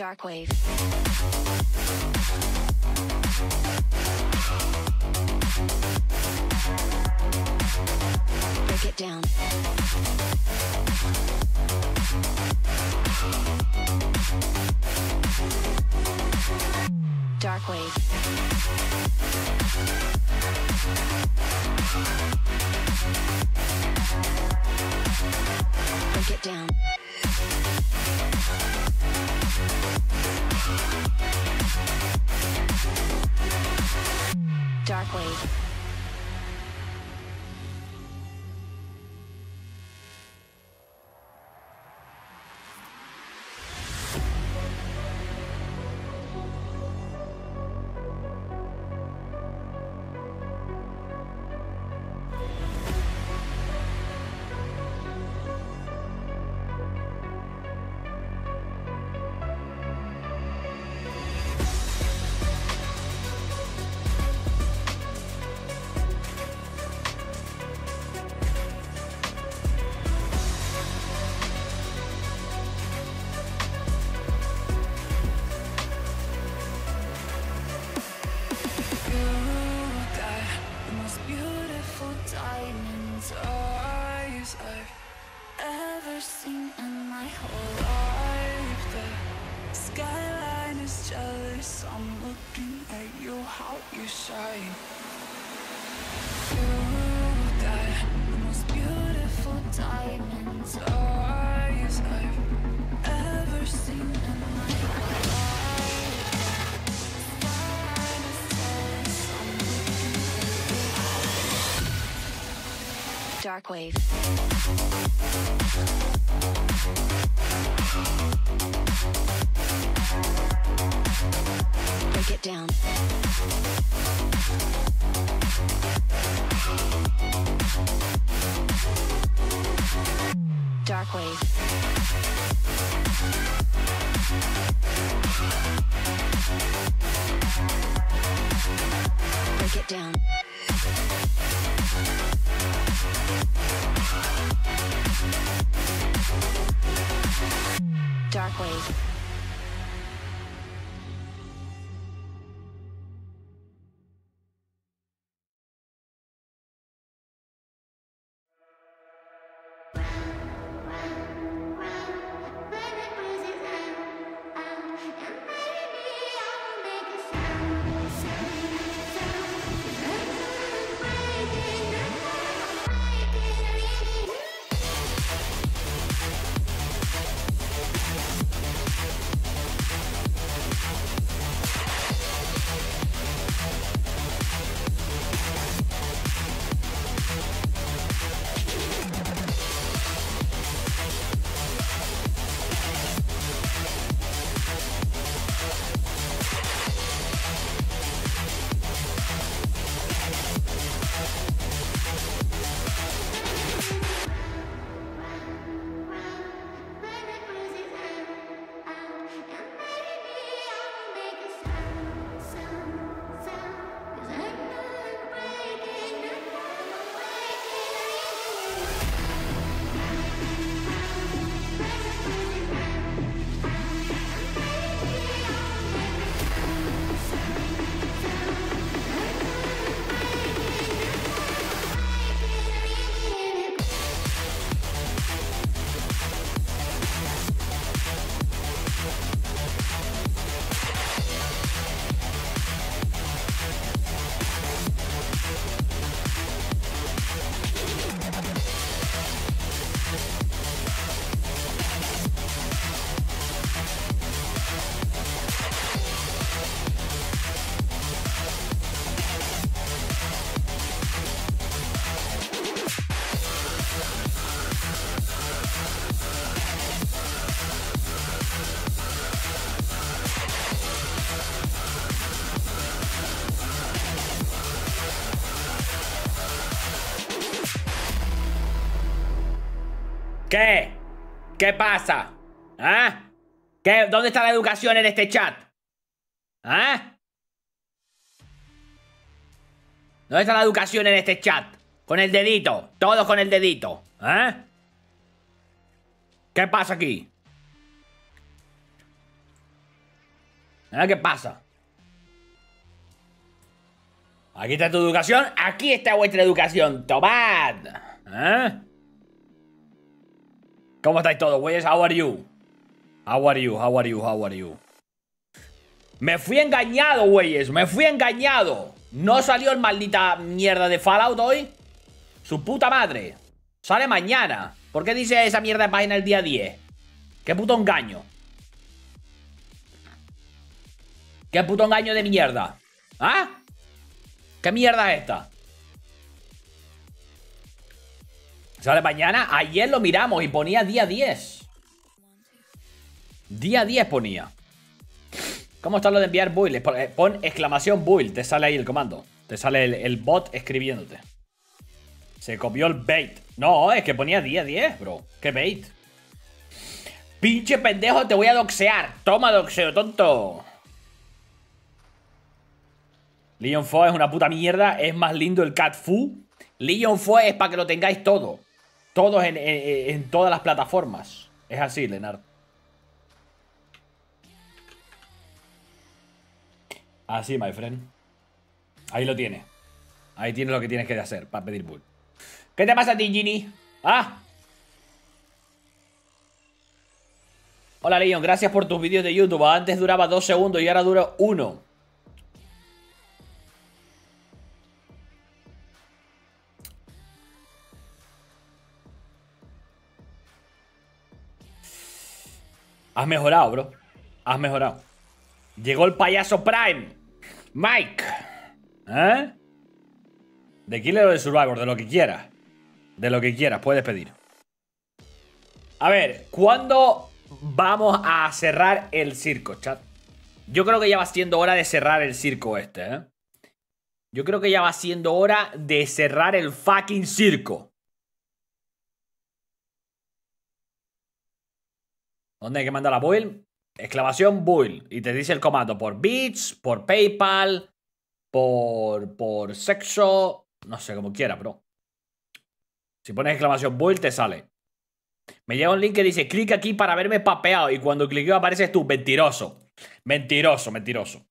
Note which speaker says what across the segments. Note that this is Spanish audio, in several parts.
Speaker 1: Darkwave. Break it down. Darkwave. Break it down. Darkwave. Break it down. Darkwave.
Speaker 2: ¿Qué? ¿Qué pasa? ¿Ah? ¿Qué? ¿Dónde está la educación en este chat? ¿Ah? ¿Dónde está la educación en este chat? Con el dedito. Todos con el dedito. ¿Eh? ¿Qué pasa aquí? ¿Eh? ¿Qué pasa? Aquí está tu educación. Aquí está vuestra educación. Tomad. ¿Eh? ¿Cómo estáis todos, güeyes? How are you? How are you? How are you? How are you? Me fui engañado, güeyes. Me fui engañado. No salió el maldita mierda de Fallout hoy. Su puta madre. Sale mañana. ¿Por qué dice esa mierda de página el día 10? Qué puto engaño. Qué puto engaño de mierda. ¿Ah? ¿Qué mierda es esta? Sale mañana. Ayer lo miramos y ponía día 10. Día 10 ponía. ¿Cómo está lo de enviar build? Eh, pon exclamación build. Te sale ahí el comando. Te sale el, bot escribiéndote. Se copió el bait. No, es que ponía día 10, bro. ¿Qué bait? Pinche pendejo, te voy a doxear. Toma doxeo, tonto. Leon Fo es una puta mierda. Es más lindo el Cat Fu. Leon Fo es para que lo tengáis todo. Todos en, todas las plataformas. Es así, Leonard. Así, my friend. Ahí lo tiene. Ahí tienes lo que tienes que hacer para pedir bull. ¿Qué te pasa a ti, Ginny? ¿Ah? Hola, Leon. Gracias por tus vídeos de YouTube. Antes duraba dos segundos y ahora dura uno. Has mejorado, bro. Has mejorado. Llegó el payaso Prime. Mike. ¿Eh? De Killer o de Survivor, de lo que quieras. De lo que quieras, puedes pedir. A ver, ¿cuándo vamos a cerrar el circo, chat? Yo creo que ya va siendo hora de cerrar el circo este, ¿eh? Yo creo que ya va siendo hora de cerrar el fucking circo. ¿Dónde hay que mandar la build? Exclamación build. Y te dice el comando por bits, por PayPal, por, por sexo. No sé, como quiera, bro. Si pones exclamación build, te sale. Me llega un link que dice, clic aquí para verme papeado. Y cuando cliqueo apareces tú, mentiroso. Mentiroso, mentiroso.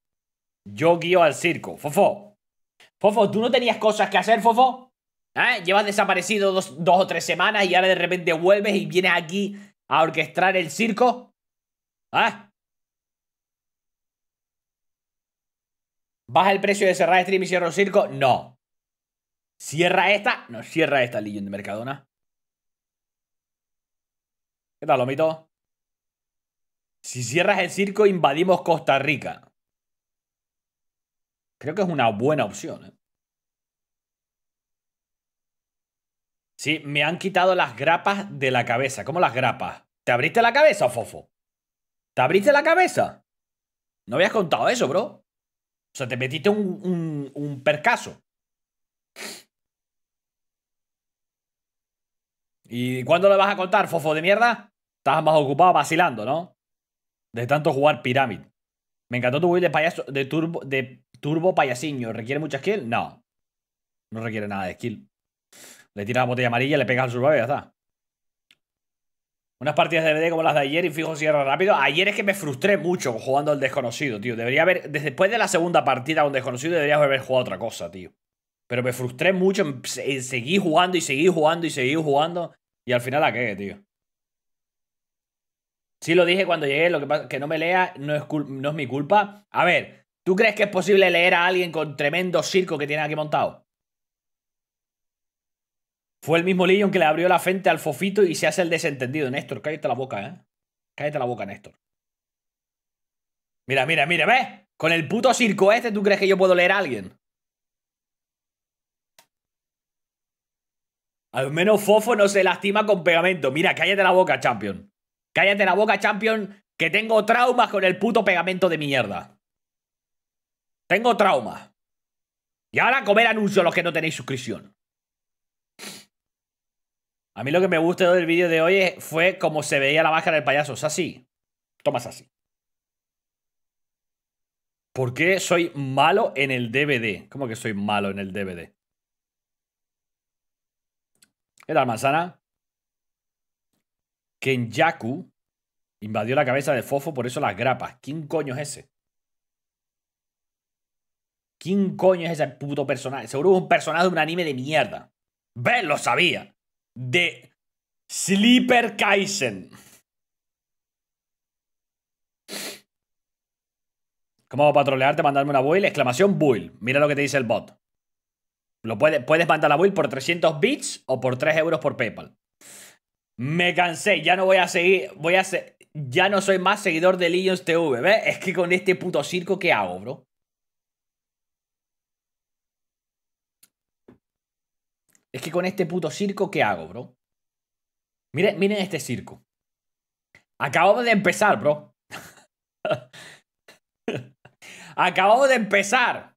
Speaker 2: Yo guío al circo. Fofo. Fofo, ¿tú no tenías cosas que hacer, Fofo? ¿Eh? Llevas desaparecido dos, dos o tres semanas y ahora de repente vuelves y vienes aquí a orquestar el circo. ¿Ah? ¿Baja el precio de cerrar stream y cierro el circo? No. ¿Cierra esta? No, cierra esta Legion de Mercadona. ¿Qué tal, Lomito? Si cierras el circo, invadimos Costa Rica. Creo que es una buena opción, ¿eh? Sí, me han quitado las grapas de la cabeza. ¿Cómo las grapas? ¿Te abriste la cabeza, Fofo? ¿Te abriste la cabeza? No habías contado eso, bro. O sea, te metiste un, un, percaso. ¿Y cuándo le vas a contar, fofo de mierda? Estabas más ocupado vacilando, ¿no? De tanto jugar Pyramid. Me encantó tu build de payaso de turbo de turbo payasiño. ¿Requiere mucha skill? No. No requiere nada de skill. Le tiras la botella amarilla, le pegas al survival y ya está. Unas partidas de DD como las de ayer y fijo cierra rápido. Ayer es que me frustré mucho jugando al desconocido, tío. Debería haber. Después de la segunda partida con desconocido, debería haber jugado otra cosa, tío. Pero me frustré mucho. Seguí jugando y seguí jugando y seguí jugando. Y al final la qué, tío. Sí lo dije cuando llegué, lo que pasa que no me lea no es, no es mi culpa. A ver, ¿tú crees que es posible leer a alguien con tremendo circo que tiene aquí montado? Fue el mismo Legion que le abrió la frente al fofito y se hace el desentendido. Néstor, cállate la boca, ¿eh? Cállate la boca, Néstor. Mira, mira, mira, ¿ves? Con el puto circo este, ¿tú crees que yo puedo leer a alguien? Al menos Fofo no se lastima con pegamento. Mira, cállate la boca, champion. Cállate la boca, champion, que tengo traumas con el puto pegamento de mierda. Tengo traumas. Y ahora comer anuncios los que no tenéis suscripción. A mí lo que me gustó del vídeo de hoy fue como se veía la máscara del payaso. Es así. Tomas así. ¿Por qué soy malo en el DVD? ¿Cómo que soy malo en el DVD? ¿Qué tal, manzana? Kenyaku invadió la cabeza de Fofo, por eso las grapas. ¿Quién coño es ese? ¿Quién coño es ese puto personaje? Seguro es un personaje de un anime de mierda. ¿Ves? Lo sabía. De Sleeper Kaisen. ¿Cómo para trolearte? Mandarme una build. Exclamación build. Mira lo que te dice el bot. Lo puede, puedes mandar la build por 300 bits o por 3 euros por PayPal. Me cansé. Ya no voy a seguir. Voy a ser. Ya no soy más seguidor de Legions TV. ¿Ves? Es que con este puto circo, ¿qué hago, bro? Es que con este puto circo, ¿qué hago, bro? Miren, miren este circo. Acabamos de empezar, bro. Acabamos de empezar.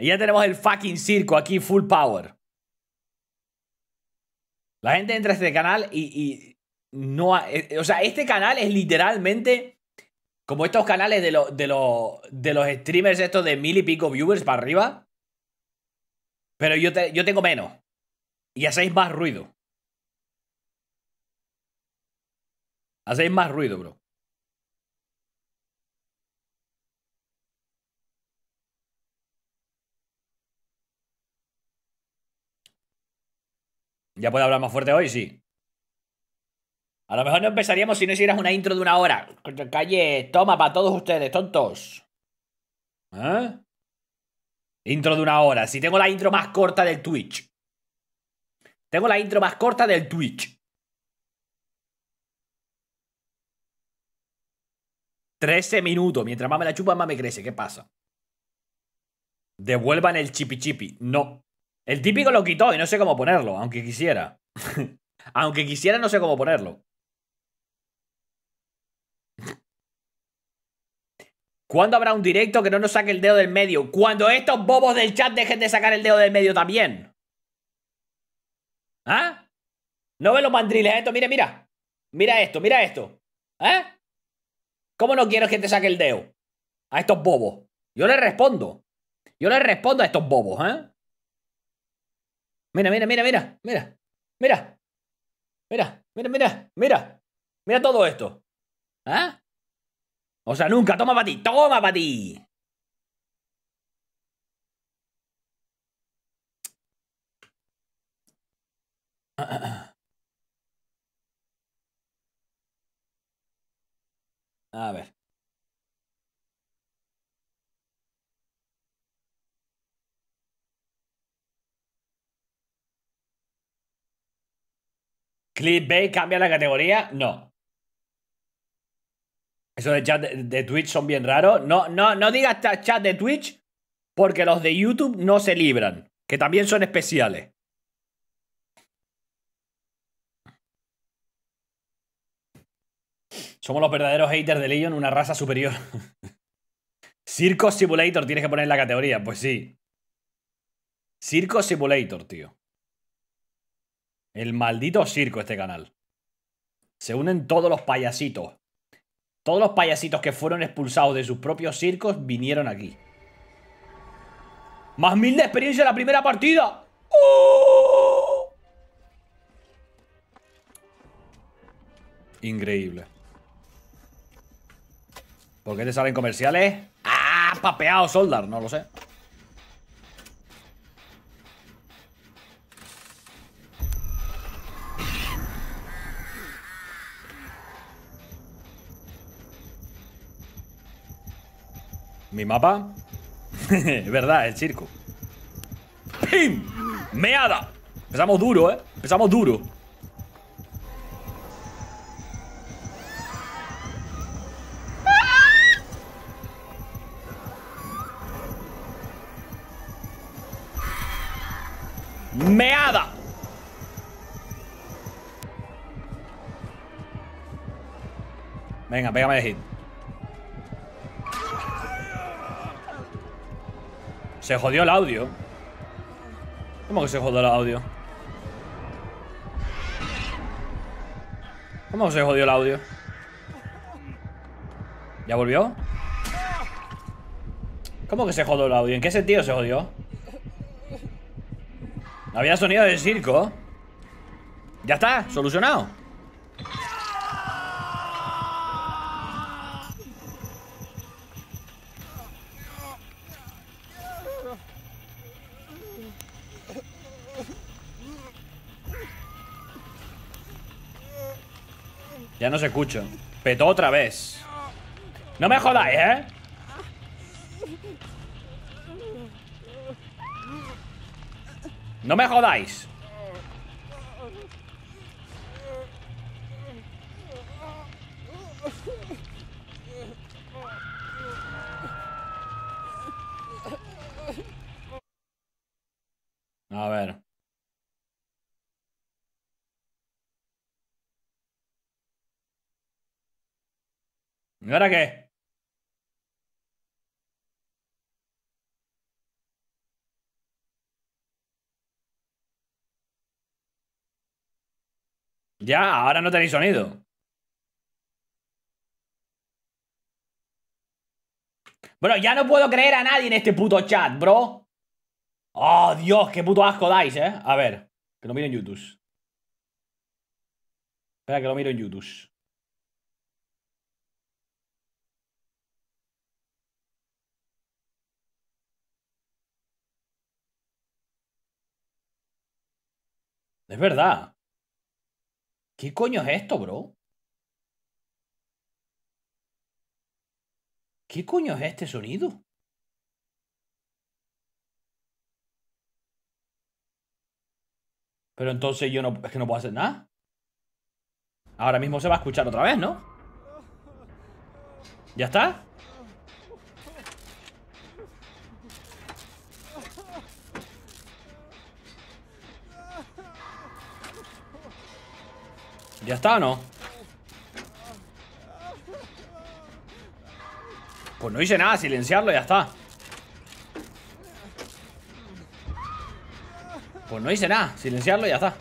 Speaker 2: Y ya tenemos el fucking circo aquí, full power. La gente entra a este canal y, no... ha- eh, o sea, este canal es literalmente como estos canales de, lo- de, lo- de los streamers estos de mil y pico viewers para arriba. Pero yo, te- yo tengo menos. Y hacéis más ruido. Hacéis más ruido, bro. ¿Ya puedo hablar más fuerte hoy? Sí. A lo mejor no empezaríamos si no hicieras una intro de una hora. Calle, toma para todos ustedes, tontos. ¿Eh? Intro de una hora. Si tengo la intro más corta del Twitch. Tengo la intro más corta del Twitch. 13 minutos. Mientras más me la chupa, más me crece. ¿Qué pasa? Devuelvan el chipi chipi. No. El típico lo quitó y no sé cómo ponerlo, aunque quisiera. aunque quisiera, no sé cómo ponerlo. ¿Cuándo habrá un directo que no nos saque el dedo del medio? Cuando estos bobos del chat dejen de sacar el dedo del medio también. ¿Ah? ¿No ves los mandriles esto? Mira, mira. Mira esto, mira esto. ¿Eh? ¿Cómo no quiero que te saque el dedo? A estos bobos. Yo les respondo. Yo les respondo a estos bobos, ¿eh? Mira, mira, mira, mira, mira. Mira. Mira, mira, mira, mira. Mira todo esto. ¿Ah? O sea, nunca. Toma para ti. Toma para ti. A ver. Clickbait cambia la categoría. No. Eso de chat de, Twitch son bien raros. No, no, no digas chat de Twitch porque los de YouTube no se libran. Que también son especiales. Somos los verdaderos haters de Legion, una raza superior. Circo Simulator tienes que poner la categoría. Pues sí. Circo Simulator, tío. El maldito circo este canal. Se unen todos los payasitos. Todos los payasitos que fueron expulsados de sus propios circos vinieron aquí. Más mil de experiencia en la primera partida. ¡Oh! Increíble. ¿Por qué te salen comerciales? ¡Ah! Papeado soldar, no lo sé. ¿Mi mapa? es verdad, el circo. ¡Pim! ¡Meada! Empezamos duro, ¿eh? Empezamos duro. ¡Meada! Venga, pégame de hit. Se jodió el audio. ¿Cómo que se jodió el audio? ¿Cómo que se jodió el audio? ¿Ya volvió? ¿Cómo que se jodió el audio? ¿En qué sentido se jodió? Había sonido de circo. Ya está, solucionado. Ya no se escucha. Petó otra vez. No me jodáis, ¿eh? No me jodáis. A ver. ¿Y ahora qué? Ya, ahora no tenéis sonido. Bueno, ya no puedo creer a nadie en este puto chat, bro. Oh, Dios, qué puto asco dais, eh. A ver, que lo miro en YouTube. Espera, que lo miro en YouTube. Es verdad. ¿Qué coño es esto, bro? ¿Qué coño es este sonido? Pero entonces yo no... Es que no puedo hacer nada. Ahora mismo se va a escuchar otra vez, ¿no? ¿Ya está? ¿Ya está o no? Pues no hice nada, silenciarlo y ya está. Pues no hice nada, silenciarlo y ya está.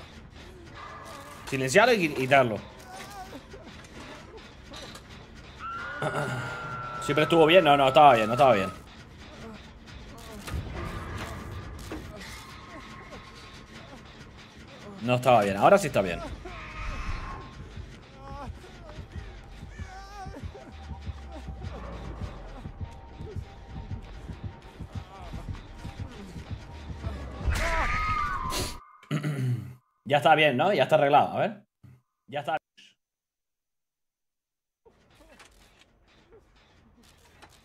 Speaker 2: Silenciarlo y quitarlo. Siempre estuvo bien, no, no, estaba bien, no estaba bien. No estaba bien, ahora sí está bien Ya está bien, ¿no? Ya está arreglado, a ver. Ya está.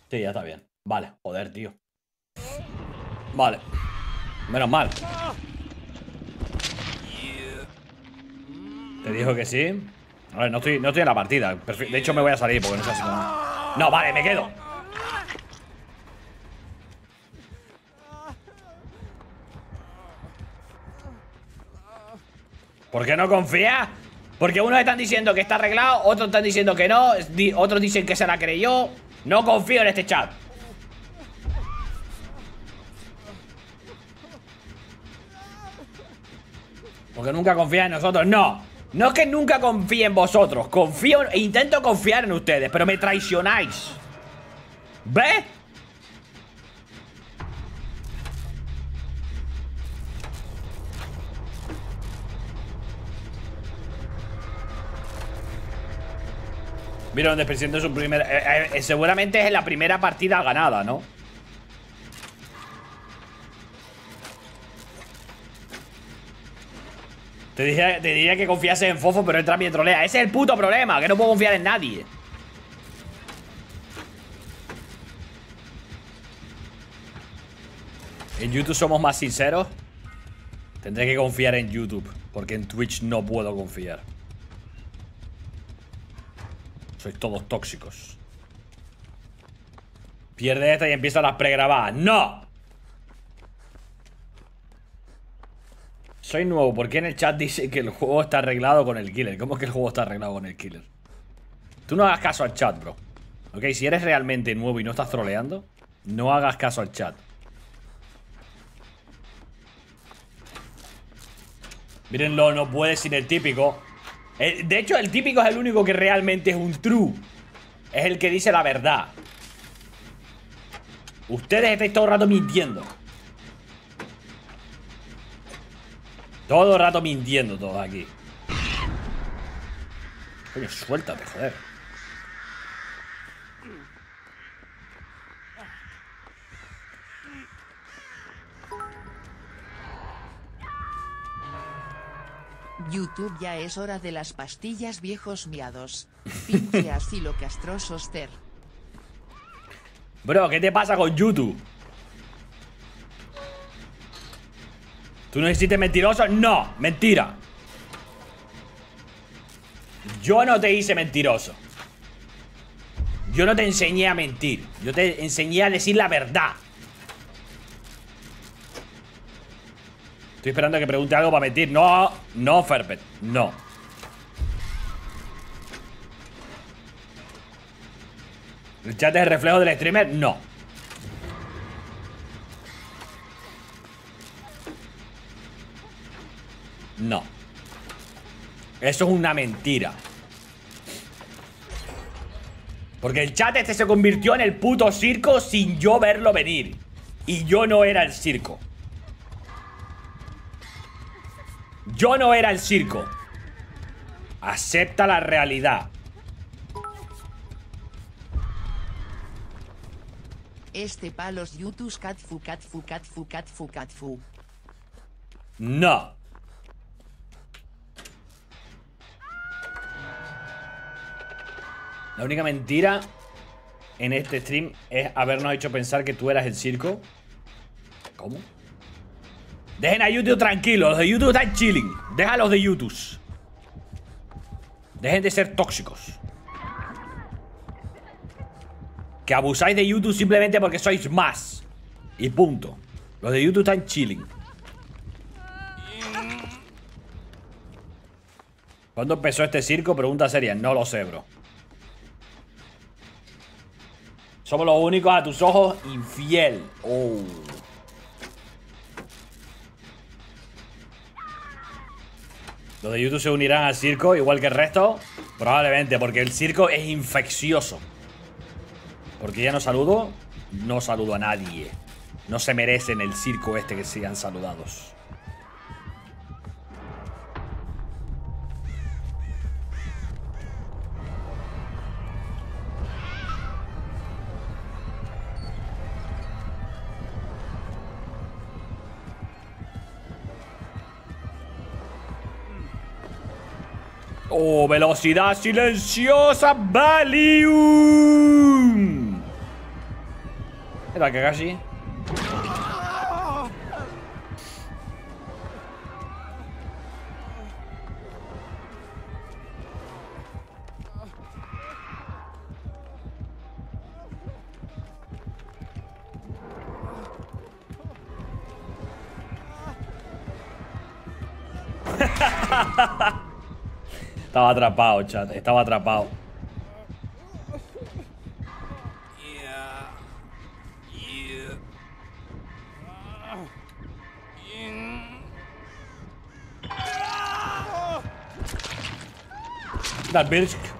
Speaker 2: Sí, ya está bien. Vale, joder, tío. Vale. Menos mal. Te dijo que sí. A ver, no estoy, no estoy en la partida. De hecho me voy a salir porque no sé si... No, vale, me quedo ¿Por qué no confía? Porque unos están diciendo que está arreglado, otros están diciendo que no, otros dicen que se la creyó. No confío en este chat. Porque nunca confía en nosotros. No. No es que nunca confíe en vosotros. Confío intento confiar en ustedes, pero me traicionáis. ¿Ves? Primer... Eh, eh, seguramente es la primera partida ganada, ¿no? Te, diría que confiase en Fofo, pero entra mi trolea. Ese es el puto problema, que no puedo confiar en nadie. En YouTube somos más sinceros. Tendré que confiar en YouTube, porque en Twitch no puedo confiar. Sois todos tóxicos. Pierde esta y empieza las pregrabadas. ¡No! Soy nuevo. ¿Por qué en el chat dice que el juego está arreglado con el killer? ¿Cómo es que el juego está arreglado con el killer? Tú no hagas caso al chat, bro. Ok, si eres realmente nuevo y no estás troleando, no hagas caso al chat. Mírenlo, no puede sin el típico. Eh, De hecho, el típico es el único que realmente es un true. Es el que dice la verdad. Ustedes estáis todo el rato mintiendo. Todo el rato mintiendo todos aquí. Coño, suéltate, joder.
Speaker 3: YouTube ya es hora de las pastillas viejos miados. Pinche asilo castrosos ter.
Speaker 2: Bro, ¿qué te pasa con YouTube? ¿Tú no hiciste mentiroso? No, mentira. Yo no te hice mentiroso. Yo no te enseñé a mentir. Yo te enseñé a decir la verdad. Estoy esperando a que pregunte algo para mentir. No, no, Ferpet. No. ¿El chat es el reflejo del streamer? No. No. Eso es una mentira. Porque el chat este se convirtió en el puto circo sin yo verlo venir. Y yo no era el circo. Yo no era el circo. Acepta la realidad.
Speaker 3: Este palos YouTube catfu catfu catfu catfu catfu.
Speaker 2: No. La única mentira en este stream es habernos hecho pensar que tú eras el circo. ¿Cómo? Dejen a YouTube tranquilo, los de YouTube están chilling. Deja a los de YouTube. Dejen de ser tóxicos. Que abusáis de YouTube simplemente porque sois más. Y punto. Los de YouTube están chilling. ¿Cuándo empezó este circo? Pregunta seria. No lo sé, bro. Somos los únicos a tus ojos infiel. Oh. Los de YouTube se unirán al circo igual que el resto. Probablemente, porque el circo es infeccioso. Porque ya no saludo, no saludo a nadie. No se merecen el circo este que sean saludados. Oh, velocidad silenciosa Valium. Era que casi. Estaba atrapado, chat. Estaba atrapado.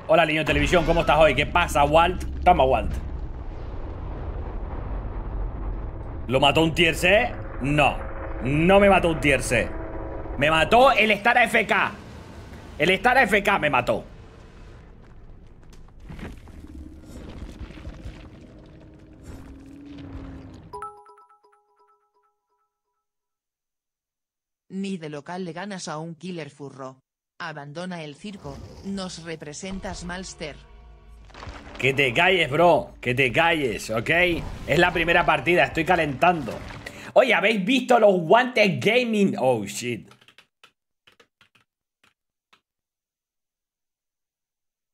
Speaker 2: Hola, niño de televisión. ¿Cómo estás hoy? ¿Qué pasa, Walt? Toma, Walt. ¿Lo mató un tier C? No. No me mató un tier C. Me mató el estar AFK. El estar AFK me mató.
Speaker 3: Ni de local le ganas a un killer furro. Abandona el circo, nos representas Malster.
Speaker 2: Que te calles, bro. Que te calles, ¿ok? Es la primera partida, estoy calentando. Oye, ¿habéis visto los guantes gaming? Oh, shit.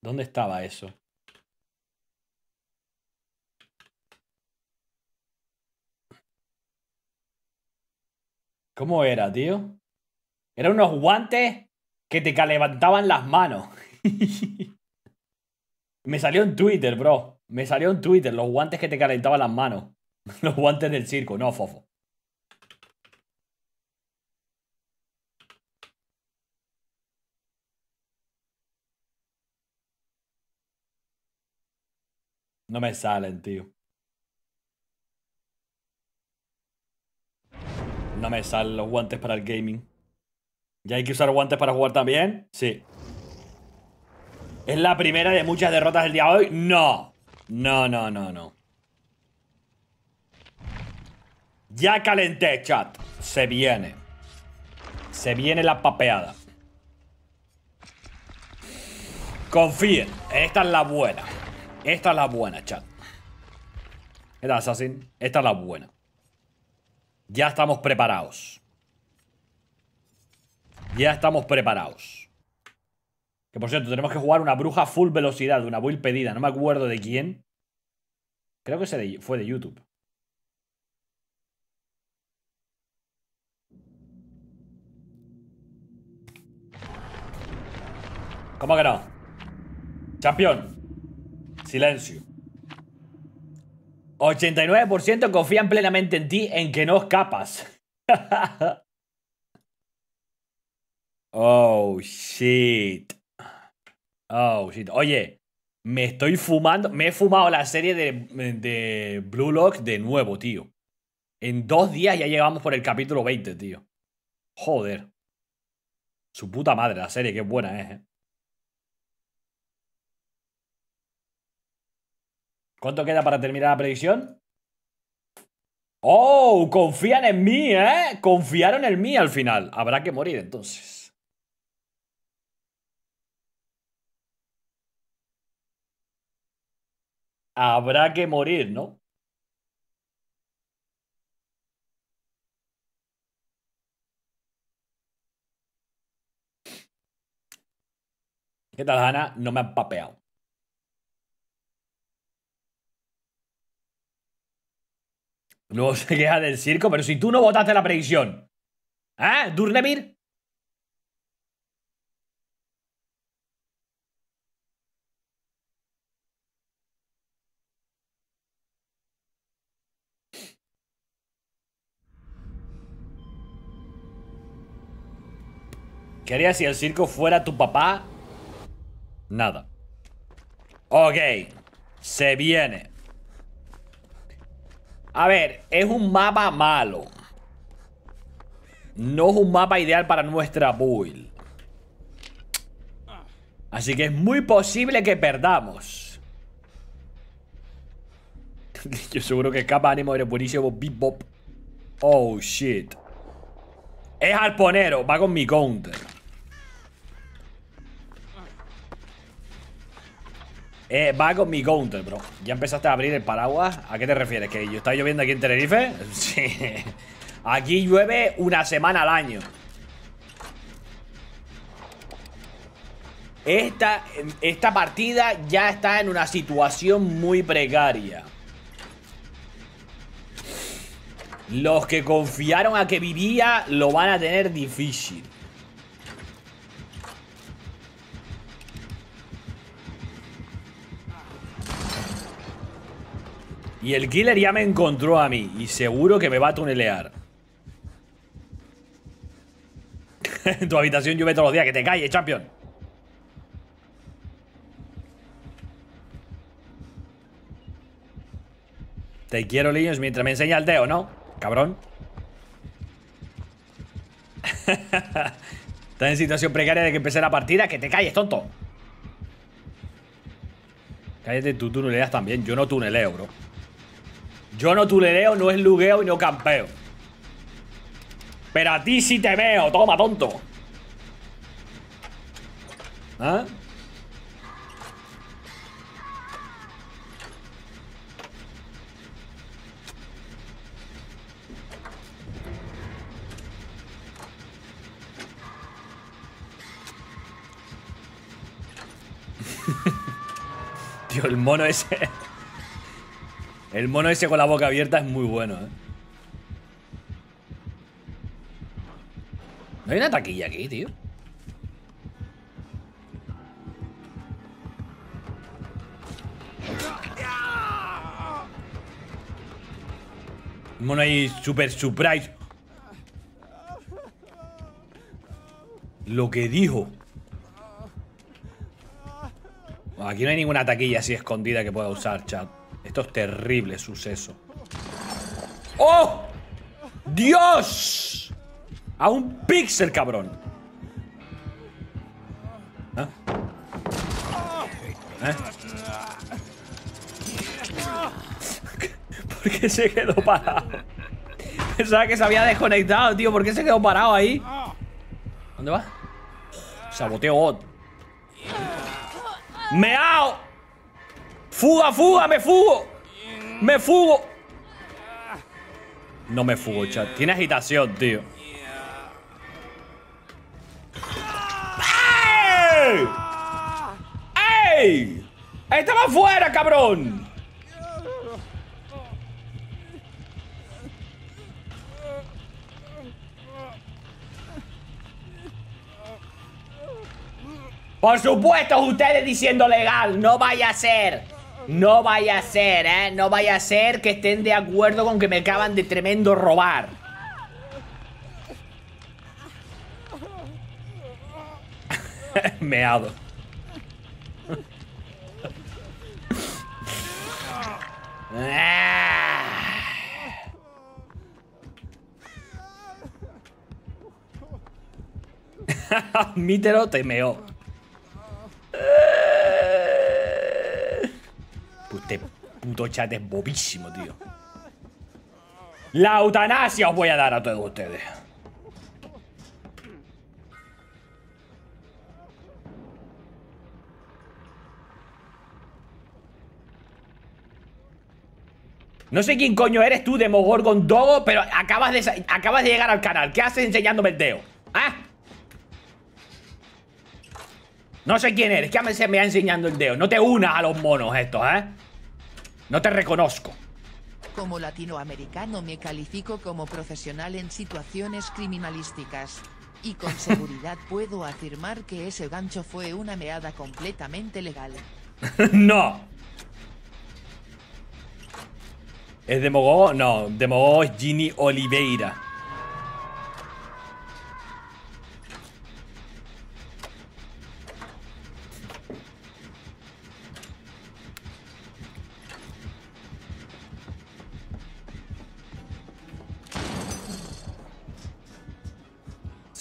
Speaker 2: ¿Dónde estaba eso? ¿Cómo era, tío? Eran unos guantes que te levantaban las manos. Me salió en Twitter, bro. Me salió en Twitter los guantes que te calentaban las manos. Los guantes del circo, no, fofo. No me salen, tío. No me salen los guantes para el gaming. ¿Ya hay que usar guantes para jugar también? Sí. ¿Es la primera de muchas derrotas del día de hoy? No. No, no, no, no. Ya calenté, chat. Se viene. Se viene la papeada. Confíen. Esta es la buena. Esta es la buena, chat. Esta es Assassin. Esta es la buena. Ya estamos preparados. Ya estamos preparados. Que por cierto, tenemos que jugar una bruja full velocidad, una build pedida. No me acuerdo de quién. Creo que fue de YouTube. ¿Cómo que no? Campeón. Silencio. 89% confían plenamente en ti en que no escapas. oh, shit. Oh, shit. Oye, me estoy fumando. Me he fumado la serie de, de Blue Lock de nuevo, tío. En dos días ya llegamos por el capítulo 20, tío. Joder. Su puta madre, la serie, qué buena es, eh. ¿Cuánto queda para terminar la predicción? ¡Oh! Confían en mí, ¿eh? Confiaron en mí al final. Habrá que morir entonces. Habrá que morir, ¿no? ¿Qué tal, Ana? No me han papeado. Luego se queja del circo, pero si tú no votaste la predicción. ¿Ah? ¿Durnevir? ¿Qué harías si el circo fuera tu papá? Nada. Ok. Se viene. A ver, es un mapa malo. No es un mapa ideal para nuestra build. Así que es muy posible que perdamos. Yo seguro que capa ánimo eres buenísimo. Bebop. Oh, shit. Es arponero. Va con mi counter. Eh, va con mi counter, bro. ¿Ya empezaste a abrir el paraguas? ¿A qué te refieres? ¿Que yo está lloviendo aquí en Tenerife? Sí. Aquí llueve una semana al año. Esta, esta partida ya está en una situación muy precaria. Los que confiaron a que vivía lo van a tener difícil. Y el killer ya me encontró a mí y seguro que me va a tunelear. en tu habitación llueve todos los días, que te calles, champion. Te quiero, niños, mientras me enseña el dedo, ¿no? Cabrón. Estás en situación precaria de que empecé la partida. Que te calles, tonto. Cállate, tú tuneleas también. Yo no tuneleo, bro. Yo no tuneleo, no es lugueo y no campeo. Pero a ti sí te veo. Toma, tonto. ¿Ah? Tío, el mono ese. El mono ese con la boca abierta es muy bueno, ¿eh? ¿No hay una taquilla aquí, tío? Mono ahí super surprise. Lo que dijo. Aquí no hay ninguna taquilla así escondida que pueda usar, chat. Esto es terrible suceso. ¡Oh! ¡Dios! A un píxel, cabrón. ¿Ah? ¿Eh? ¿Por qué se quedó parado? Pensaba que se había desconectado, tío. ¿Por qué se quedó parado ahí? ¿Dónde va? Saboteo bot. ¡Meao! ¡Fuga, fuga! ¡Me fugo! ¡Me fugo! No me fugo, chat. Tiene agitación, tío. ¡Ey! ¡Ey! ¡Estaba afuera, cabrón! Por supuesto, ustedes diciendo legal, no vaya a ser. No vaya a ser, ¿eh? No vaya a ser que estén de acuerdo con que me acaban de tremendo robar. Meado. Admítelo, te meó. Este puto chat es bobísimo, tío. La eutanasia os voy a dar a todos ustedes. No sé quién coño eres tú, Demogorgon Dogo, pero acabas de, acabas de llegar al canal. ¿Qué haces enseñándome el dedo? ¿Ah? No sé quién eres, ¿qué se me ha enseñando el dedo? No te unas a los monos estos, ¿eh? No te reconozco.
Speaker 3: Como latinoamericano me califico como profesional en situaciones criminalísticas. Y con seguridad puedo afirmar que ese gancho fue una meada completamente legal.
Speaker 2: no. ¿Es Demogo? No, Demogo es Ginny Oliveira.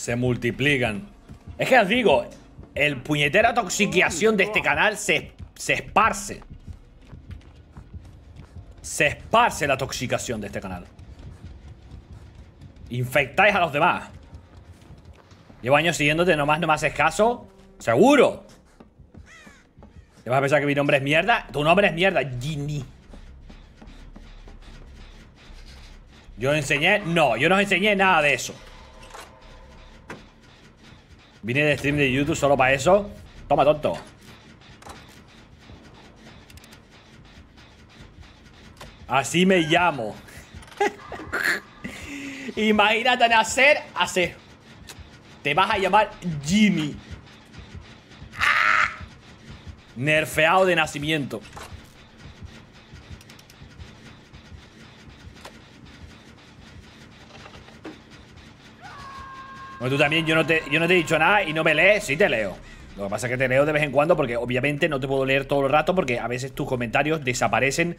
Speaker 2: Se multiplican. Es que os digo, el puñetera toxiquiación de este canal se, se esparce. Se esparce la toxicación de este canal. Infectáis a los demás. Llevo años siguiéndote, nomás no me haces caso. ¡Seguro! ¿Te vas a pensar que mi nombre es mierda? Tu nombre es mierda, Ginny. ¿Yo enseñé? No, yo no enseñé nada de eso. Vine de stream de YouTube solo para eso. Toma, tonto. Así me llamo. Imagínate nacer hace. Te vas a llamar Jimmy. ¡Ah! Nerfeado de nacimiento. Bueno, tú también, yo no, te, yo no te he dicho nada y no me lees, sí te leo. Lo que pasa es que te leo de vez en cuando porque obviamente no te puedo leer todo el rato porque a veces tus comentarios desaparecen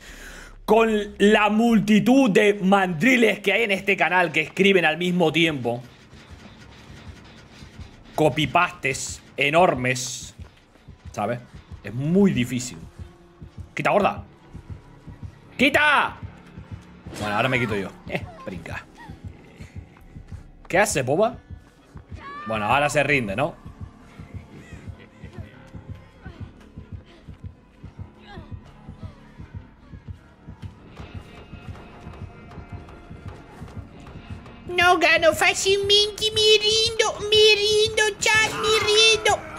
Speaker 2: con la multitud de mandriles que hay en este canal que escriben al mismo tiempo. Copypastes enormes. ¿Sabes? Es muy difícil. ¡Quita, gorda! ¡Quita! Bueno, ahora me quito yo. Eh, brinca. ¿Qué hace, boba? Bueno, ahora se rinde, ¿no?
Speaker 4: No gano fácilmente, me rindo, me rindo, chat, me rindo.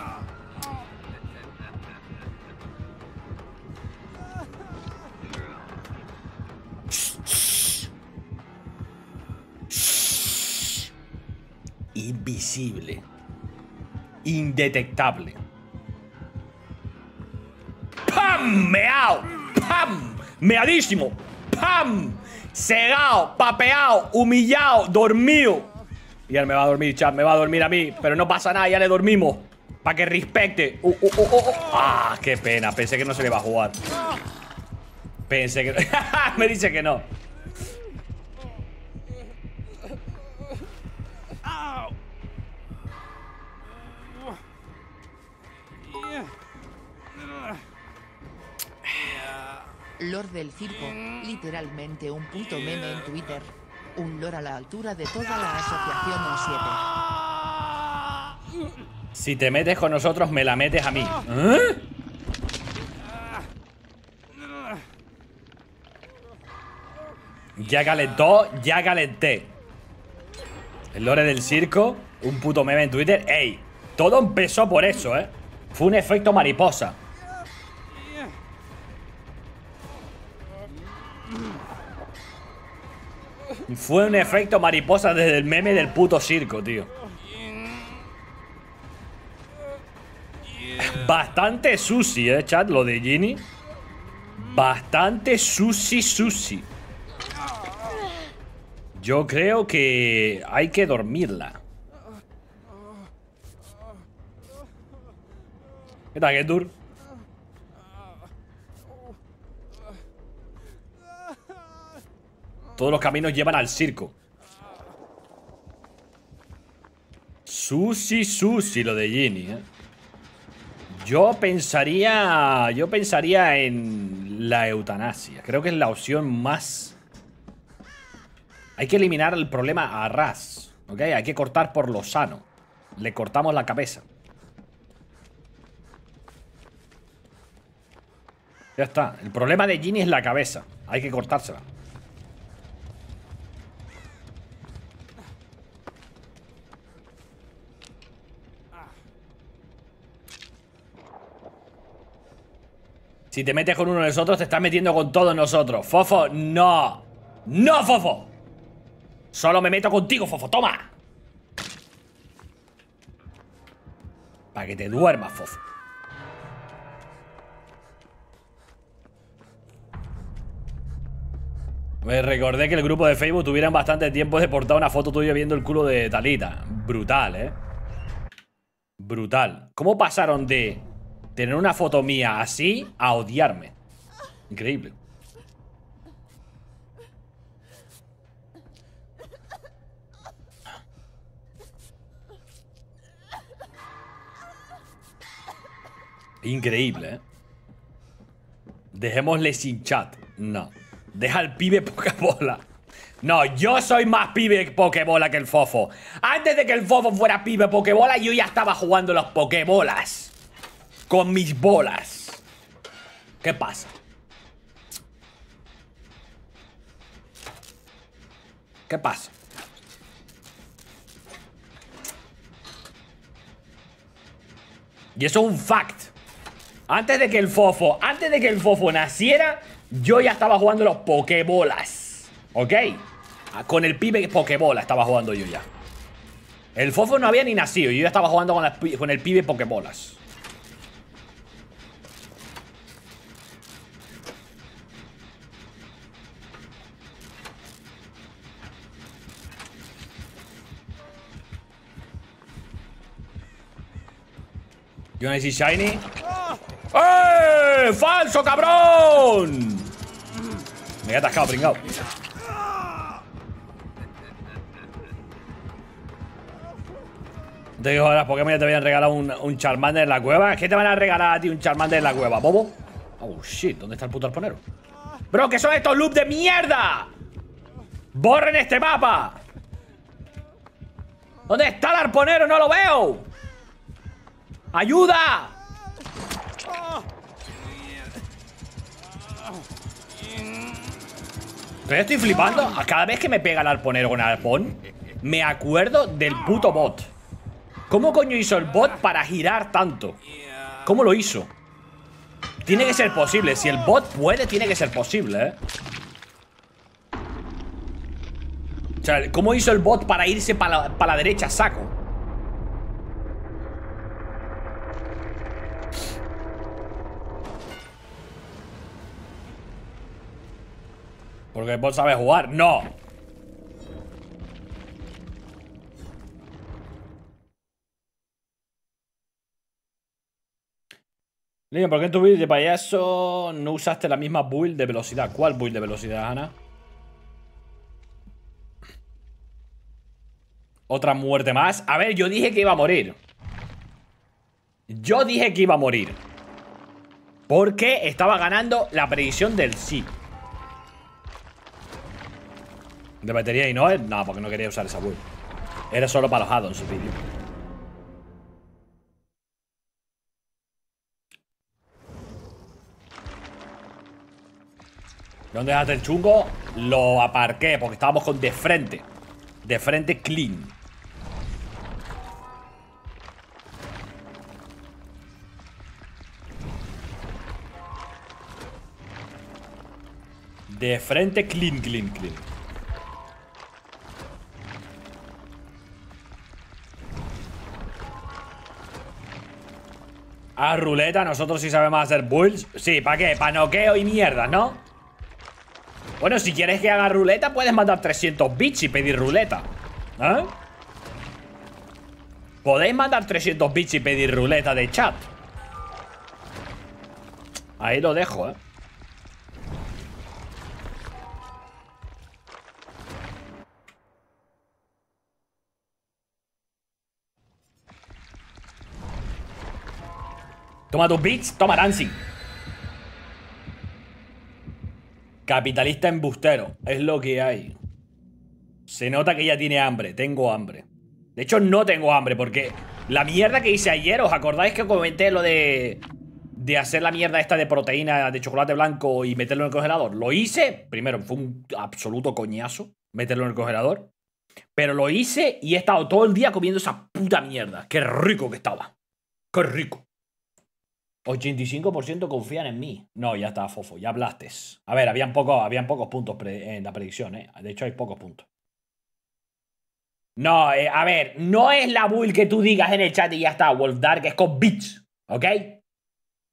Speaker 2: Invisible, indetectable. ¡Pam! ¡Meao! ¡Pam! ¡Meadísimo! ¡Pam! Cegado, papeado, humillado, dormido. Y él me va a dormir, chat, me va a dormir a mí. Pero no pasa nada, ya le dormimos. Para que respecte. Uh, uh, uh, ¡Ah, qué pena! Pensé que no se le iba a jugar. Pensé que... Me dice que no.
Speaker 3: Lord del circo, literalmente un puto meme en Twitter. Un lord a la altura de toda la asociación O7.
Speaker 2: Si te metes con nosotros, me la metes a mí. ¿Eh? Ya calentó, ya calenté. El lore del circo, un puto meme en Twitter. ¡Ey! Todo empezó por eso, ¿eh? Fue un efecto mariposa. Fue un efecto mariposa desde el meme del puto circo, tío. Bastante sushi, eh, chat, lo de Ginny. Bastante sushi, sushi. Yo creo que hay que dormirla. ¿Qué tal, Getur? Todos los caminos llevan al circo. Sushi, sushi, lo de Ginny, ¿eh? Yo pensaría... Yo pensaría en la eutanasia. Creo que es la opción más... Hay que eliminar el problema a ras. ¿Ok? Hay que cortar por lo sano. Le cortamos la cabeza. Ya está. El problema de Ginny es la cabeza. Hay que cortársela. Si te metes con uno de nosotros, te estás metiendo con todos nosotros. Fofo, no. ¡No, Fofo! Solo me meto contigo, Fofo. ¡Toma! Para que te duermas, Fofo. Me recordé que el grupo de Facebook tuvieran bastante tiempo de portar una foto tuya viendo el culo de Talita. Brutal, ¿eh? Brutal. ¿Cómo pasaron de tener una foto mía así a odiarme? Increíble. Increíble, ¿eh? Dejémosle sin chat. No. Deja al pibe Pokebola. No, yo soy más pibe Pokebola que el Fofo. Antes de que el Fofo fuera pibe Pokebola, yo ya estaba jugando los Pokebolas. Con mis bolas. ¿Qué pasa? ¿Qué pasa? Y eso es un fact. Antes de que el fofo, antes de que el fofo naciera, yo ya estaba jugando los pokebolas. ¿Ok? Ah, Con el pibe pokebola estaba jugando yo ya. El fofo no había ni nacido, yo ya estaba jugando con, con el pibe pokebolas. You wanna see Shiny? ¡Eh! ¡Falso, cabrón! Me he atascado, pringao. Te digo, las Pokémon ya te habían regalado un, un Charmander en la cueva. ¿Qué te van a regalar a ti un Charmander en la cueva, bobo? Oh, shit, ¿dónde está el puto arponero? Bro, ¿qué son estos loops de mierda? ¡Borren este mapa! ¿Dónde está el arponero? ¡No lo veo! ¡Ayuda! Estoy flipando. Cada vez que me pega el arponero con el arpón, me acuerdo del puto bot. ¿Cómo coño hizo el bot para girar tanto? ¿Cómo lo hizo? Tiene que ser posible. Si el bot puede, tiene que ser posible, ¿eh? O sea, ¿cómo hizo el bot para irse para la derecha, saco? Porque el bot sabe jugar. ¡No! Niño, ¿por qué en tu build de payaso no usaste la misma build de velocidad? ¿Cuál build de velocidad, Ana? Otra muerte más. A ver, yo dije que iba a morir. Yo dije que iba a morir. Porque estaba ganando la predicción del sí. De batería y no, no, porque no quería usar esa build. Era solo para los addons vídeo. ¿Dónde dejaste el chungo? Lo aparqué porque estábamos con de frente. De frente clean. De frente clean, clean, clean. Ah, ruleta, nosotros sí sabemos hacer builds. Sí, ¿para qué? Para noqueo y mierda, ¿no? Bueno, si quieres que haga ruleta, puedes mandar 300 bits y pedir ruleta. ¿Eh? Podéis mandar 300 bits y pedir ruleta de chat. Ahí lo dejo, ¿eh? Toma tus bits, toma dancing. Capitalista embustero, es lo que hay. Se nota que ella tiene hambre, tengo hambre. De hecho, no tengo hambre porque la mierda que hice ayer, ¿os acordáis que comenté lo de... De hacer la mierda esta de proteína de chocolate blanco y meterlo en el congelador? Lo hice, primero, fue un absoluto coñazo meterlo en el congelador. Pero lo hice y he estado todo el día comiendo esa puta mierda. Qué rico que estaba. Qué rico. 85% confían en mí. No, ya está, Fofo, ya hablaste. A ver, habían, poco, habían pocos puntos en la predicción, ¿eh? De hecho, hay pocos puntos. No, eh, a ver, no es la build que tú digas en el chat y ya está, Wolf Dark, es con bits, ¿ok?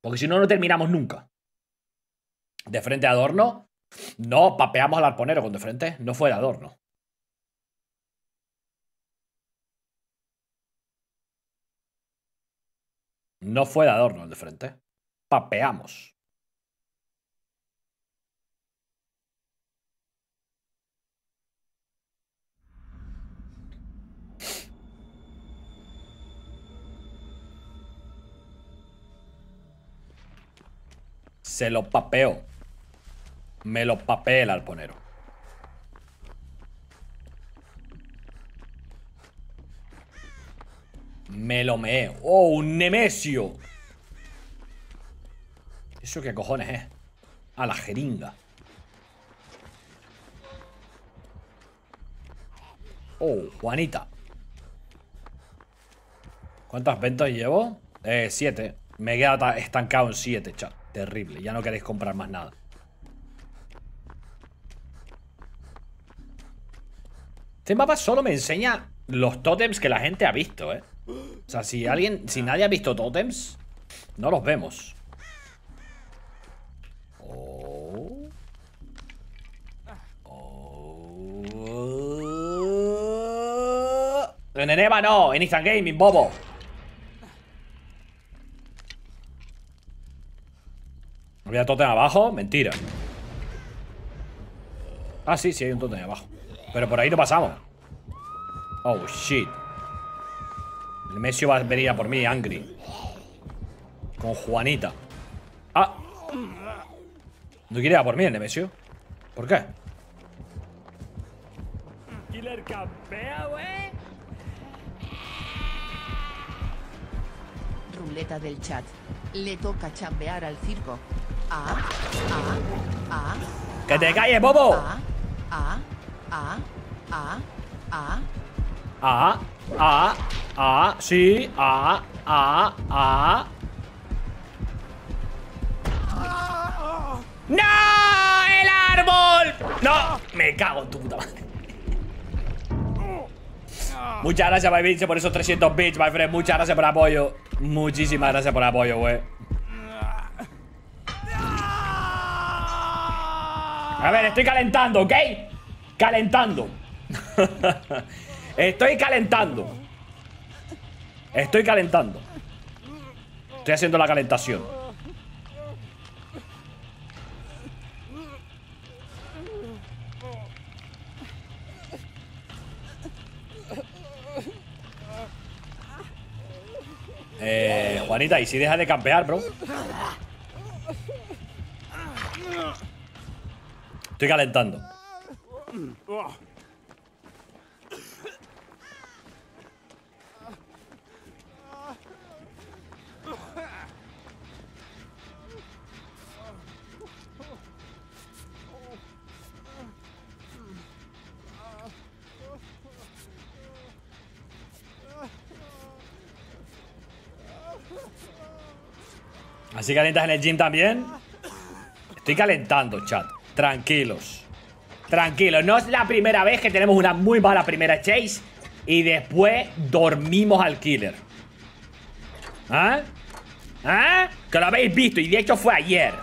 Speaker 2: Porque si no, no terminamos nunca. De frente a adorno. No, papeamos al arponero con de frente. No fue de adorno. No fue de adorno el de frente. Papeamos. Se lo papeó. Me lo papeé el arponero. Me lo meé. ¡Oh, un Nemesio! ¿Eso qué cojones es? A la jeringa. Oh, Juanita. ¿Cuántas ventas llevo? Eh, siete. Me he quedado ta- estancado en siete, chat. Terrible. Ya no queréis comprar más nada. Este mapa solo me enseña los tótems que la gente ha visto, ¿eh? O sea, si alguien, si nadie ha visto tótems, no los vemos. Oh. Oh. En Eneba no, en Instant Gaming, bobo. ¿Había tótem abajo? Mentira. Ah, sí, sí hay un tótem abajo. Pero por ahí no pasamos. Oh, shit. El Mesio va a venir a por mí, Angry. Con Juanita. Ah. ¿No quiere ir a por mí el Nemesio? ¿Por qué? Killer campea, güey.
Speaker 3: Ruleta del chat. Le toca chambear al circo. A, a, a.
Speaker 2: ¡Que te calles, bobo!
Speaker 3: A, a, a, a, a.
Speaker 2: Ah, ah, ah, sí, ah, ah, ah. ¡No! ¡El árbol! ¡No! Me cago en tu puta madre. Muchas gracias, my por esos 300 bits, my friend. Muchas gracias por apoyo. Muchísimas gracias por apoyo, güey. A ver, estoy calentando, ¿ok? Calentando. Estoy calentando. Estoy calentando. Estoy haciendo la calentación. Eh, Juanita, y si deja de campear, bro. Estoy calentando. Así calientas en el gym también. Estoy calentando, chat. Tranquilos. Tranquilos. No es la primera vez que tenemos una muy mala primera chase y después dormimos al killer. ¿Ah? ¿Ah? Que lo habéis visto y de hecho fue ayer.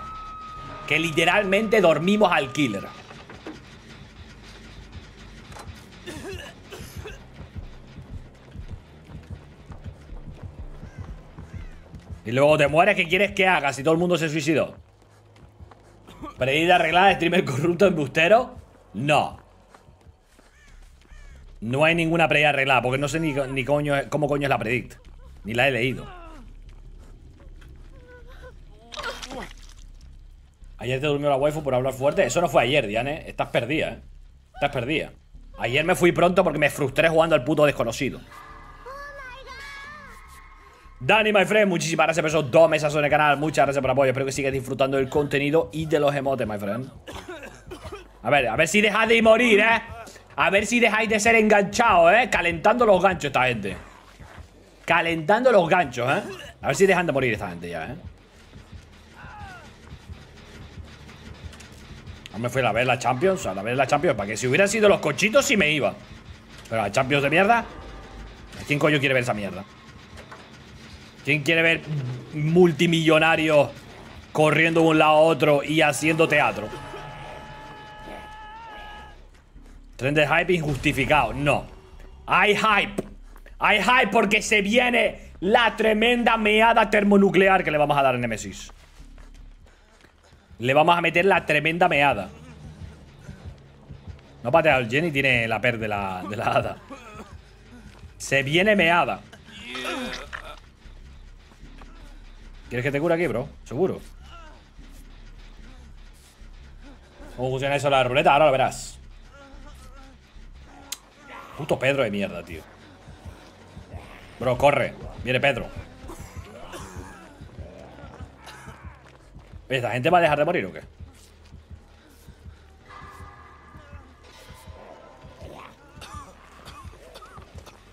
Speaker 2: Que literalmente dormimos al killer. Y luego te mueres, ¿qué quieres que haga si todo el mundo se suicidó? ¿Predida arreglada, streamer corrupto, embustero? No. No hay ninguna predida arreglada, porque no sé ni, ni cómo coño es la predict. Ni la he leído. Ayer te durmió la waifu por hablar fuerte. Eso no fue ayer, Diane. Estás perdida, ¿eh? Estás perdida. Ayer me fui pronto porque me frustré jugando al puto desconocido. Dani, my friend, muchísimas gracias por esos dos meses en el canal. Muchas gracias por apoyo. Espero que sigas disfrutando del contenido y de los emotes, my friend. A ver, a ver si dejáis de morir, ¿eh? A ver si dejáis de ser enganchados, ¿eh? Calentando los ganchos esta gente. Calentando los ganchos, ¿eh? A ver si dejan de morir esta gente ya, ¿eh? No me fui a ver la Champions, a la ver la Champions, para que si hubieran sido los cochitos sí me iba. Pero la Champions de mierda, ¿quién coño quiere ver esa mierda? ¿Quién quiere ver multimillonarios corriendo de un lado a otro y haciendo teatro? Tren de hype injustificado. No. Hay hype. Hay hype porque se viene la tremenda meada termonuclear que le vamos a dar a Nemesis. Le vamos a meter la tremenda meada. No ha pateado el Jenny, tiene la per de la, de la hada. Se viene meada. ¿Quieres que te cure aquí, bro? Seguro. ¿Cómo funciona eso la ruleta? Ahora lo verás. Puto Pedro de mierda, tío. Bro, corre. Viene Pedro. ¿Esta gente va a dejar de morir o qué?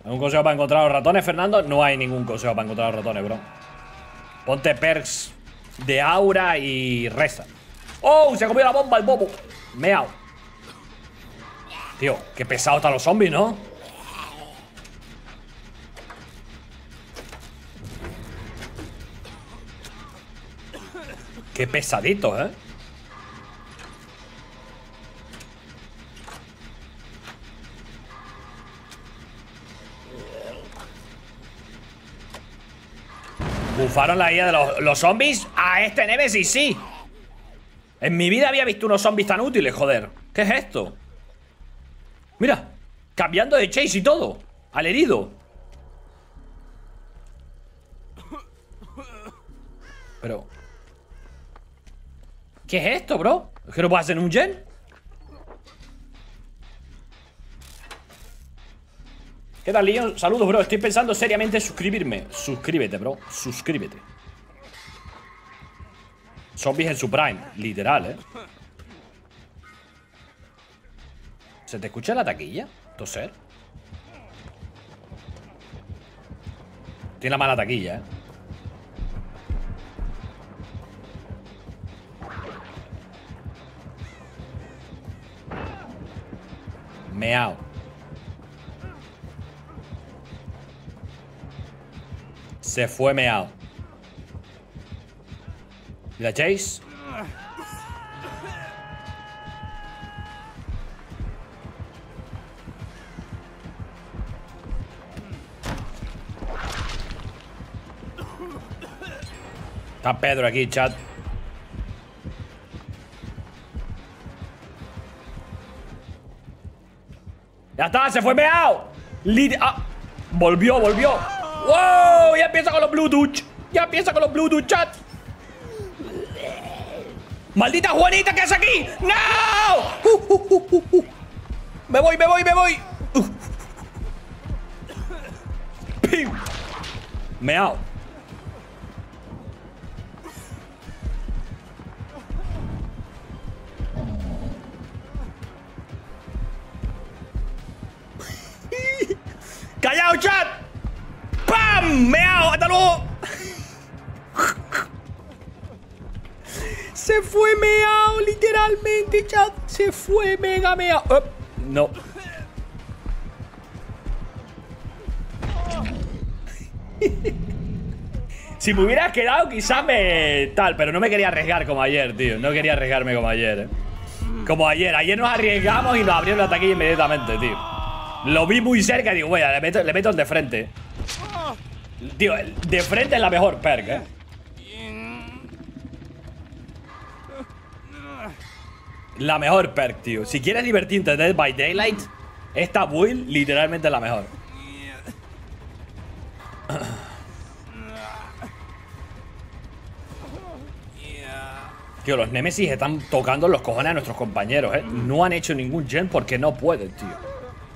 Speaker 2: ¿Algún consejo para encontrar a los ratones, Fernando? No hay ningún consejo para encontrar los ratones, bro. Ponte perks de aura y reza. ¡Oh! Se ha comido la bomba el bobo. Meao. Tío, qué pesado están los zombies, ¿no? Qué pesadito, ¿eh? Bufaron la guía de los, los zombies a este Nemesis, sí. En mi vida había visto unos zombies tan útiles, joder. ¿Qué es esto? Mira, cambiando de chase y todo. Al herido. Pero... ¿Qué es esto, bro? ¿Es que no puedo hacer un gen? Saludos, bro. Estoy pensando seriamente en suscribirme. Suscríbete, bro. Suscríbete. Zombies en su prime. Literal, ¿eh? ¿Se te escucha la taquilla? Toser. Tiene la mala taquilla, ¿eh? Meao. Se fue. ¿Y la Chase? Está Pedro aquí, chat. ¡Ya está! ¡Se fue meao! Lit- ah, volvió, volvió. ¡Wow! Ya empieza con los Bluetooth. Ya empieza con los Bluetooth chat. ¡Maldita Juanita, ¿qué hace aquí! ¡No! Uh, uh, uh. Me voy, me voy, me voy. ¡Pim! Meao. ¡Callao, chat! ¡Pam! ¡Meao! ¡Hasta luego! Se fue meao, literalmente, chat. Se fue mega meao. No. si me hubiera quedado, quizás me. tal, pero no me quería arriesgar como ayer, tío. No quería arriesgarme como ayer, eh. Como ayer. Ayer nos arriesgamos y nos abrieron la taquilla inmediatamente, tío. Lo vi muy cerca y digo, vaya, le le meto el de frente. Tío, de frente es la mejor perk, eh. La mejor perk, tío. Si quieres divertirte de Dead by Daylight, esta build literalmente es la mejor. Tío, los Nemesis están tocando los cojones a nuestros compañeros, ¿eh? No han hecho ningún gen porque no pueden, tío.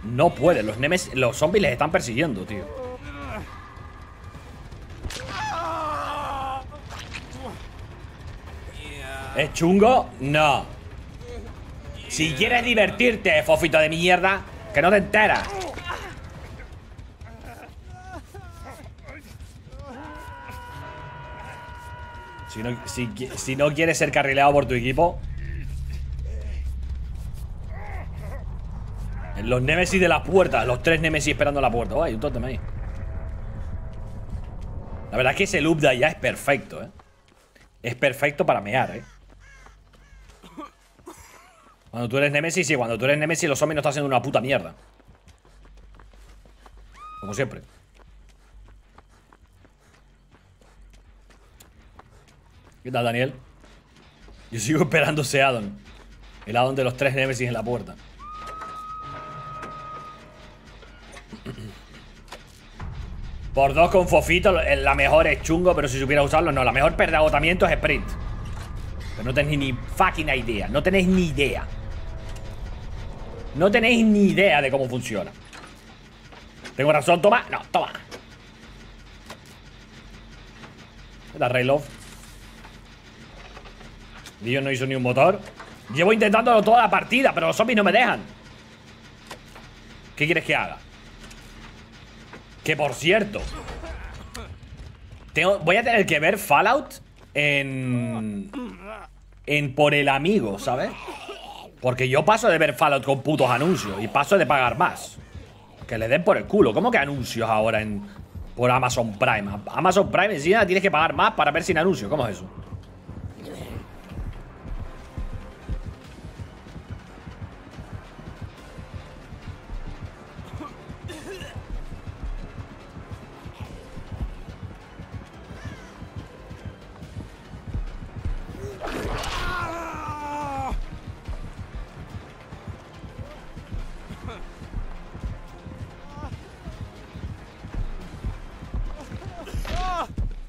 Speaker 2: No pueden. Los Nemesis, los zombies les están persiguiendo, tío. ¿Es chungo? No. Si quieres divertirte, fofito de mierda, que no te enteras. Si no, si, no quieres ser carrileado por tu equipo. Los Nemesis de las puertas, los tres Nemesis esperando la puerta. Oh, hay un tótem ahí. La verdad es que ese loop de allá es perfecto, ¿eh? Es perfecto para mear, ¿eh? Cuando tú eres Nemesis, sí, cuando tú eres Nemesis, los zombies no están haciendo una puta mierda. Como siempre. ¿Qué tal, Daniel? Yo sigo esperando ese addon. El addon de los tres Nemesis en la puerta. Por dos con Fofito, la mejor es chungo, pero si supiera usarlo, no. La mejor per de agotamiento es sprint. Pero no tenéis ni fucking idea. No tenéis ni idea. No tenéis ni idea de cómo funciona. ¿Tengo razón, toma? No, toma. La Ray Love. Dios no hizo ni un motor. Llevo intentándolo toda la partida, pero los zombies no me dejan. ¿Qué quieres que haga? Que por cierto. Tengo, voy a tener que ver Fallout en. En por el amigo, ¿sabes? Porque yo paso de ver Fallout con putos anuncios y paso de pagar más. Que le den por el culo. ¿Cómo que anuncios ahora en por Amazon Prime? Amazon Prime encima tienes que pagar más para ver sin anuncios. ¿Cómo es eso?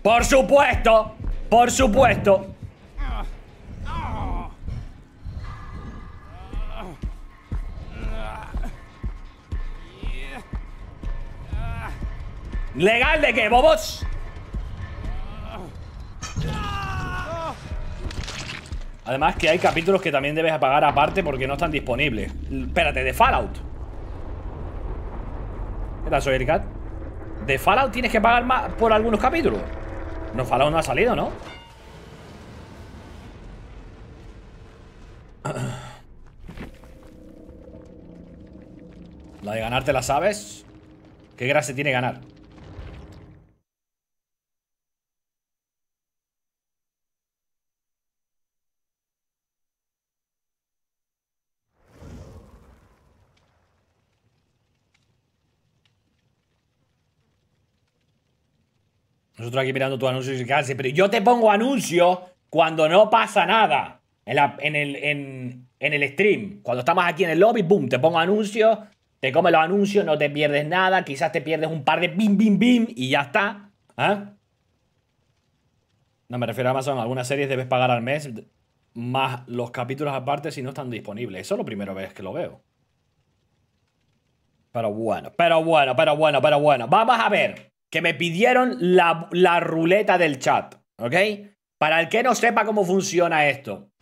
Speaker 2: Por supuesto, por supuesto. ¿Legal de qué, bobos? Además que hay capítulos que también debes pagar aparte porque no están disponibles. Espérate, de Fallout. ¿Qué tal, soy Ericat? ¿De Fallout tienes que pagar más por algunos capítulos? No, Fallout no ha salido, ¿no? La de ganarte la sabes. ¿Qué gracia tiene ganar? Nosotros aquí mirando tus anuncios y casi, pero yo te pongo anuncios cuando no pasa nada. En, la- en el, en, en el stream. Cuando estamos aquí en el lobby, boom, te pongo anuncios. Te come los anuncios, no te pierdes nada. Quizás te pierdes un par de bim, bim, bim y ya está. ¿Ah? No, me refiero a Amazon. Algunas series debes pagar al mes más los capítulos aparte si no están disponibles. Eso es lo primero vez que lo veo. Pero bueno, pero bueno, pero bueno, pero bueno. Vamos a ver. Que me pidieron la, la ruleta del chat. ¿Ok? Para el que no sepa cómo funciona esto,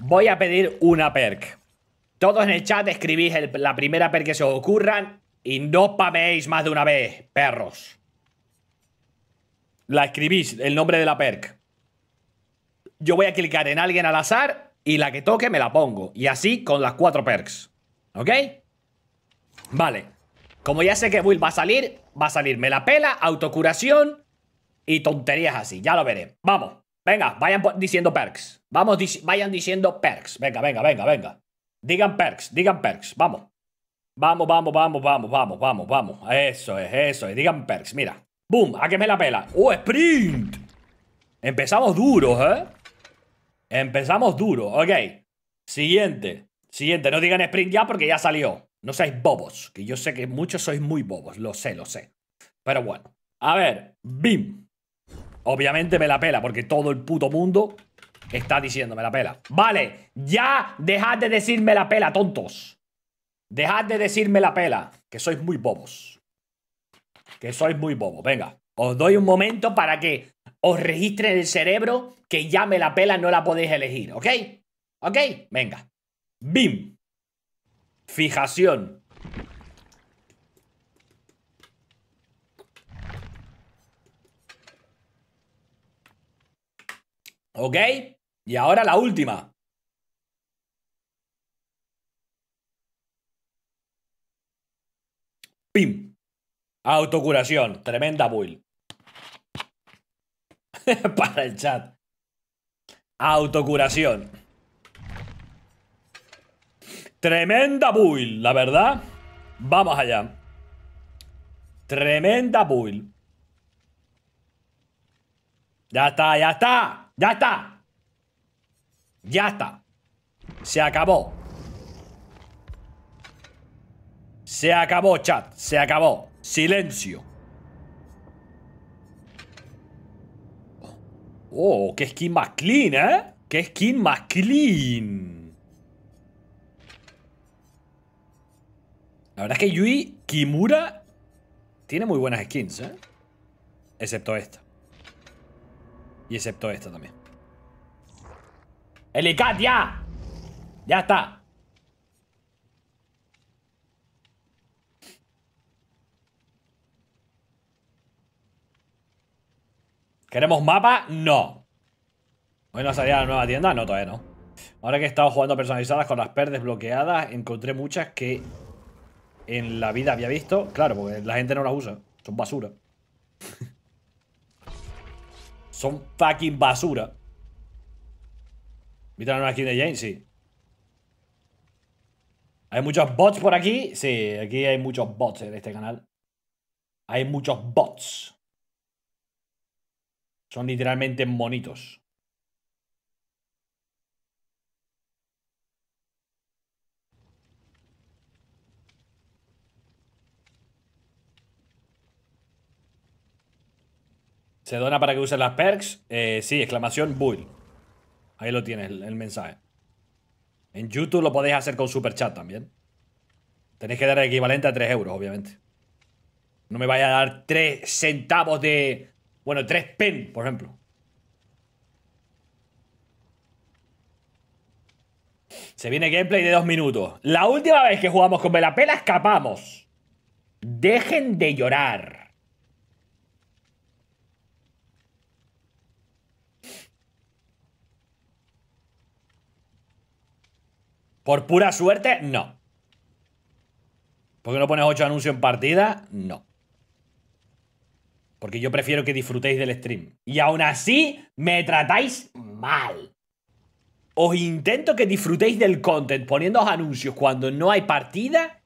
Speaker 2: voy a pedir una perk. Todos en el chat escribís la primera perk que se os ocurran y no pameéis más de una vez, perros. La escribís, el nombre de la perk. Yo voy a clicar en alguien al azar y la que toque me la pongo. Y así con las cuatro perks. ¿Ok? Vale. Como ya sé que Will va a salir, va a salir me la pela, autocuración y tonterías así. Ya lo veré. Vamos. Venga, vayan diciendo perks. Vamos, vayan diciendo perks. Venga, venga, venga, venga. Digan perks, digan perks. Vamos. Vamos, vamos, vamos, vamos, vamos, vamos, vamos. Eso es, eso es. Digan perks, mira. Boom, a que me la pela. ¡Oh, sprint! Empezamos duros, ¿eh? Empezamos duro. Ok. Siguiente. Siguiente. No digan sprint ya porque ya salió. No seáis bobos. Que yo sé que muchos sois muy bobos. Lo sé, lo sé. Pero bueno. A ver. Bim. Obviamente me la pela porque todo el puto mundo está diciendo me la pela. Vale. Ya dejad de decirme la pela, tontos. Dejad de decirme la pela. Que sois muy bobos. Que sois muy bobos. Venga. Os doy un momento para que os registre en el cerebro que ya me la pela no la podéis elegir. ¿Ok? ¿Ok? Venga. Bim. Fijación. ¿Ok? Y ahora la última. Pim. Autocuración. Tremenda build. Para el chat. Autocuración. Tremenda build, la verdad. Vamos allá. Tremenda build. Ya está, ya está. Ya está. Ya está. Se acabó. Se acabó, chat. Se acabó. Silencio. Oh, qué skin más clean, ¿eh? Qué skin más clean. La verdad es que Yui Kimura tiene muy buenas skins, ¿eh? Excepto esta. Y excepto esta también. ¡Helicat, ya! ¡Ya está! ¿Queremos mapa? No. Hoy no salía la nueva tienda, no, todavía no. Ahora que he estado jugando personalizadas con las per desbloqueadas, encontré muchas que en la vida había visto. Claro, porque la gente no las usa. Son basura. Son fucking basura. ¿Viste la nueva skin de Jane? Sí. ¿Hay muchos bots por aquí? Sí, aquí hay muchos bots en este canal. Hay muchos bots. Son literalmente monitos. ¿Se dona para que usen las perks? Eh, sí, exclamación bull. Ahí lo tienes, el, el mensaje. En YouTube lo podéis hacer con super chat también. Tenéis que dar el equivalente a 3 euros, obviamente. No me vaya a dar 3 centavos de... Bueno, 3 pen, por ejemplo. Se viene gameplay de 2 minutos. La última vez que jugamos con Velapela escapamos. Dejen de llorar. Por pura suerte, no. ¿Por qué no pones 8 anuncios en partida? No. Porque yo prefiero que disfrutéis del stream. Y aún así, me tratáis mal. Os intento que disfrutéis del content poniendo anuncios cuando no hay partida.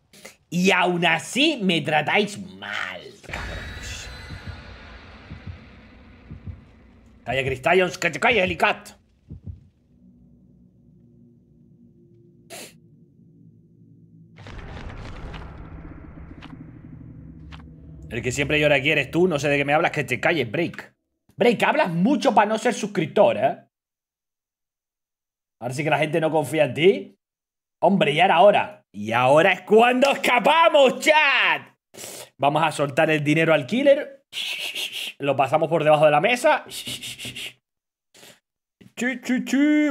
Speaker 2: Y aún así, me tratáis mal. Cabrones. Calla, Crystallions, que te calles, Helicat. El que siempre llora aquí eres tú, no sé de qué me hablas, que te calles, Break. Break, hablas mucho para no ser suscriptor, ¿eh? Ahora sí que la gente no confía en ti. Hombre, ya era hora. Y ahora es cuando escapamos, chat. Vamos a soltar el dinero al killer. Lo pasamos por debajo de la mesa.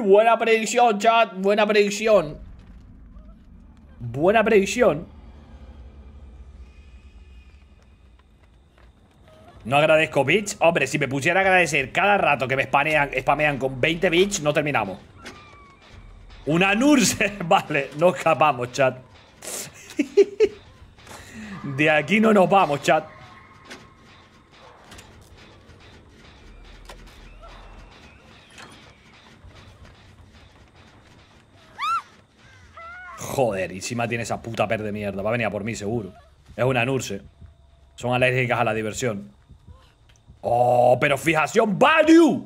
Speaker 2: Buena predicción, chat. Buena predicción. Buena predicción. No agradezco bits. Hombre, si me pusiera a agradecer cada rato que me spamean, con 20 bits, no terminamos. Una Nurse. Vale, no escapamos, chat. De aquí no nos vamos, chat. Joder, y encima tiene esa puta per de mierda. Va a venir a por mí, seguro. Es una Nurse. Son alérgicas a la diversión. Oh, pero fijación value.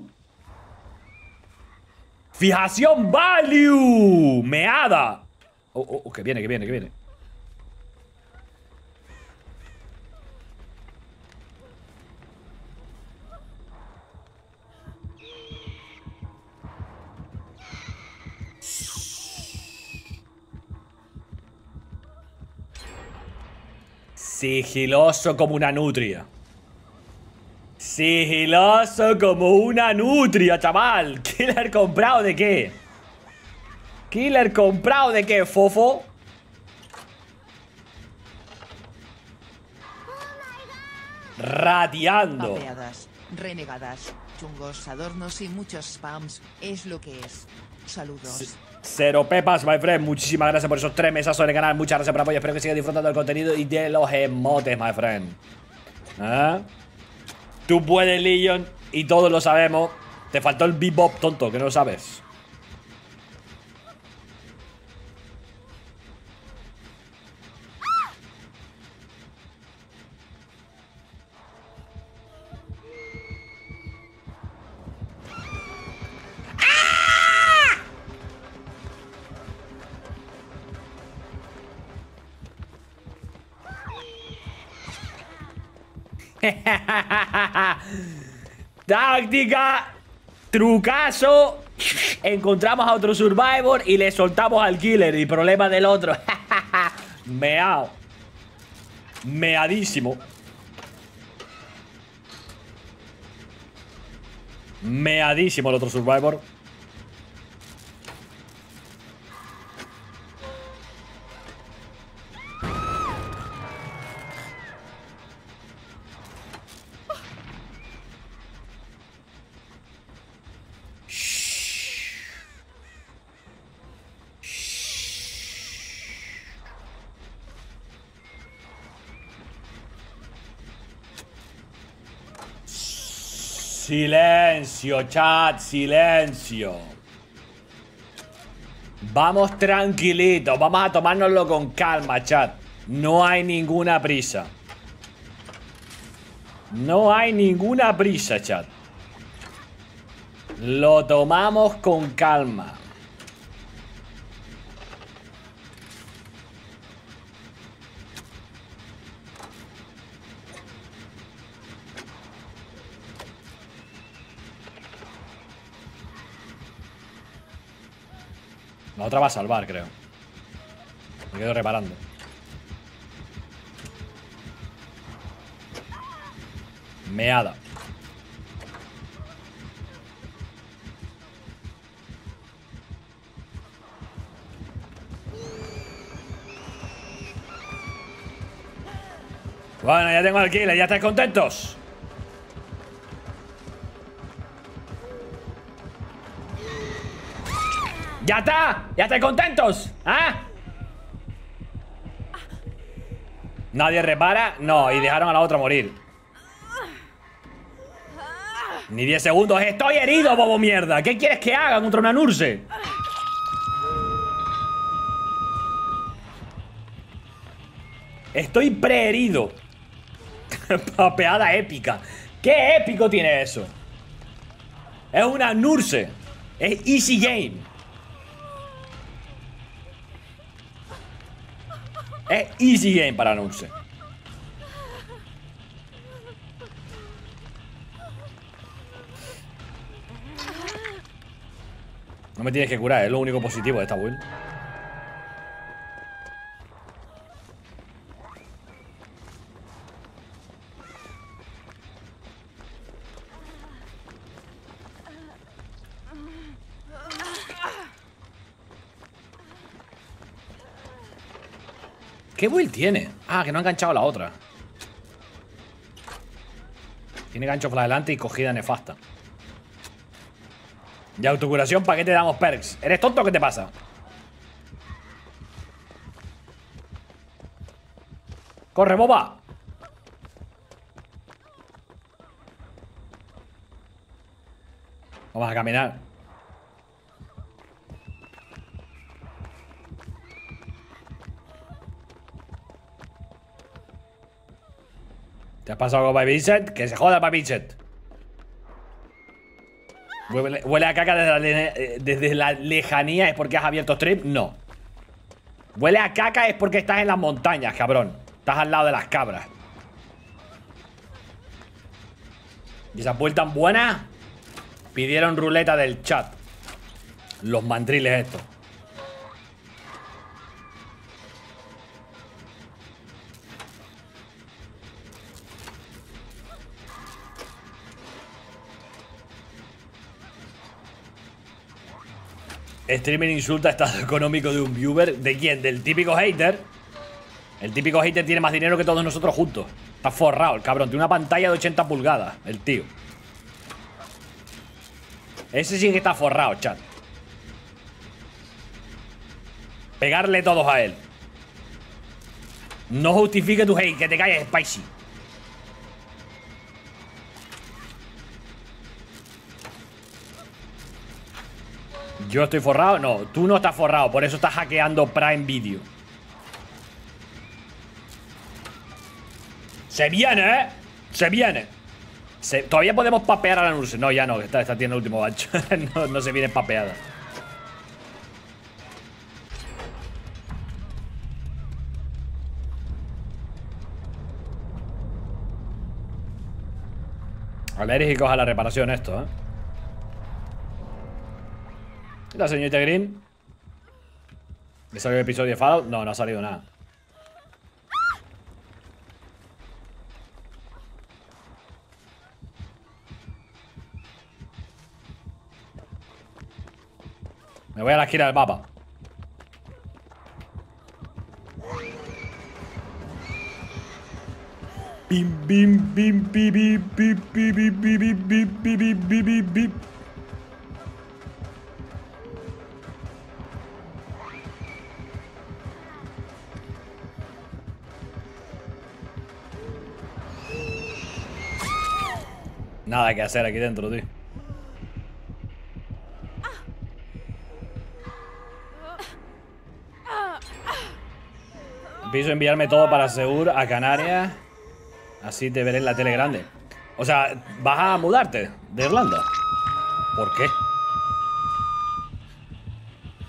Speaker 2: Fijación value. Meada. Oh, oh, oh, que viene, que viene, que viene. Sigiloso como una nutria. Sigiloso como una nutria, chaval. ¿Killer comprado de qué? ¿Killer comprado de qué, fofo? Radiando.
Speaker 3: Papeadas, renegadas, chungos adornos y muchos spams, es lo que es. Saludos.
Speaker 2: Cero Pepas, my friend. Muchísimas gracias por esos tres mesazos en el canal. Muchas gracias por apoyo. Espero que sigas disfrutando del contenido y de los emotes, my friend. ¿Ah? Tú puedes, Legion, y todos lo sabemos. Te faltó el bebop tonto, que no lo sabes. Táctica, trucazo. Encontramos a otro Survivor y le soltamos al killer. Y problema del otro. Meao. Meadísimo. Meadísimo el otro Survivor. Silencio, chat, silencio. Vamos tranquilitos, vamos a tomárnoslo con calma, chat. No hay ninguna prisa. No hay ninguna prisa, chat. Lo tomamos con calma. Otra va a salvar, creo. Me quedo reparando. Meada. Bueno, ya tengo al killer, ¿ya estáis contentos? ¡Ya está! ¿Ya estáis contentos? ¿Ah? ¿Nadie repara? No, y dejaron a la otra morir. Ni 10 segundos. ¡Estoy herido, bobo mierda! ¿Qué quieres que haga contra una Nurse? Estoy preherido. Papeada épica. ¿Qué épico tiene eso? Es una Nurse. Es easy game. È easy game para Nunce. No me tienes que curar, es lo único positivo de esta build. ¿Qué build tiene? Ah, que no ha enganchado la otra. Tiene gancho para adelante y cogida nefasta. De autocuración, ¿para qué te damos perks? ¿Eres tonto o qué te pasa? ¡Corre, boba! Vamos a caminar. ¿Te has pasado con Babichet? Que se joda Babichet. Huele, huele a caca desde la, le- eh, desde la lejanía. ¿Es porque has abierto stream? No. Huele a caca es porque estás en las montañas, cabrón. Estás al lado de las cabras. Y esas vueltas buenas pidieron ruleta del chat. Los mandriles estos. Streamer insulta estado económico de un viewer. ¿De quién? Del típico hater. El típico hater tiene más dinero que todos nosotros juntos. Está forrado el cabrón. Tiene una pantalla de 80 pulgadas. El tío. Ese sí que está forrado, chat. Pegarle todos a él. No justifique tu hate, que te calles, Spicy. Yo estoy forrado. No, tú no estás forrado. Por eso estás hackeando Prime Video. Se viene, ¿eh? Se viene. Se- Todavía podemos papear a la Nurse. No, ya no. Esta tiene el último gancho. no, no se viene papeada. Alérgicos a la reparación esto, ¿eh? ¿Y la señorita Green? ¿Le salió el episodio de Fallout? No, no ha salido nada. Me voy a la esquina del mapa. Bim, bim, bim, bi, bi, bi, bi, bi, bi, bi, bi, bi, bi, Nada que hacer aquí dentro, tío. A enviarme todo para Segur a Canarias. Así te veré en la tele grande. O sea, ¿vas a mudarte de Irlanda? ¿Por qué?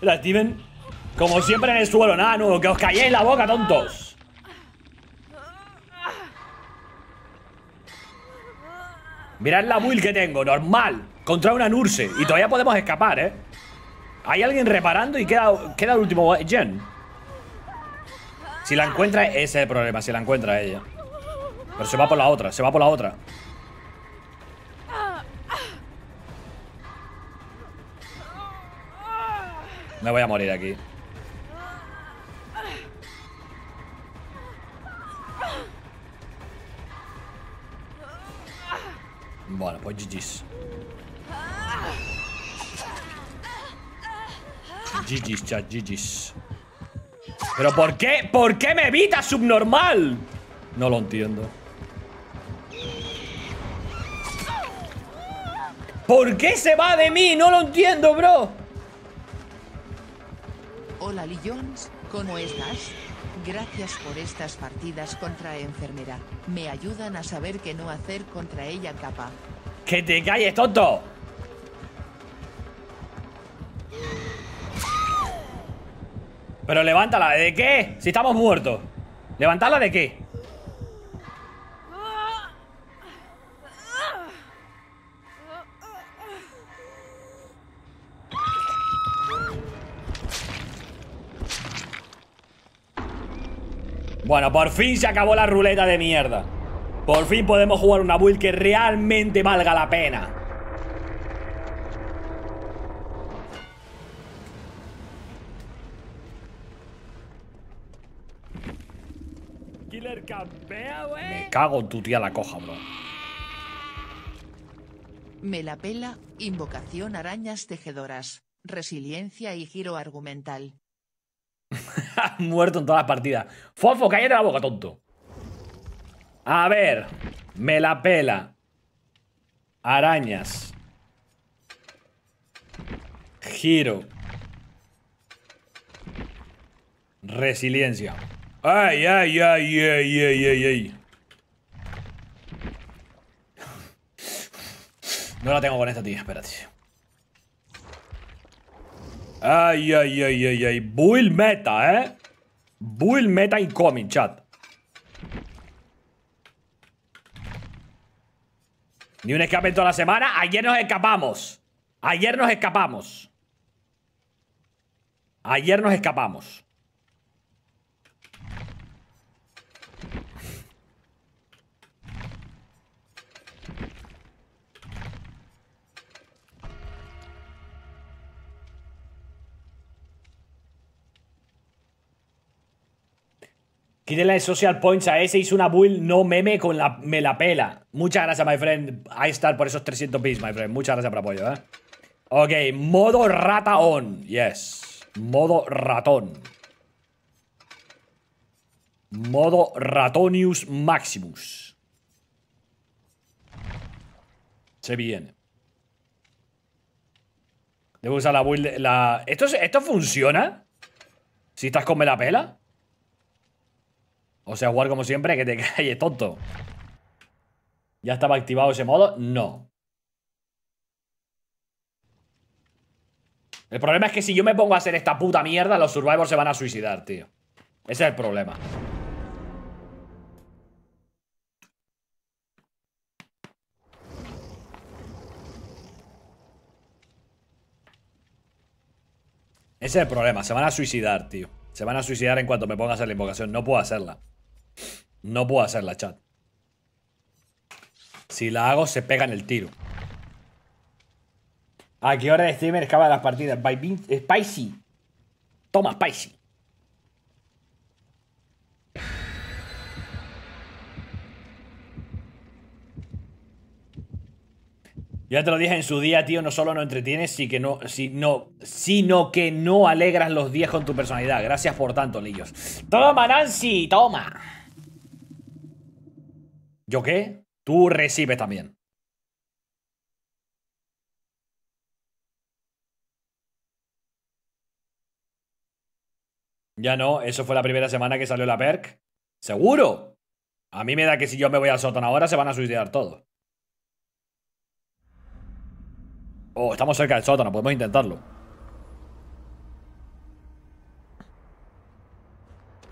Speaker 2: Mira, Steven. Como siempre en el suelo, nada nuevo. Que os calléis la boca, tontos. Mirad la build que tengo, normal. Contra una Nurse. Y todavía podemos escapar, ¿eh? Hay alguien reparando y queda, queda el último gen. Si la encuentra, ese es el problema. Si la encuentra ella. Pero se va por la otra, se va por la otra. Me voy a morir aquí. Bueno, pues GG's. GG's, chat, GG's. ¿Pero por qué? ¿Por qué me evita subnormal? No lo entiendo. ¿Por qué se va de mí? No lo entiendo, bro.
Speaker 3: Hola Lee Jones, ¿cómo estás? Gracias por estas partidas contra enfermera. Me ayudan a saber qué no hacer contra ella capa.
Speaker 2: Que te calles, tonto. Pero levántala, ¿de qué? Si estamos muertos. ¿Levantarla de qué? Bueno, por fin se acabó la ruleta de mierda. Por fin podemos jugar una build que realmente valga la pena. Killer campea, güey. Me cago en tu tía la coja, bro.
Speaker 3: Me la pela, invocación arañas tejedoras, resiliencia y giro argumental.
Speaker 2: Muerto en todas las partidas. Fofo, cállate la boca, tonto. A ver. Me la pela. Arañas. Giro. Resiliencia. Ay, ay, ay, ay, ay, ay, ay. No la tengo con esta tía, espérate. Ay, ay, ay, ay, ay. Build meta, ¿eh? Build meta incoming, chat. Ni un escape en toda la semana. Ayer nos escapamos. Ayer nos escapamos. Ayer nos escapamos. Quítale social points a ese. Hizo una build no meme con la me la pela. Muchas gracias, my friend. Ahí está por esos 300 bits, my friend. Muchas gracias por apoyo, eh. Ok, modo rata on. Yes. Modo ratón. Modo Ratonius Maximus. Se viene. Debo usar la build. La... ¿Esto, es- ¿Esto funciona? Si estás con me la pela. O sea, jugar como siempre, que te calles, tonto. ¿Ya estaba activado ese modo? No. El problema es que si yo me pongo a hacer esta puta mierda, los survivors se van a suicidar, tío. Ese es el problema. Ese es el problema. Se van a suicidar, tío. Se van a suicidar en cuanto me ponga a hacer la invocación. No puedo hacerla. No puedo hacerla, chat. Si la hago, se pega en el tiro. ¿A qué hora de streamer escapa las partidas? Vin- Spicy. Toma, Spicy. Ya te lo dije en su día, tío, no solo no entretienes, sí que no, sino, sino que no alegras los días con tu personalidad. Gracias por tanto, Lillos. Toma, Nancy, toma. ¿Yo qué? Tú recibes también. Ya no, eso fue la primera semana que salió la perk. ¿Seguro? A mí me da que si yo me voy al sótano ahora se van a suicidar todos. Oh, estamos cerca del sótano, podemos intentarlo.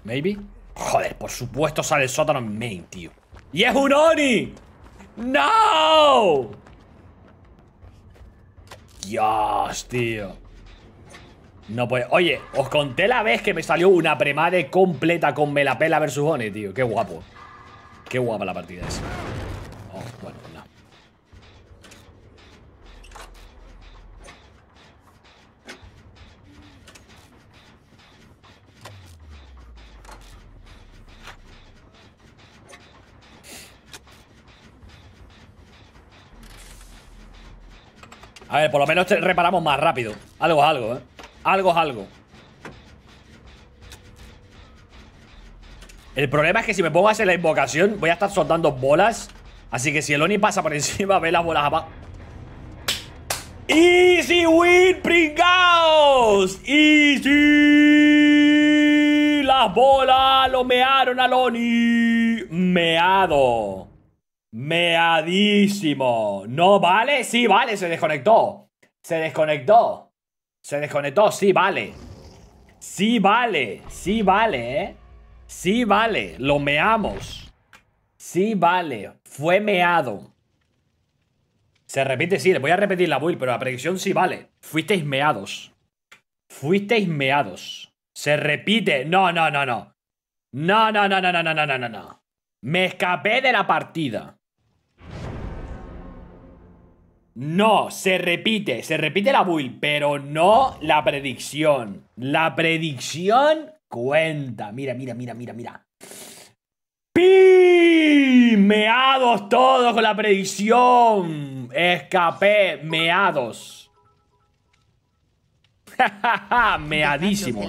Speaker 2: Maybe. Joder, por supuesto sale el sótano en main, tío. ¡Y es un Oni! ¡No! Dios, tío. No puede. Oye, os conté la vez que me salió una premade completa con Melapela versus Oni, tío. Qué guapo. Qué guapa la partida esa. Oh, bueno, no. A ver, por lo menos reparamos más rápido. Algo es algo, ¿eh? Algo es algo. El problema es que si me pongo a hacer la invocación, voy a estar soltando bolas. Así que si el Oni pasa por encima, ve las bolas abajo. ¡Easy win, pringaos! ¡Easy! Las bolas lo mearon al Oni. Meado. Meadísimo. ¿No vale? Sí, vale, se desconectó. Se desconectó. Se desconectó, sí, vale. Sí, vale. Sí, vale, ¿eh? Sí, vale. Lo meamos. Sí, vale. Fue meado. Se repite, sí, le voy a repetir la build, pero la predicción sí vale. Fuisteis meados. Fuisteis meados. Se repite. No, no, no, no. No, no, no, no, no, no, no, no, no. Me escapé de la partida. No, se repite, se repite la build, pero no la predicción. La predicción cuenta. Mira, mira, mira, mira, mira. ¡Pi! Meados todos con la predicción. Escapé, meados. Meadísimo.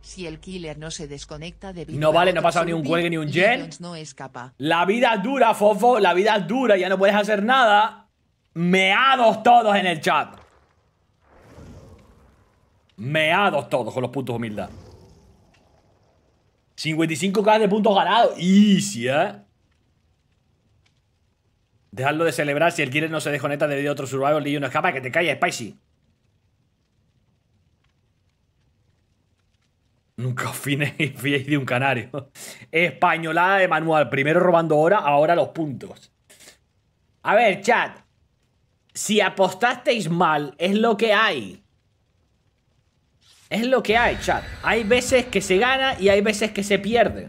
Speaker 3: Si el killer no se desconecta debido
Speaker 2: No vale, no ha pasado ni un cuelgue ni un gen.
Speaker 3: No escapa.
Speaker 2: La vida es dura, Fofo. La vida es dura, ya no puedes hacer nada. Meados todos en el chat. Meados todos con los puntos de humildad. 55k de puntos ganados. Easy, ¿eh? Dejadlo de celebrar si el killer no se desconecta debido a otro survival y no escapa. Que te calles, Spicy. Nunca os fiéis de un canario. Españolada de manual. Primero robando hora, ahora los puntos. A ver, chat. Si apostasteis mal, es lo que hay. Es lo que hay, chat. Hay veces que se gana y hay veces que se pierde.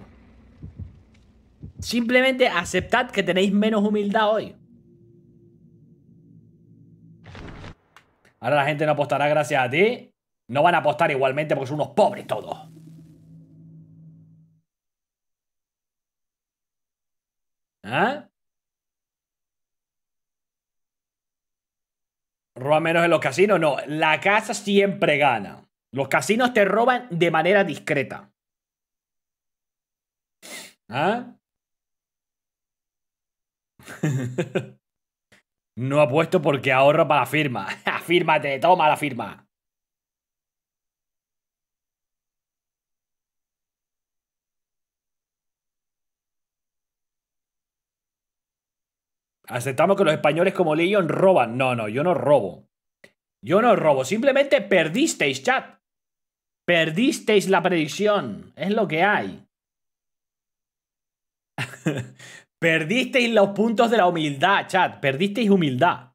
Speaker 2: Simplemente aceptad que tenéis menos humildad hoy. Ahora la gente no apostará gracias a ti. No van a apostar igualmente porque son unos pobres todos. ¿Ah? ¿Roba menos en los casinos? No, la casa siempre gana. Los casinos te roban de manera discreta. ¿Ah? no apuesto porque ahorro para la firma. Fírmate, toma la firma. Aceptamos que los españoles como Leon roban. No, no, yo no robo. Yo no robo. Simplemente perdisteis, chat. Perdisteis la predicción. Es lo que hay. perdisteis los puntos de la humildad, chat. Perdisteis humildad.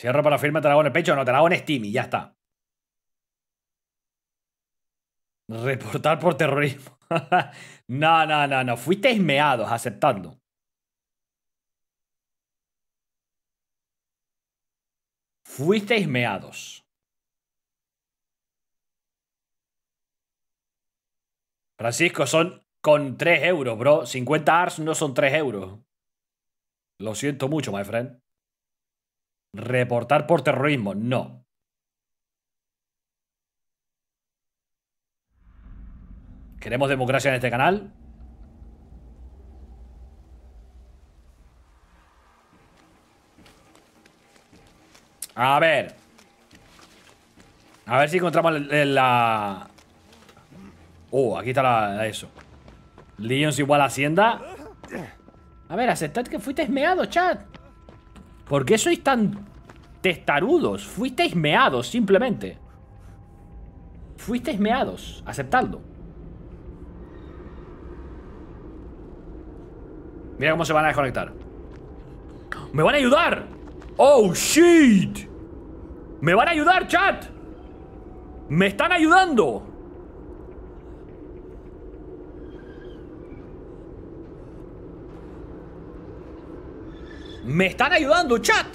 Speaker 2: Cierro para firma, te la hago en el pecho. No, te la hago en Steam y ya está. Reportar por terrorismo. no, no, no, no. Fuisteis meados aceptando. Fuisteis meados. Francisco, son con 3 euros, bro. 50 ars no son 3 euros. Lo siento mucho, my friend. Reportar por terrorismo, no. ¿Queremos democracia en este canal? A ver. A ver si encontramos la... Oh, aquí está la, la eso. Lions igual a Hacienda. A ver, aceptad que fuisteis meados, chat. ¿Por qué sois tan testarudos? Fuisteis meados, simplemente. Fuisteis meados. Aceptadlo. Mira cómo se van a desconectar. ¡Me van a ayudar! ¡Oh, shit! ¡Me van a ayudar, chat! ¡Me están ayudando! ¡Me están ayudando, chat!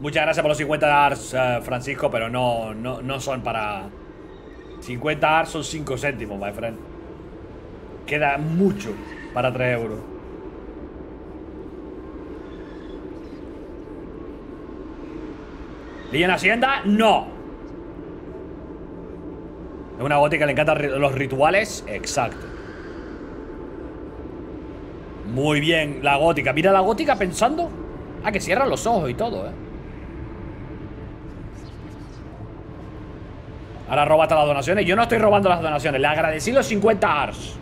Speaker 2: Muchas gracias por los 50 ars, eh, Francisco, pero no, no, no son para... 50 ars son 5 céntimos, my friend. Queda mucho para 3 euros. ¿Lilla en Hacienda? No. ¿Es una gótica le encantan los rituales? Exacto. Muy bien, la gótica. Mira la gótica pensando. Ah, que cierra los ojos y todo, eh. Ahora roba hasta las donaciones. Yo no estoy robando las donaciones. Le agradecí los 50 ars.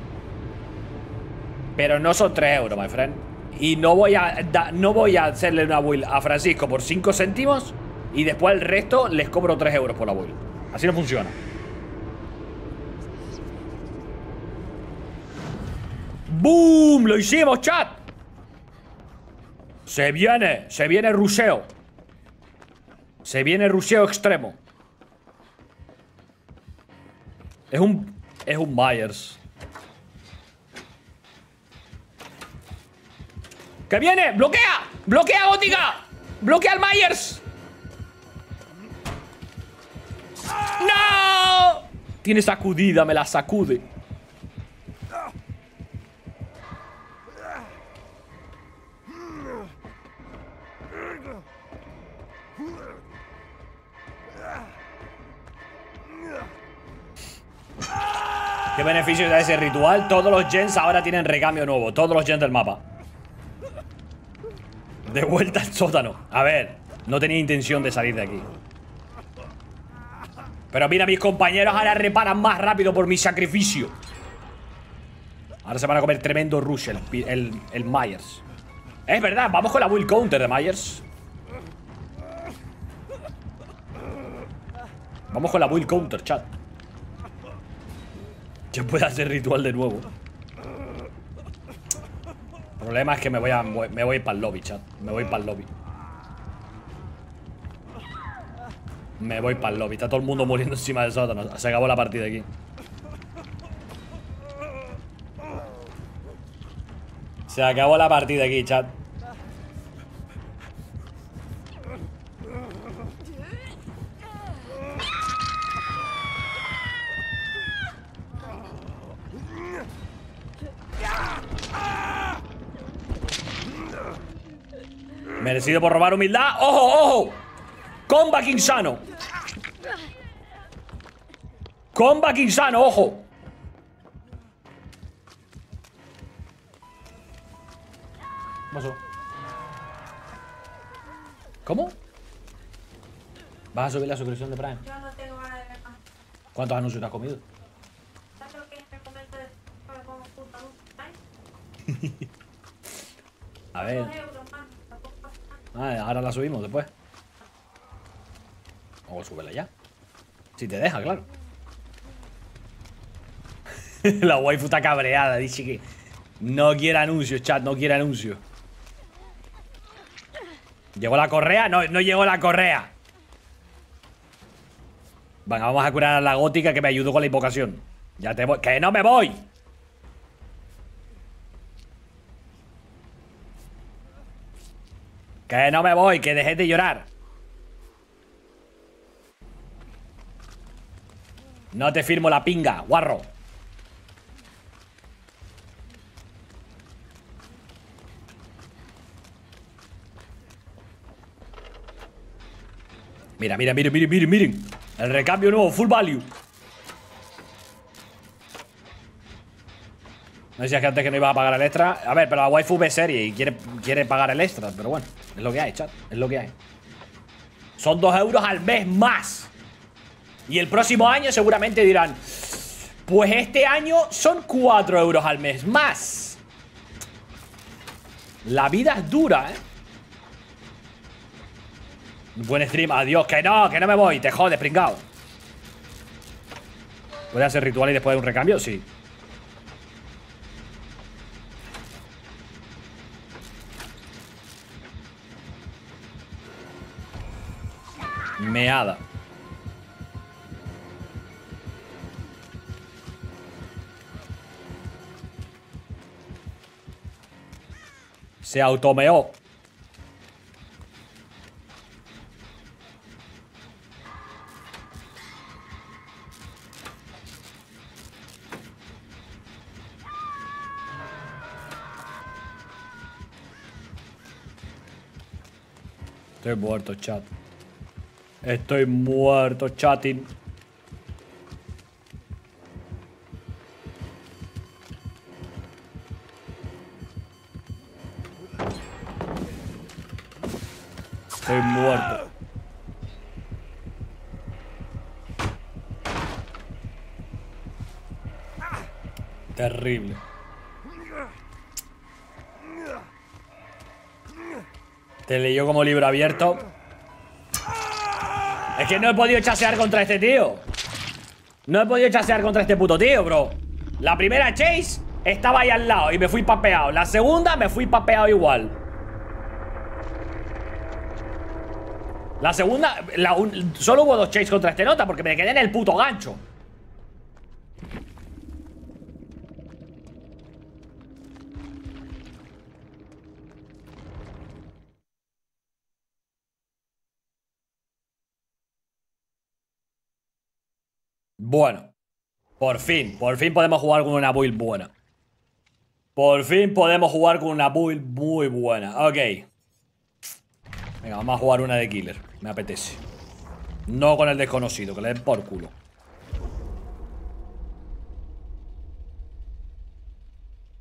Speaker 2: Pero no son 3 euros, my friend. Y no voy a no voy a hacerle una build a Francisco por 5 céntimos. Y después el resto les cobro 3 euros por la build. Así no funciona. ¡Boom! ¡Lo hicimos, chat! Se viene, se viene ruseo. Se viene rusheo extremo. Es un... Es un Myers. ¡Que viene! ¡Bloquea! ¡Bloquea, Gótica! ¡Bloquea al Myers! ¡No! Tiene sacudida, me la sacude. ¿Qué beneficio da ese ritual? Todos los gens ahora tienen recambio nuevo. Todos los gens del mapa. De vuelta al sótano. A ver, no tenía intención de salir de aquí. Pero mira, mis compañeros ahora reparan más rápido por mi sacrificio. Ahora se van a comer tremendo rush el, Myers. Es verdad, vamos con la will counter de Myers. Vamos con la will counter, chat. Ya puede hacer ritual de nuevo. El problema es que me voy a me voy para el lobby, chat. Me voy para el lobby. Me voy para el lobby. Está todo el mundo muriendo encima del sótano. Se acabó la partida aquí. Se acabó la partida aquí, chat. Merecido por robar humildad. ¡Ojo, ojo! Comeback insano. Comeback insano, ojo. ¿Cómo? ¿Vas a subir la suscripción de Prime?
Speaker 5: Yo no tengo ganas de ver más.
Speaker 2: ¿Cuántos anuncios te has comido?
Speaker 5: ¿Sabes lo
Speaker 2: Ah, ahora la subimos después. O súbela ya. Si te deja, claro. la waifu está cabreada. Dice que no quiere anuncios, chat. No quiere anuncios. ¿Llegó la correa? No, no llegó la correa. Venga, vamos a curar a la gótica que me ayudó con la invocación. Ya te voy. ¡Que no me voy! Que no me voy, que dejé de llorar. No te firmo la pinga, guarro. Mira, mira, miren, miren, miren, miren. El recambio nuevo, full value. No decías que antes que no iba a pagar el extra. A ver, pero la waifu ve serie y quiere, quiere pagar el extra. Pero bueno, es lo que hay, chat. Es lo que hay. Son dos euros al mes más. Y el próximo año seguramente dirán, pues este año son cuatro euros al mes más. La vida es dura, ¿eh? Buen stream, adiós. Que no, que no me voy. Te jodes, pringao. ¿Puede hacer ritual y después de un recambio? Sí. Meada. Se automeó. Estoy muerto, chat. Estoy muerto, chatting. Estoy muerto. Terrible. Te leyó como libro abierto. Es que no he podido chasear contra este tío. No he podido chasear contra este puto tío, bro. La primera chase estaba ahí al lado y me fui papeado. La segunda me fui papeado igual. La segunda, solo hubo dos chase contra este nota porque me quedé en el puto gancho. Bueno, por fin, por fin podemos jugar con una build buena. Por fin podemos jugar con una build muy buena. Ok. Venga, vamos a jugar una de killer. Me apetece. No con el desconocido, que le den por culo.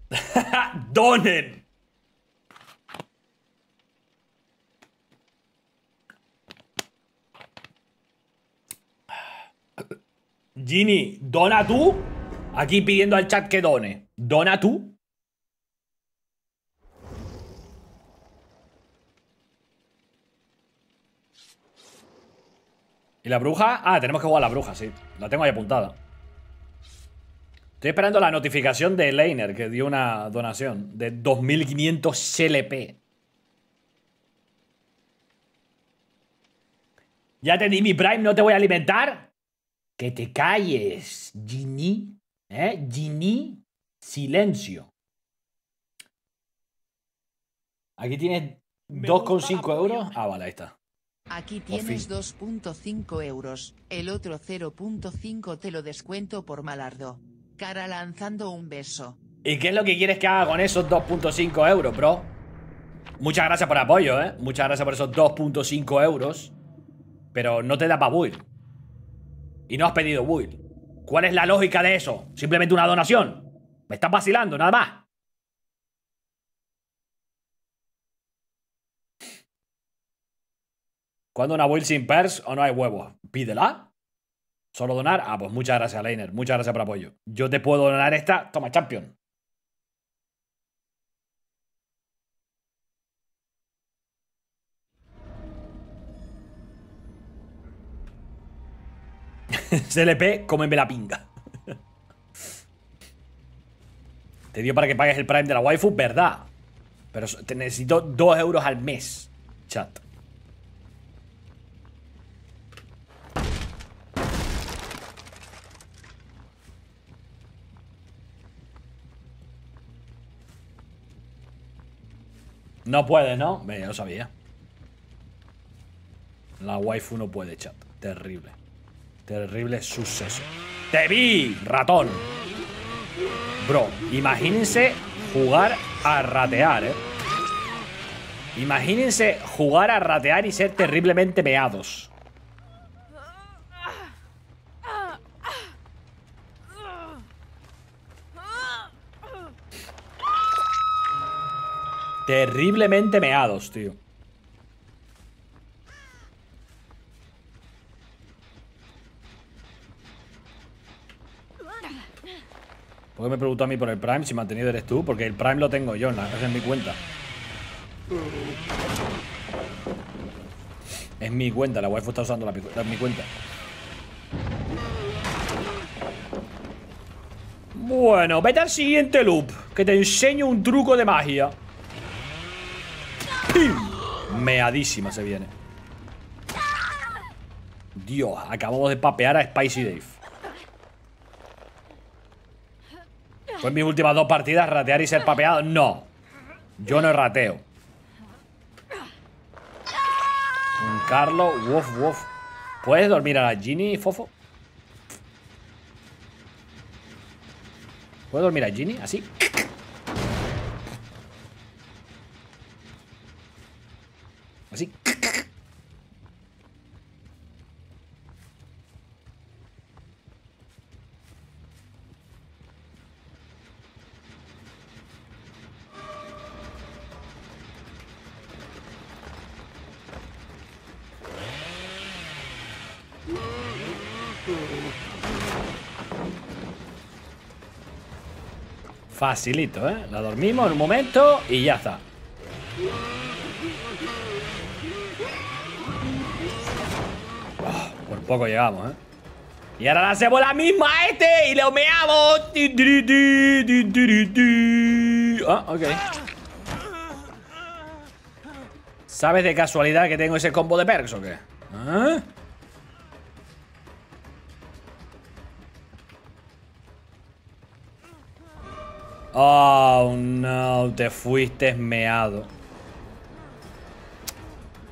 Speaker 2: ¡Donen! Ginny, ¿dona tú? Aquí pidiendo al chat que done. ¿Dona tú? ¿Y la bruja? Ah, tenemos que jugar a la bruja, sí. La tengo ahí apuntada. Estoy esperando la notificación de Leiner, que dio una donación de 2500 CLP. Ya te di mi Prime, no te voy a alimentar. Que te calles, Ginny. ¿Eh? Ginny, silencio. Aquí tienes 2,5 euros. Ah, vale, ahí está.
Speaker 3: Aquí tienes
Speaker 2: fin.
Speaker 3: 2.5 euros, el otro 0.5 te lo descuento por malardo. Cara lanzando un beso.
Speaker 2: ¿Y qué es lo que quieres que haga con esos 2.5 euros, bro? Muchas gracias por el apoyo, ¿eh? Muchas gracias por esos 2.5 euros. Pero no te da para build. Y no has pedido build. ¿Cuál es la lógica de eso? Simplemente una donación. Me estás vacilando, nada más. ¿Cuándo una build sin pers o no hay huevos? Pídela. ¿Solo donar? Ah, pues muchas gracias, Leiner. Muchas gracias por apoyo. Yo te puedo donar esta. Toma, champion. CLP, cómeme la pinga. Te dio para que pagues el Prime de la waifu, ¿verdad? Pero te necesito 2 euros al mes, chat. No puede, ¿no? Ve, ya lo sabía. La waifu no puede, chat. Terrible. Terrible suceso. ¡Te vi, ratón! Bro, imagínense jugar a ratear, ¿eh? Imagínense jugar a ratear y ser terriblemente meados. Terriblemente meados, tío. ¿Por qué me preguntó a mí por el Prime si mantenido eres tú? Porque el Prime lo tengo yo, en la- es en mi cuenta. Es mi cuenta, la waifu está usando la, la- mi cuenta. Bueno, vete al siguiente loop, que te enseño un truco de magia. ¡Pim! Meadísima se viene. Dios, acabamos de papear a Spicy Dave. Fue en mis últimas dos partidas ratear y ser papeado. No. Yo no rateo. Un Carlo, wof. ¿Puedes dormir a la Ginny, Fofo? ¿Puedo dormir a Ginny? Así. Facilito, ¿eh? La dormimos en un momento y ya está. Ah, por poco llegamos, ¿eh? Y ahora le hacemos la misma a este y le meamos. Ah, ok. ¿Sabes de casualidad que tengo ese combo de perks o qué? ¿Ah? Oh, no, te fuiste meado.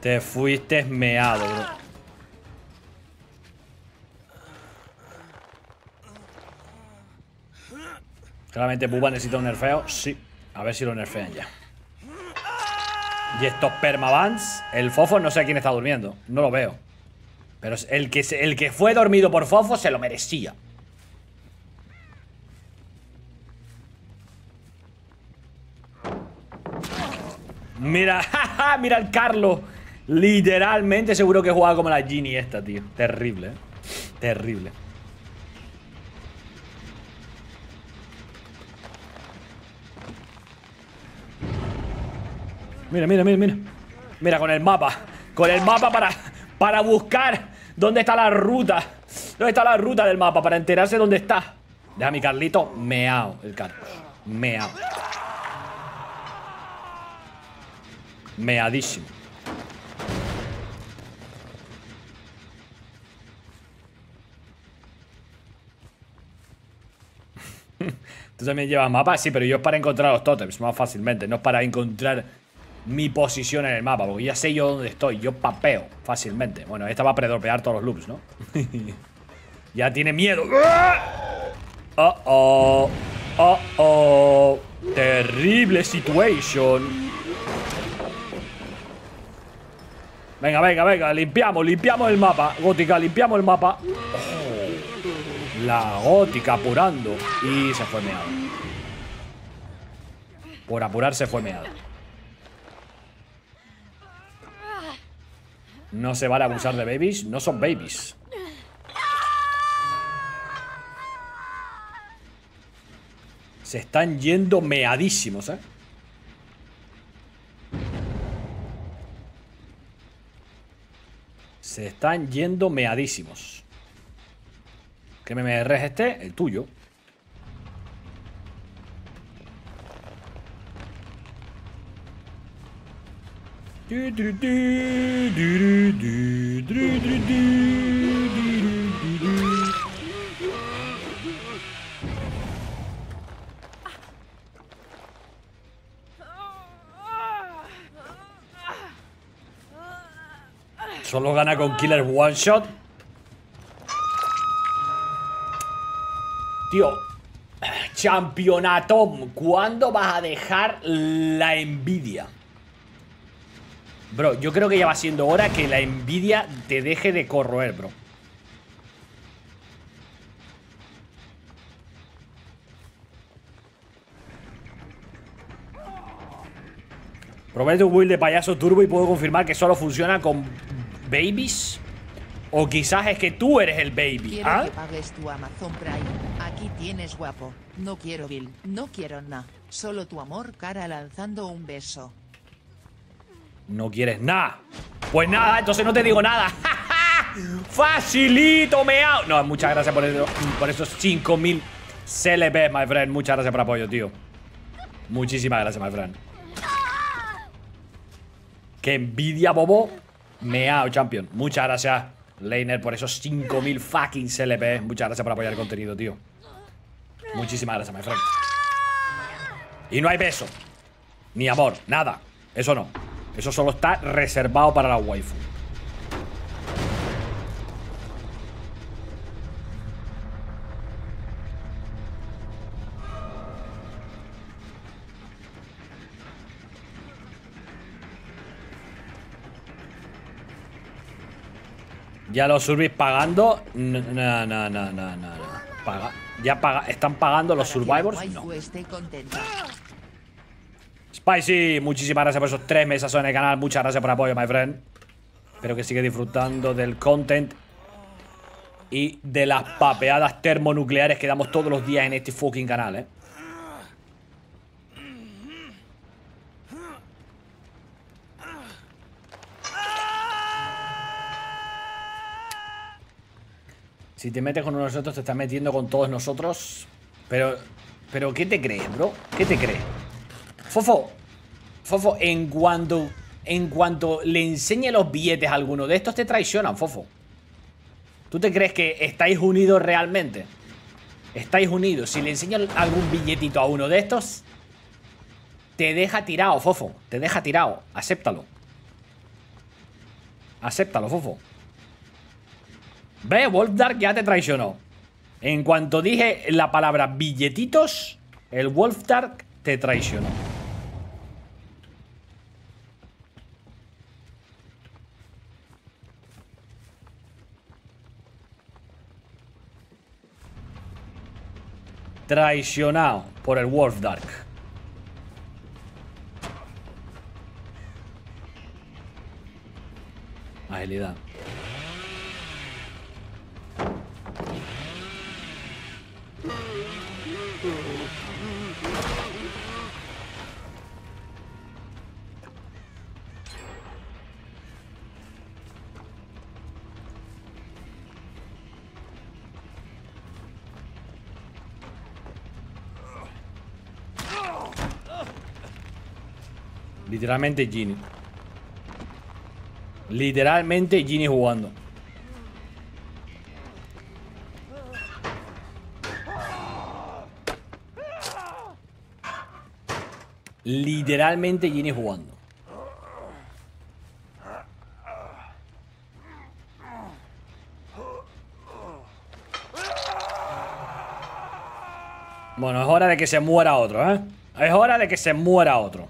Speaker 2: Te fuiste meado, bro. Claramente Bubba necesita un nerfeo. Sí. A ver si lo nerfean ya. Y estos permabans. El Fofo no sé a quién está durmiendo. No lo veo. Pero el que, el que fue dormido por Fofo se lo merecía. Mira, mira el Carlos. Literalmente seguro que juega como la Ginny esta, tío. Terrible, ¿eh? Terrible. Mira, mira, mira, mira. Mira, con el mapa. Con el mapa para, para buscar dónde está la ruta. ¿Dónde está la ruta del mapa? Para enterarse dónde está. Deja mi Carlito meao, el Carlos. Meao. Meadísimo. ¿Tú también llevas mapas? Sí, pero yo es para encontrar los totems más fácilmente. No es para encontrar mi posición en el mapa. Porque ya sé yo dónde estoy. Yo papeo fácilmente. Bueno, esta va a predropear todos los loops, ¿no? ya tiene miedo. Oh, oh. Oh, oh. Terrible situation. Venga, venga, venga. Limpiamos, limpiamos el mapa. Gótica, limpiamos el mapa. Oh. La gótica apurando. Y se fue meado. Por apurar se fue meado. No se vale abusar de babies. No son babies. Se están yendo meadísimos, ¿eh? Se están yendo meadísimos. ¿Qué MMR es este? El tuyo. Solo gana con Killer One Shot. Tío, campeonato. ¿Cuándo vas a dejar la envidia? Bro, yo creo que ya va siendo hora que la envidia te deje de corroer, bro. Probé tu build de payaso turbo y puedo confirmar que solo funciona con babies. O quizás es que tú eres el baby.
Speaker 3: Quiero
Speaker 2: ¿Ah?
Speaker 3: que pagues tu Amazon Prime. Aquí tienes guapo. No quiero Bill, no quiero nada. Solo tu amor cara lanzando un beso.
Speaker 2: No quieres nada. Pues nada, entonces no te digo nada. Facilito, meao. No, muchas gracias por, eso- por esos 5000 CLP, my friend. Muchas gracias por apoyo, tío. Muchísimas gracias, my friend. Qué envidia, bobo. Meao, champion. Muchas gracias, Leiner, por esos 5000 fucking CLP. Muchas gracias por apoyar el contenido, tío. Muchísimas gracias, my friend. Y no hay beso. Ni amor, nada. Eso no. Eso solo está reservado para la waifu. Ya los survis pagando. No, no, no, no, no, no. Paga. Ya paga. ¿Están pagando los survivors? No. Spicy, muchísimas gracias por esos tres meses en el canal. Muchas gracias por el apoyo, my friend. Espero que siga disfrutando del content y de las papeadas termonucleares que damos todos los días en este fucking canal, eh. Si te metes con uno de nosotros, te estás metiendo con todos nosotros. Pero, pero, ¿qué te crees, bro? ¿Qué te crees? Fofo, Fofo, en cuanto en cuanto le enseñe los billetes a alguno de estos, te traicionan, Fofo. ¿Tú te crees que estáis unidos realmente? Estáis unidos. Si le enseño algún billetito a uno de estos, te deja tirado, Fofo. Te deja tirado. Acéptalo. Acéptalo, Fofo. Ve, Wolfdark ya te traicionó. En cuanto dije la palabra billetitos, el Wolfdark te traicionó. Traicionado por el Wolfdark. Agilidad. Literalmente Gini. Literalmente Gini jugando. Literalmente Gini jugando. Bueno, es hora de que se muera otro, ¿eh? Es hora de que se muera otro.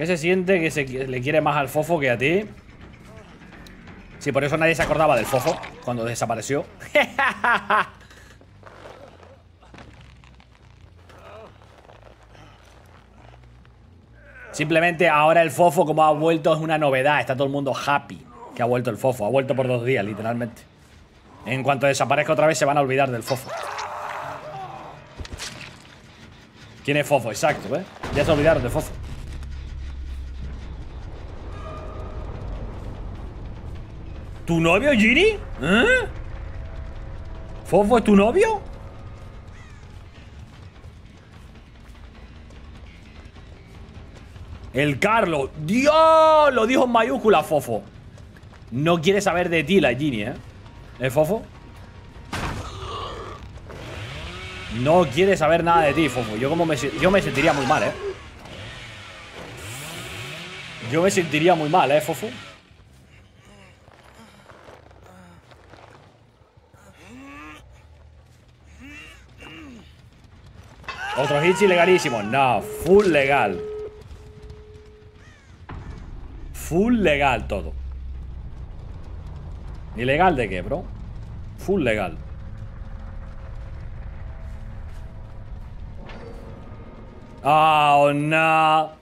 Speaker 2: ¿Qué se siente que se le quiere más al fofo que a ti? Sí, por eso nadie se acordaba del fofo cuando desapareció. Simplemente ahora el fofo, como ha vuelto, es una novedad. Está todo el mundo happy que ha vuelto el fofo. Ha vuelto por dos días, literalmente. En cuanto desaparezca otra vez, se van a olvidar del fofo. ¿Quién es fofo? Exacto, ¿eh? Ya se olvidaron de fofo. ¿Tu novio, Gini? ¿Eh? ¿Fofo es tu novio? El Carlos. ¡Dios! Lo dijo en mayúscula, Fofo. No quiere saber de ti la Gini, ¿eh? ¿Eh, Fofo? No quiere saber nada de ti, Fofo. Yo, como me, yo me sentiría muy mal, ¿eh? Yo me sentiría muy mal, ¿eh, Fofo? Otro hits ilegalísimo. No, full legal. Full legal todo. ¿Ilegal de qué, bro? Full legal. Oh, no.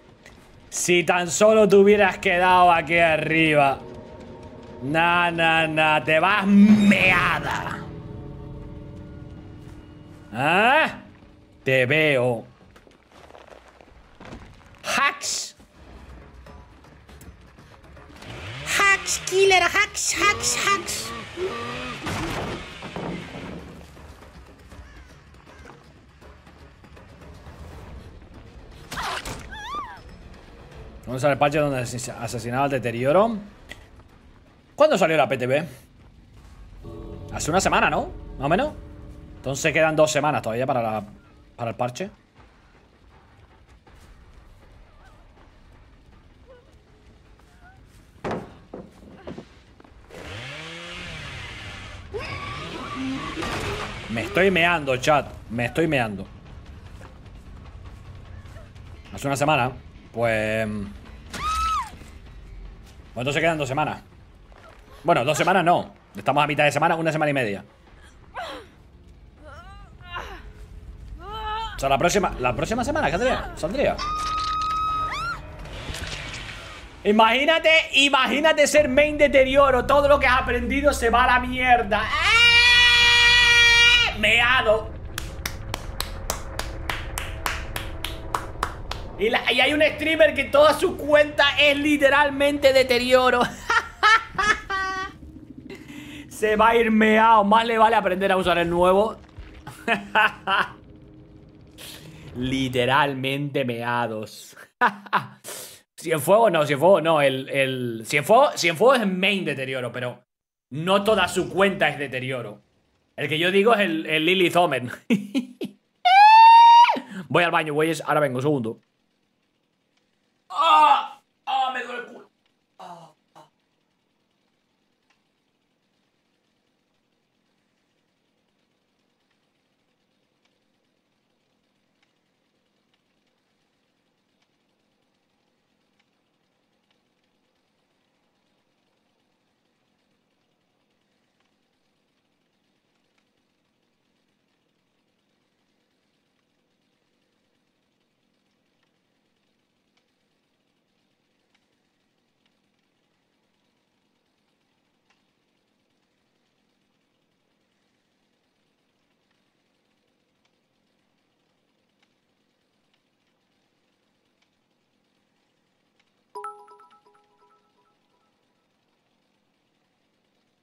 Speaker 2: Si tan solo te hubieras quedado aquí arriba. Na, na, na. Te vas meada. ¿Ah? Te veo.
Speaker 4: Hacks. Hacks, killer, hacks, hacks, hacks.
Speaker 2: ¿Dónde sale el parche donde ases- asesinaba al deterioro? ¿Cuándo salió la PTB? Hace una semana, ¿no? Más o menos. Entonces quedan dos semanas todavía para, la, para el parche. Me estoy meando, chat. Me estoy meando. Hace una semana. Pues... Pues entonces quedan dos semanas. Bueno, dos semanas no. Estamos a mitad de semana, una semana y media. O sea, la próxima, la próxima semana, ¿qué saldría? Imagínate, imagínate ser main deterioro. Todo lo que has aprendido se va a la mierda. ¡Eh! Meado. Y, y hay un streamer que toda su cuenta es literalmente deterioro. Se va a ir meado. Más le vale aprender a usar el nuevo. Literalmente meados. Cienfuegos no, Cienfuegos no. El, el Cienfuegos, Cienfuegos es main deterioro, pero no toda su cuenta es deterioro. El que yo digo es el, el Lily Zomen. Voy al baño, güeyes. Ahora vengo, un segundo. ¡Ah! Me duele el culo.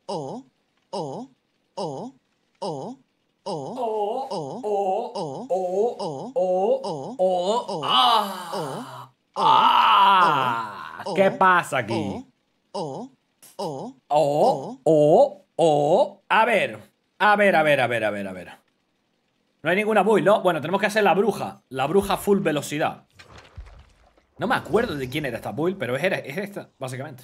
Speaker 3: O, o, o, o, o,
Speaker 2: Oh,
Speaker 3: o,
Speaker 2: oh,
Speaker 3: o,
Speaker 2: oh,
Speaker 3: o,
Speaker 2: oh,
Speaker 3: o,
Speaker 2: oh, oh,
Speaker 3: o,
Speaker 2: ah,
Speaker 3: o,
Speaker 2: ah.
Speaker 3: o,
Speaker 2: ¿Qué
Speaker 3: o,
Speaker 2: pasa aquí?
Speaker 3: o, o, o,
Speaker 2: O, o, o. A ver, a ver, a ver, a ver, a ver, a ver. No hay ninguna build, ¿no? Bueno, tenemos que hacer la bruja. La bruja full velocidad. No me acuerdo de quién era esta build, pero es, es esta, básicamente.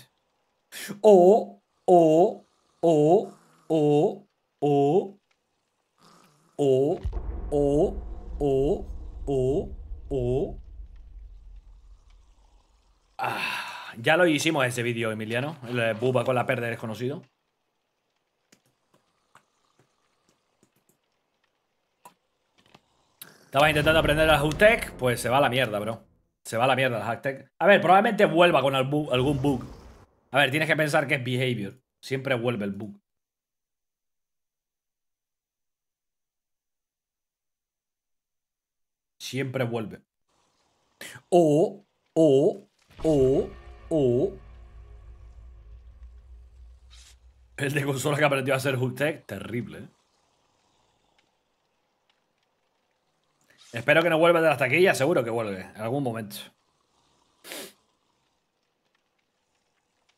Speaker 2: O, o, o, o, o, o, o, o, o, o. Ah, ya lo hicimos ese vídeo, Emiliano. El buba con la perda desconocido. Estaba intentando aprender el Hutech, pues se va a la mierda, bro. Se va a la mierda el Hutech. A ver, probablemente vuelva con algún bug. A ver, tienes que pensar que es behavior. Siempre vuelve el bug. Siempre vuelve. O, o, o, o. El de consola que aprendió a hacer Hutech, terrible, ¿eh? Espero que no vuelva de las taquillas, seguro que vuelve, en algún momento.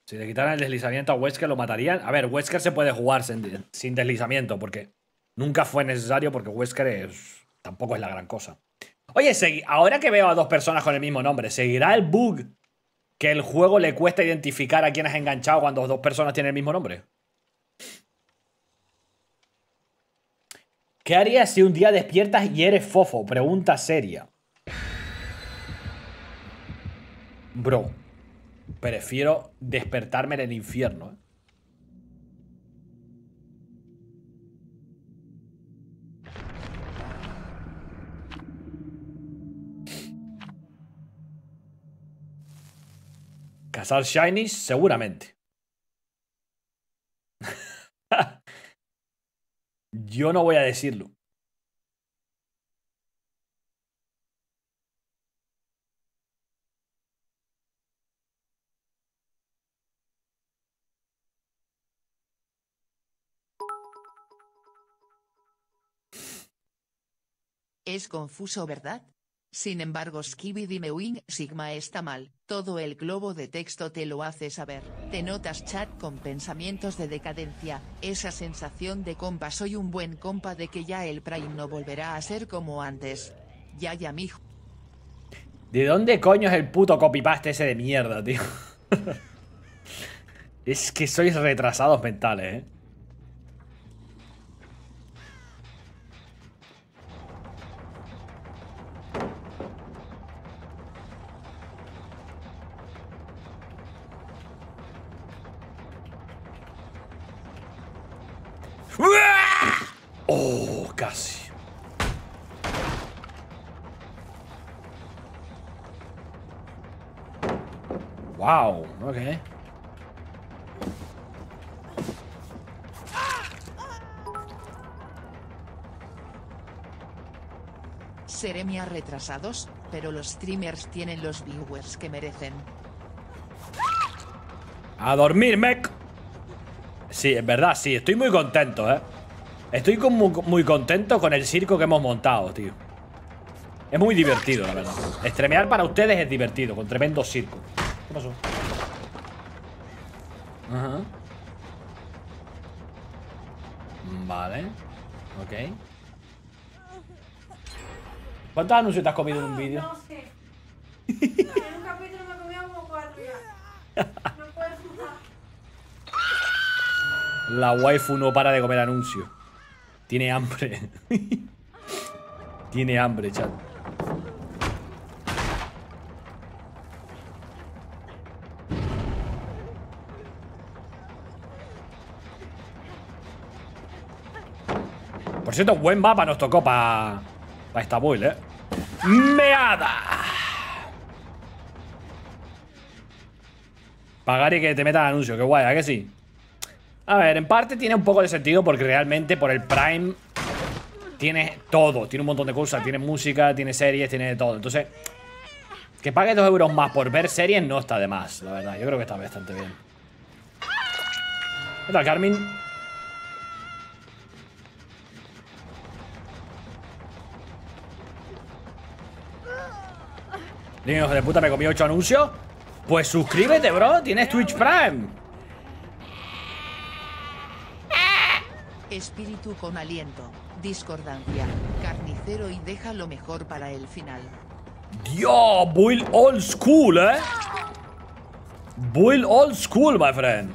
Speaker 2: Si le quitaran el deslizamiento a Wesker, lo matarían. A ver, Wesker se puede jugar sin, sin deslizamiento, porque nunca fue necesario, porque Wesker es- tampoco es la gran cosa. Oye, ahora que veo a dos personas con el mismo nombre, ¿seguirá el bug que el juego le cuesta identificar a quién has enganchado cuando dos personas tienen el mismo nombre? ¿Qué harías si un día despiertas y eres fofo? Pregunta seria. Bro, prefiero despertarme en el infierno. ¿eh? Cazar shinies, seguramente. Yo no voy a decirlo.
Speaker 3: Es confuso, ¿verdad? Sin embargo, Skibidi Mewing Sigma está mal, todo el globo de texto te lo hace saber. Te notas chat con pensamientos de decadencia, esa sensación de compa soy un buen compa de que ya el Prime no volverá a ser como antes. Ya ya mijo.
Speaker 2: ¿De dónde coño es el puto copypaste ese de mierda, tío? es que sois retrasados mentales, ¿eh?
Speaker 3: Retrasados, pero los streamers tienen los viewers que merecen.
Speaker 2: A dormir, mec. Sí, es verdad, sí. Estoy muy contento, ¿eh? Estoy como muy contento con el circo que hemos montado, tío. Es muy divertido, la verdad. Estremear para ustedes es divertido, con tremendo circo. ¿Qué pasó? Ajá. Vale. Ok. ¿Cuántos anuncios te has comido en un vídeo?
Speaker 5: No sé. En un capítulo me comía como cuatro ya. No puedo fumar.
Speaker 2: La waifu no para de comer anuncios. Tiene hambre. Tiene hambre, chat. Por cierto, buen mapa nos tocó para pa esta build, ¿eh? ¡Meada! Pagar y que te metan anuncio, qué guay, ¿a que sí? A ver, en parte tiene un poco de sentido porque realmente por el Prime tiene todo, tiene un montón de cosas, tiene música, tiene series, tiene todo. Entonces, que pague dos euros más por ver series no está de más, la verdad. Yo creo que está bastante bien. ¿Qué tal, Carmen? Hijo de puta, me comí 8 anuncios. Pues suscríbete, bro. Tienes Twitch Prime.
Speaker 3: Espíritu con aliento, discordancia, carnicero y deja lo mejor para el final.
Speaker 2: Dios, build old school, eh. Build old school, my friend.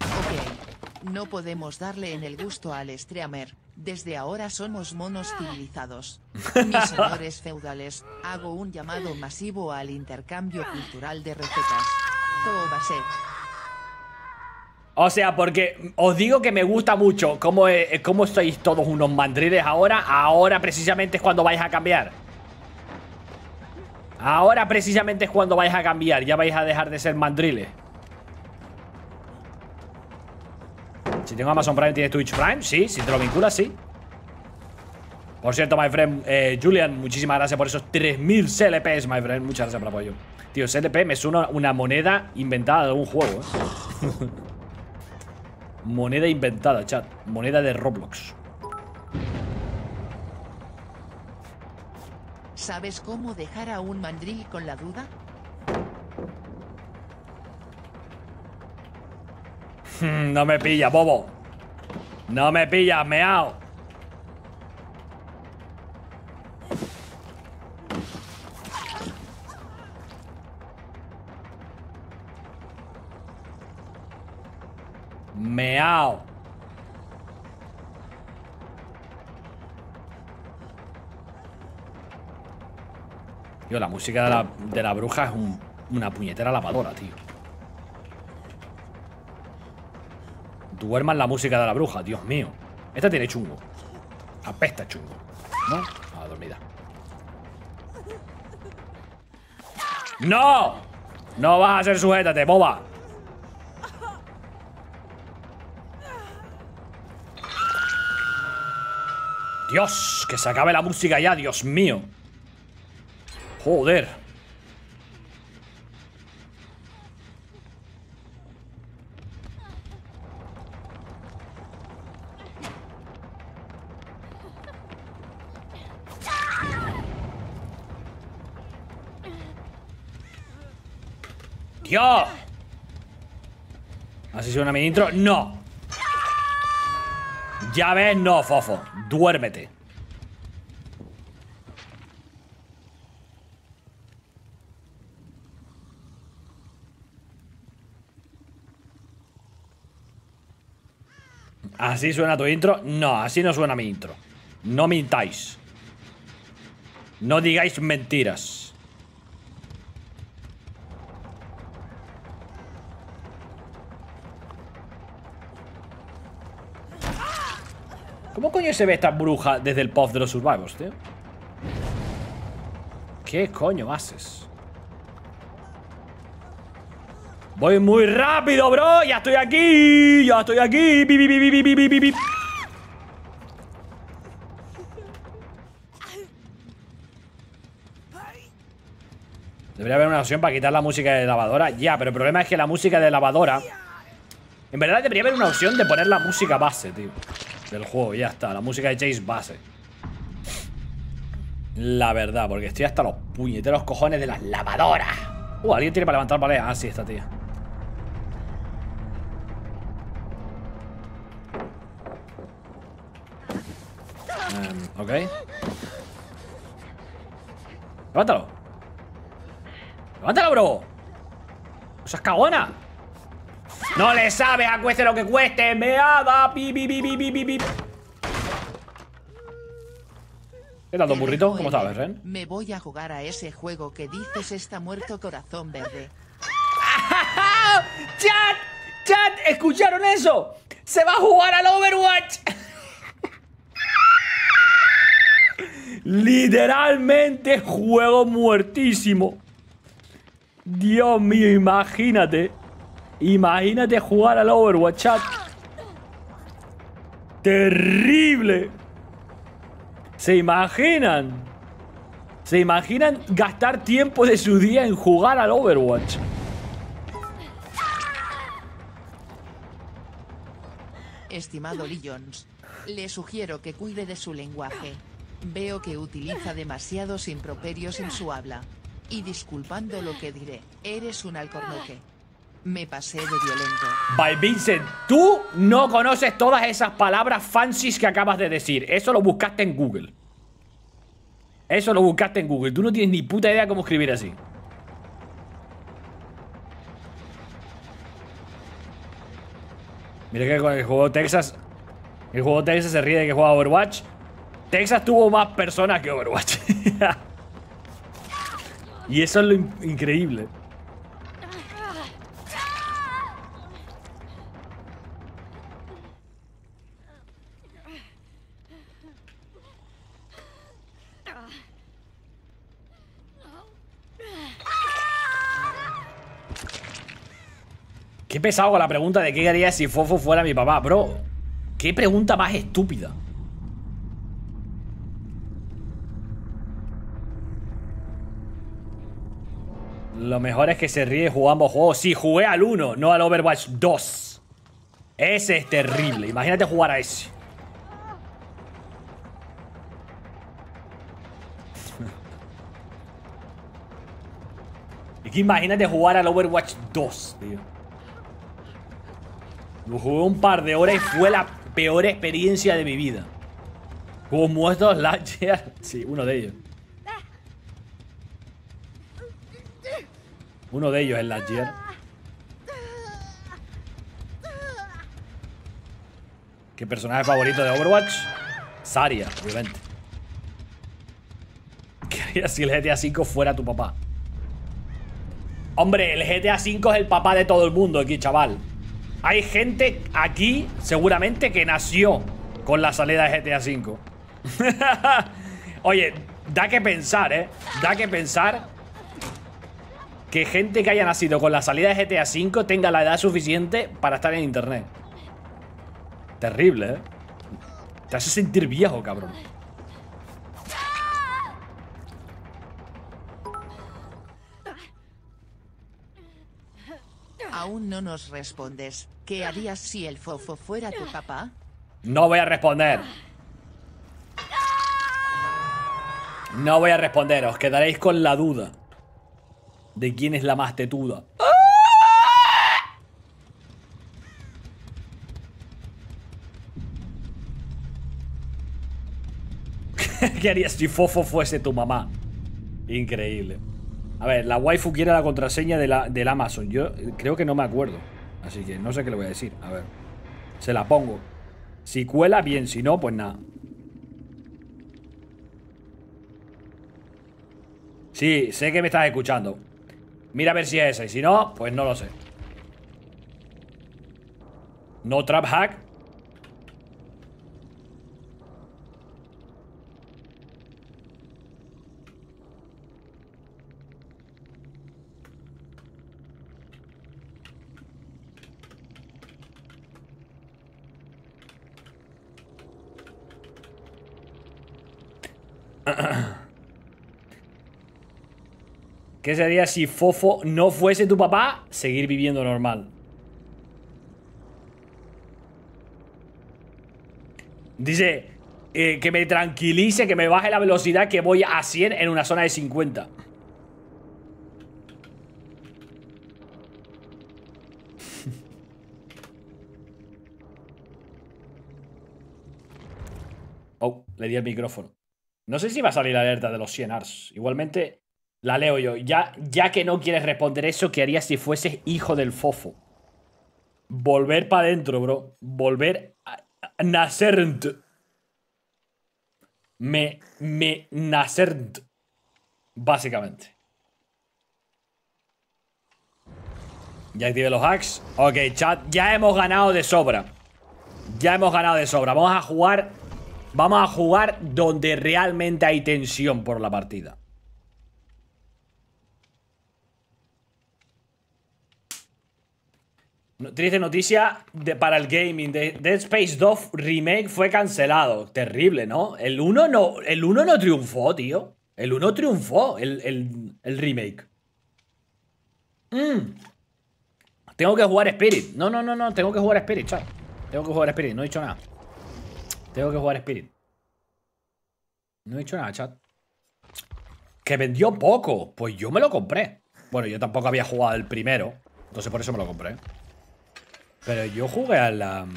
Speaker 3: Ok. No podemos darle en el gusto al streamer. Desde ahora somos monos civilizados. Mis señores feudales, hago un llamado masivo al intercambio cultural de recetas. Todo va a ser.
Speaker 2: O sea, porque os digo que me gusta mucho cómo, eh, cómo sois todos unos mandriles ahora. Ahora precisamente es cuando vais a cambiar. Ahora precisamente es cuando vais a cambiar. Ya vais a dejar de ser mandriles. Si tengo Amazon Prime, ¿tienes Twitch Prime? Sí, si te lo vinculas, sí. Por cierto, my friend, eh, Julian, muchísimas gracias por esos 3000 CLPs, my friend. Muchas gracias por el apoyo. Tío, CLP me suena una moneda inventada de algún juego, ¿eh? moneda inventada, chat. Moneda de Roblox.
Speaker 3: ¿Sabes cómo dejar a un mandril con la duda?
Speaker 2: No me pilla, bobo. No me pilla, meao. Meao. Tío, la música de la, de la bruja es un- una puñetera lavadora, tío. Duerman la música de la bruja, Dios mío. Esta tiene chungo. Apesta chungo. ¿No? Ah, dormida. ¡No! No vas a ser sujétate, boba. Dios, que se acabe la música ya, Dios mío. Joder. ¡Dios! ¿Así suena mi intro? ¡No! Ya ves, no, Fofo. Duérmete. ¿Así suena tu intro? No, así no suena mi intro. No mintáis. No digáis mentiras. ¿Cómo coño se ve esta bruja desde el pub de los survivors, tío? ¿Qué coño haces? Voy muy rápido, bro. Ya estoy aquí. Ya estoy aquí. Pi, pi, pi. Debería haber una opción para quitar la música de lavadora. Ya, pero el problema es que la música de lavadora. En verdad debería haber una opción de poner la música base, tío. Del juego, ya está. La música de Chase base. La verdad, porque estoy hasta los puñeteros cojones de las lavadoras. Uh, alguien tiene para levantar palea. Ah, sí, esta tía. Em, ok. Levántalo. Levántalo, bro. Esa es cagona. No le sabes a cueste lo que cueste. Meada. Pi, pi, pi, pi, pi, pi, pi. ¿Qué tal, don burrito? ¿Cómo estás, Ren?
Speaker 3: Me voy a jugar a ese juego que dices está muerto corazón verde.
Speaker 2: ¡Chat! ¡Chat! ¿Escucharon eso? ¡Se va a jugar al Overwatch! Literalmente juego muertísimo. Dios mío, imagínate. Imagínate jugar al Overwatch, chat. Terrible. ¿Se imaginan? ¿Se imaginan gastar tiempo de su día en jugar al Overwatch?
Speaker 3: Estimado Lee Jones, le sugiero que cuide de su lenguaje. Veo que utiliza demasiados improperios en su habla. Y disculpando lo que diré, eres un alcornoque. Me pasé de violento.
Speaker 2: By Vincent, tú no conoces todas esas palabras fancies que acabas de decir. Eso lo buscaste en Google. Eso lo buscaste en Google. Tú no tienes ni puta idea cómo escribir así. Mira que con el juego Texas. El juego Texas se ríe de que juega Overwatch. Texas tuvo más personas que Overwatch. y eso es lo in- increíble. Qué pesado con la pregunta de qué haría si Fofo fuera mi papá, bro. Qué pregunta más estúpida. Lo mejor es que se ríe jugando juegos. Sí, jugué al 1, no al Overwatch 2. Ese es terrible. Imagínate jugar a ese. Es que imagínate jugar al Overwatch 2, tío. Lo jugué un par de horas y fue la peor experiencia de mi vida. Juegos muertos, Last Year. Sí, uno de ellos. Uno de ellos es Last Year. ¿Qué personaje favorito de Overwatch? Saria, obviamente. ¿Qué harías si el GTA V fuera tu papá? Hombre, el GTA V es el papá de todo el mundo aquí, chaval. Hay gente aquí, seguramente, que nació con la salida de GTA V. Oye, da que pensar, ¿eh? Da que pensar que gente que haya nacido con la salida de GTA V tenga la edad suficiente para estar en internet. Terrible, ¿eh? Te hace sentir viejo, cabrón.
Speaker 3: Aún no nos respondes. ¿Qué harías si el fofo fuera tu papá?
Speaker 2: No voy a responder. No voy a responder, os quedaréis con la duda de quién es la más tetuda. ¿Qué harías si Fofo fuese tu mamá? Increíble. A ver, la waifu quiere la contraseña de la, del Amazon. Yo creo que no me acuerdo. Así que no sé qué le voy a decir. A ver. Se la pongo. Si cuela, bien. Si no, pues nada. Sí, sé que me estás escuchando. Mira a ver si es esa. Y si no, pues no lo sé. No trap hack. ¿Qué sería si Fofo no fuese tu papá? Seguir viviendo normal. Dice eh, que me tranquilice, que me baje la velocidad, que voy a 100 en una zona de 50. Oh, le di el micrófono. No sé si va a salir la alerta de los 100 ARS. Igualmente, la leo yo. Ya, ya que no quieres responder eso, ¿qué harías si fueses hijo del fofo? Volver para adentro, bro. Volver a, a nacernt. Me, me nacernt. Básicamente. Ya activé los hacks. Ok, chat, ya hemos ganado de sobra. Ya hemos ganado de sobra. Vamos a jugar. Vamos a jugar donde realmente hay tensión por la partida. Triste noticia de- para el gaming. De Dead Space 2 Remake fue cancelado. Terrible, ¿no? El 1 no, el 1 no triunfó, tío. El 1 triunfó, el, el- el remake. Mm. Tengo que jugar Spirit. No, no, no, no. Tengo que jugar Spirit, chat. Tengo que jugar Spirit. No he dicho nada. Tengo que jugar Spirit. No he dicho nada, chat. Que vendió poco. Pues yo me lo compré. Bueno, yo tampoco había jugado el primero. Entonces por eso me lo compré. Pero yo jugué al. al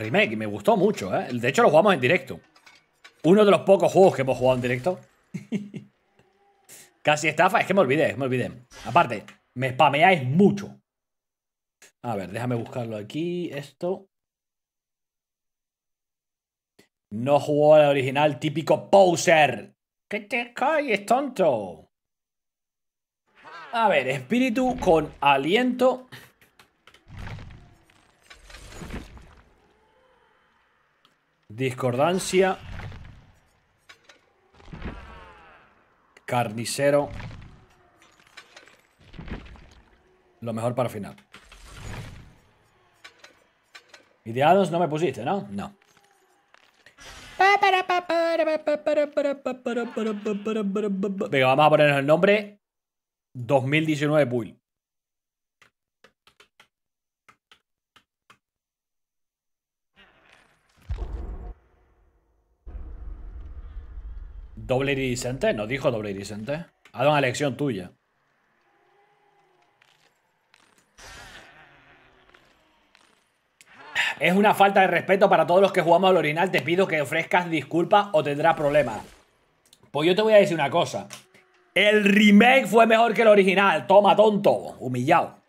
Speaker 2: remake y me gustó mucho, ¿eh? De hecho, lo jugamos en directo. Uno de los pocos juegos que hemos jugado en directo. Casi estafa. Es que me olvidé, me olvidé. Aparte, me spameáis mucho. A ver, déjame buscarlo aquí. Esto. No jugó al original típico poser. Que te calles, tonto. A ver, espíritu con aliento. Discordancia. Carnicero. Lo mejor para final. Y de Addons no me pusiste, ¿no? No. Venga, vamos a ponernos el nombre 2019 Bull. Doble iridiscente, no dijo doble iridiscente. Ha dado una elección tuya. Es una falta de respeto para todos los que jugamos al original. Te pido que ofrezcas disculpas o tendrás problemas. Pues yo te voy a decir una cosa. El remake fue mejor que el original. Toma, tonto. Humillado.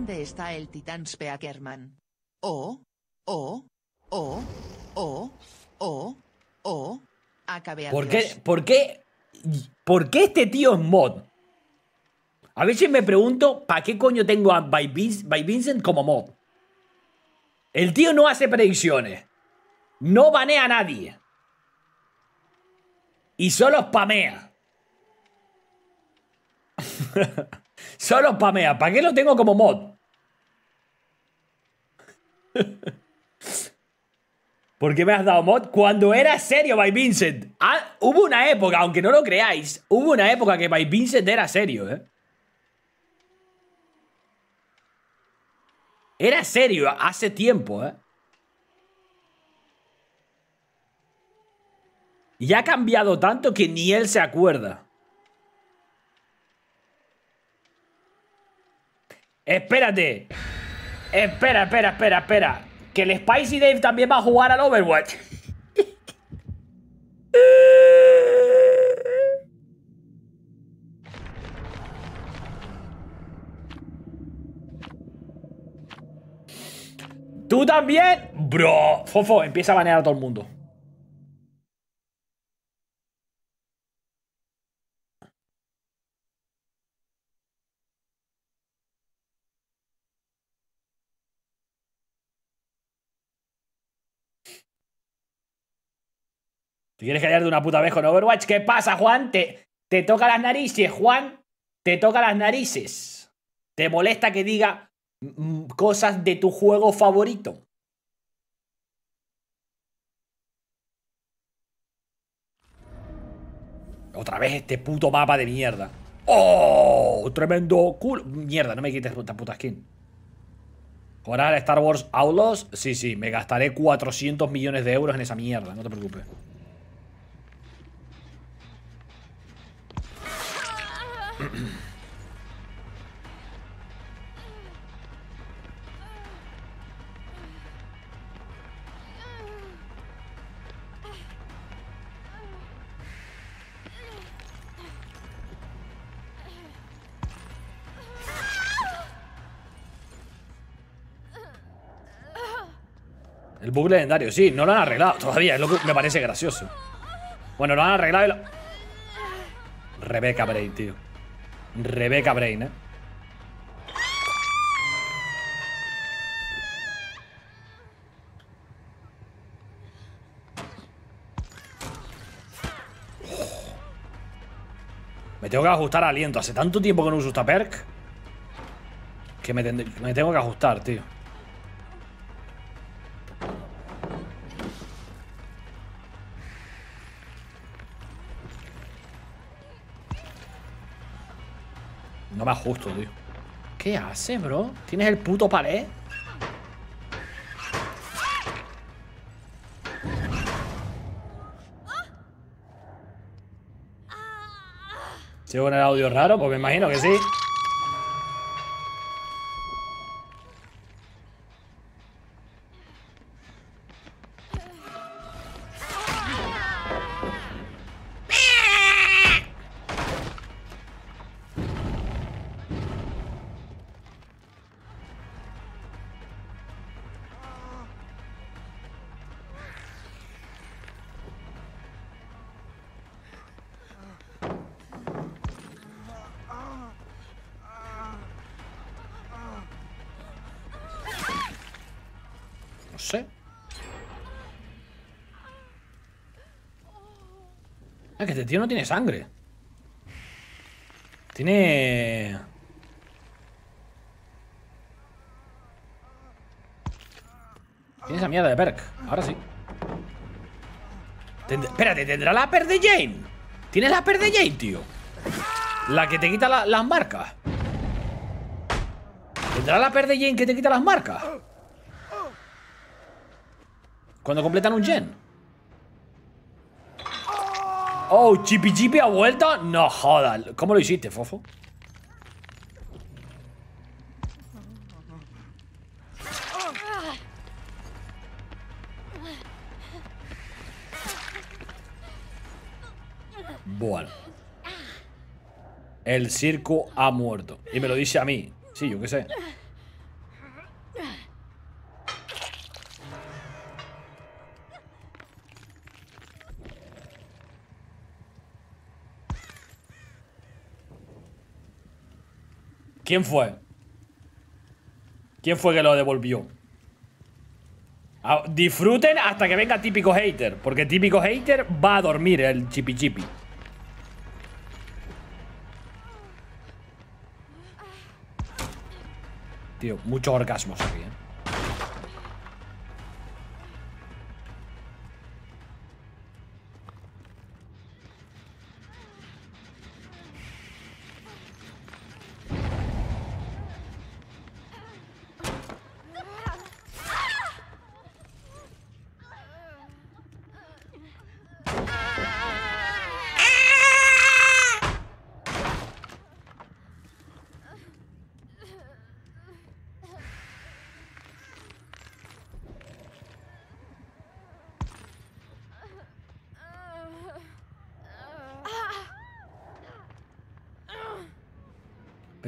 Speaker 3: ¿Dónde está el titán Speakerman? Oh, oh, oh, oh, oh, oh. Acabe
Speaker 2: ¿Por qué, por qué, por qué este tío es mod? A veces me pregunto, ¿para qué coño tengo a By, By Vincent como mod? El tío no hace predicciones. No banea a nadie. Y solo spamea. solo spamea. ¿Para qué lo tengo como mod? ¿Por qué me has dado mod? Cuando era serio By Vincent. Ah, hubo una época, aunque no lo creáis, hubo una época que By Vincent era serio, ¿eh? Era serio hace tiempo, ¿eh? Y ha cambiado tanto que ni él se acuerda. Espérate. Espera, espera, espera, espera. Que el Spicy Dave también va a jugar al Overwatch. ¿Tú también? Bro. Fofo, empieza a banear a todo el mundo. ¿Te quieres callar de una puta vez con Overwatch? ¿Qué pasa, Juan? Te, te toca las narices, Juan. Te toca las narices. ¿Te molesta que diga mm, cosas de tu juego favorito? Otra vez este puto mapa de mierda. ¡Oh! Tremendo culo. Mierda, no me quites esta puta skin. ¿Jugar al Star Wars Outlaws? Sí, sí, me gastaré 400 millones de euros en esa mierda, no te preocupes. El bug legendario, sí, no lo han arreglado todavía, es lo que me parece gracioso. Bueno, lo han arreglado y lo... Rebecca Brain, tío. Rebecca Brain, eh. Me tengo que ajustar aliento. Hace tanto tiempo que no uso esta perk. Que me, me tengo que ajustar, tío. No me ajusto, tío. ¿Qué hace, bro? ¿Tienes el puto palé? ¿Sigo con el audio raro? Pues me imagino que sí. Este tío no tiene sangre. Tiene... Tiene esa mierda de perk. Ahora sí. Tend- Espérate, ¿tendrá la perk de Jane? ¿Tienes la perk de Jane, tío? La que te quita la- las marcas. ¿Tendrá la perk de Jane que te quita las marcas? Cuando completan un gen. Oh, Chipi Chipi ha vuelto. No jodas. ¿Cómo lo hiciste, Fofo? Bueno. El circo ha muerto. Y me lo dice a mí. Sí, yo qué sé. ¿Quién fue? ¿Quién fue que lo devolvió? Ah, disfruten hasta que venga típico hater. Porque típico hater va a dormir el chipi chipi. Tío, muchos orgasmos aquí, ¿eh?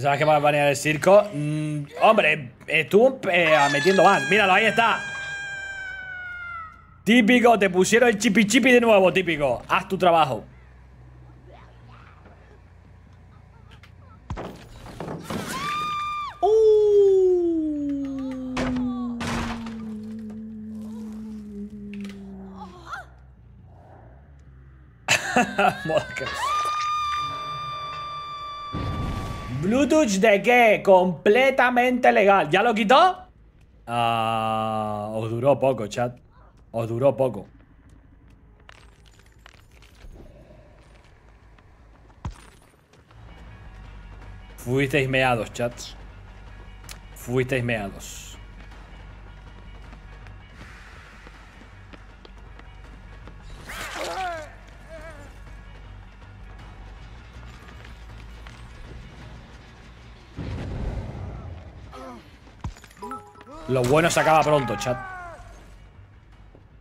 Speaker 2: ¿Pensabas que va a banear el circo? Mm, hombre, estuvo eh, metiendo más. Míralo, ahí está. Típico, te pusieron el chipi chipi de nuevo, típico. Haz tu trabajo. Mola que- Bluetooth de qué? Completamente legal. ¿Ya lo quitó? Ah, os duró poco, chat. Os duró poco. Fuisteis meados, chats. Fuisteis meados. Lo bueno se acaba pronto, chat.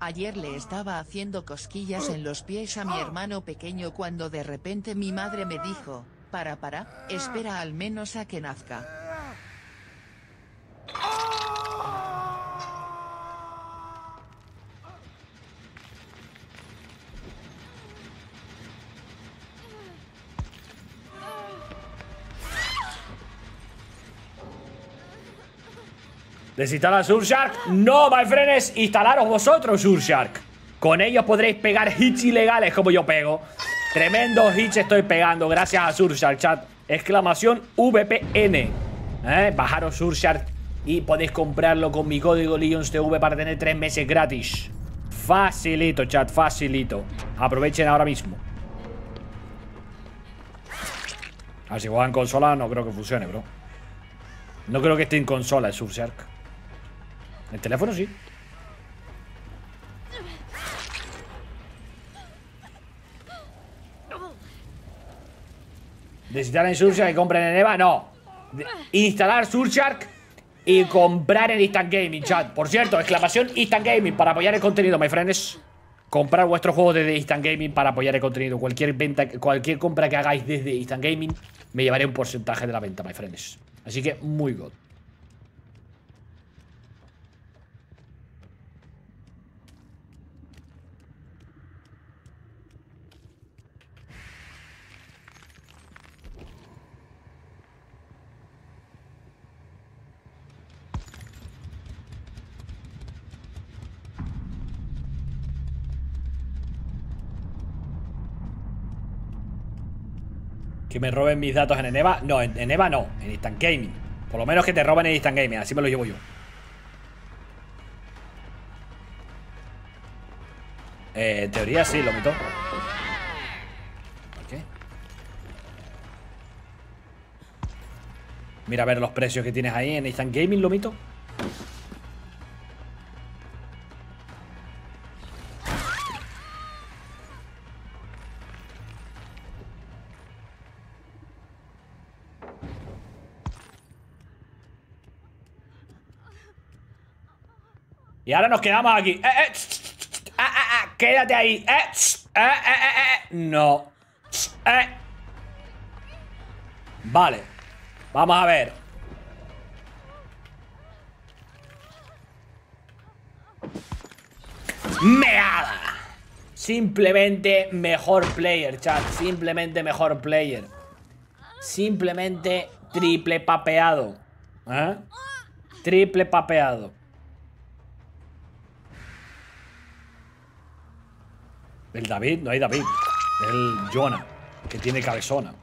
Speaker 3: Ayer le estaba haciendo cosquillas en los pies a mi hermano pequeño cuando de repente mi madre me dijo, para para, espera al menos a que nazca.
Speaker 2: ¿Desinstalar Surfshark? No, my friends, instalaros vosotros Surfshark. Con ellos podréis pegar hits ilegales como yo pego. Tremendos hits estoy pegando gracias a Surfshark, chat. Exclamación VPN. ¿Eh? Bajaros Surfshark y podéis comprarlo con mi código LeonsTV para tener tres meses gratis. Facilito, chat, facilito. Aprovechen ahora mismo. A ver si juegan consola, no creo que funcione, bro. No creo que esté en consola el Surfshark. El teléfono sí. ¿Desinstalar en Surfshark y compren en EVA? No. Instalar Surfshark y comprar en Instant Gaming, chat. Por cierto, exclamación Instant Gaming para apoyar el contenido, my friends. Comprar vuestros juegos desde Instant Gaming para apoyar el contenido. Cualquier venta, cualquier compra que hagáis desde Instant Gaming, me llevaré un porcentaje de la venta, my friends. Así que muy good. Que me roben mis datos en Eneva. No, en Eneva no. En Instant Gaming. Por lo menos que te roben en Instant Gaming. Así me lo llevo yo. Eh, en teoría sí, lo meto. Ok. Mira a ver los precios que tienes ahí en Instant Gaming, lo mito. Y ahora nos quedamos aquí. Eh, eh, ah, ah, ah, quédate ahí. Eh. No. Vale. Vamos a ver. Meada. Simplemente mejor player, chat. Simplemente mejor player. Simplemente triple papeado. Triple papeado. El David, no hay David. El Jonah, que tiene cabezona.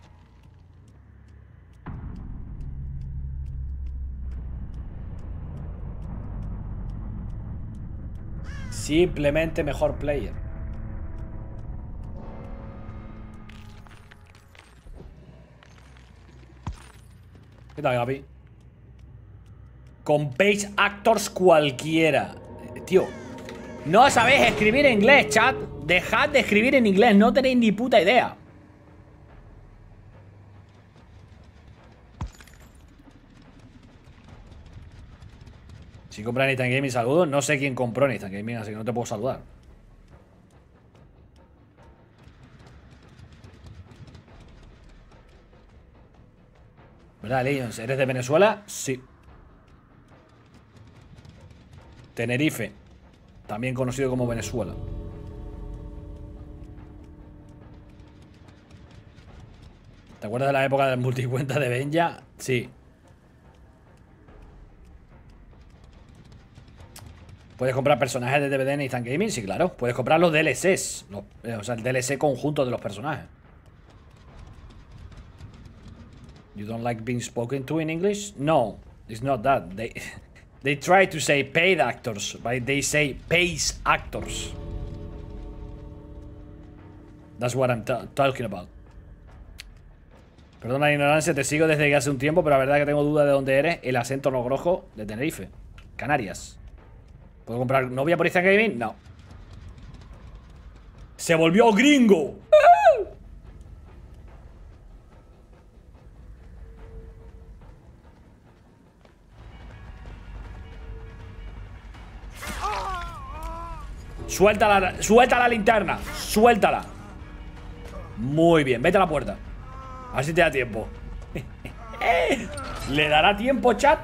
Speaker 2: Simplemente mejor player. ¿Qué tal, Gaby? Con Page Actors cualquiera. Tío, no sabéis escribir en inglés, chat. Dejad de escribir en inglés, no tenéis ni puta idea. Si compran en Instant Gaming, saludo. No sé quién compró Instant Gaming, así que no te puedo saludar. ¿Verdad, Legions? ¿Eres de Venezuela? Sí. Tenerife. También conocido como Venezuela. ¿Te acuerdas de la época del multicuenta de Benja? Sí. Puedes comprar personajes de DVD en Instant Gaming, sí, claro. Puedes comprar los DLCs. los- eh, o sea, el DLC conjunto de los personajes. You don't like being spoken to in English? No, it's not that. they try to say paid actors, but they say pays actors. That's what I'm ta- talking about. Perdona la ignorancia, te sigo desde hace un tiempo, pero la verdad que tengo duda de dónde eres. El acento no grojo de Tenerife, Canarias. ¿Puedo comprar novia por Instant Gaming? No. ¡Se volvió gringo! Suéltala, suelta la linterna. Suéltala. Muy bien, vete a la puerta. Así te da tiempo. ¿Le dará tiempo, chat?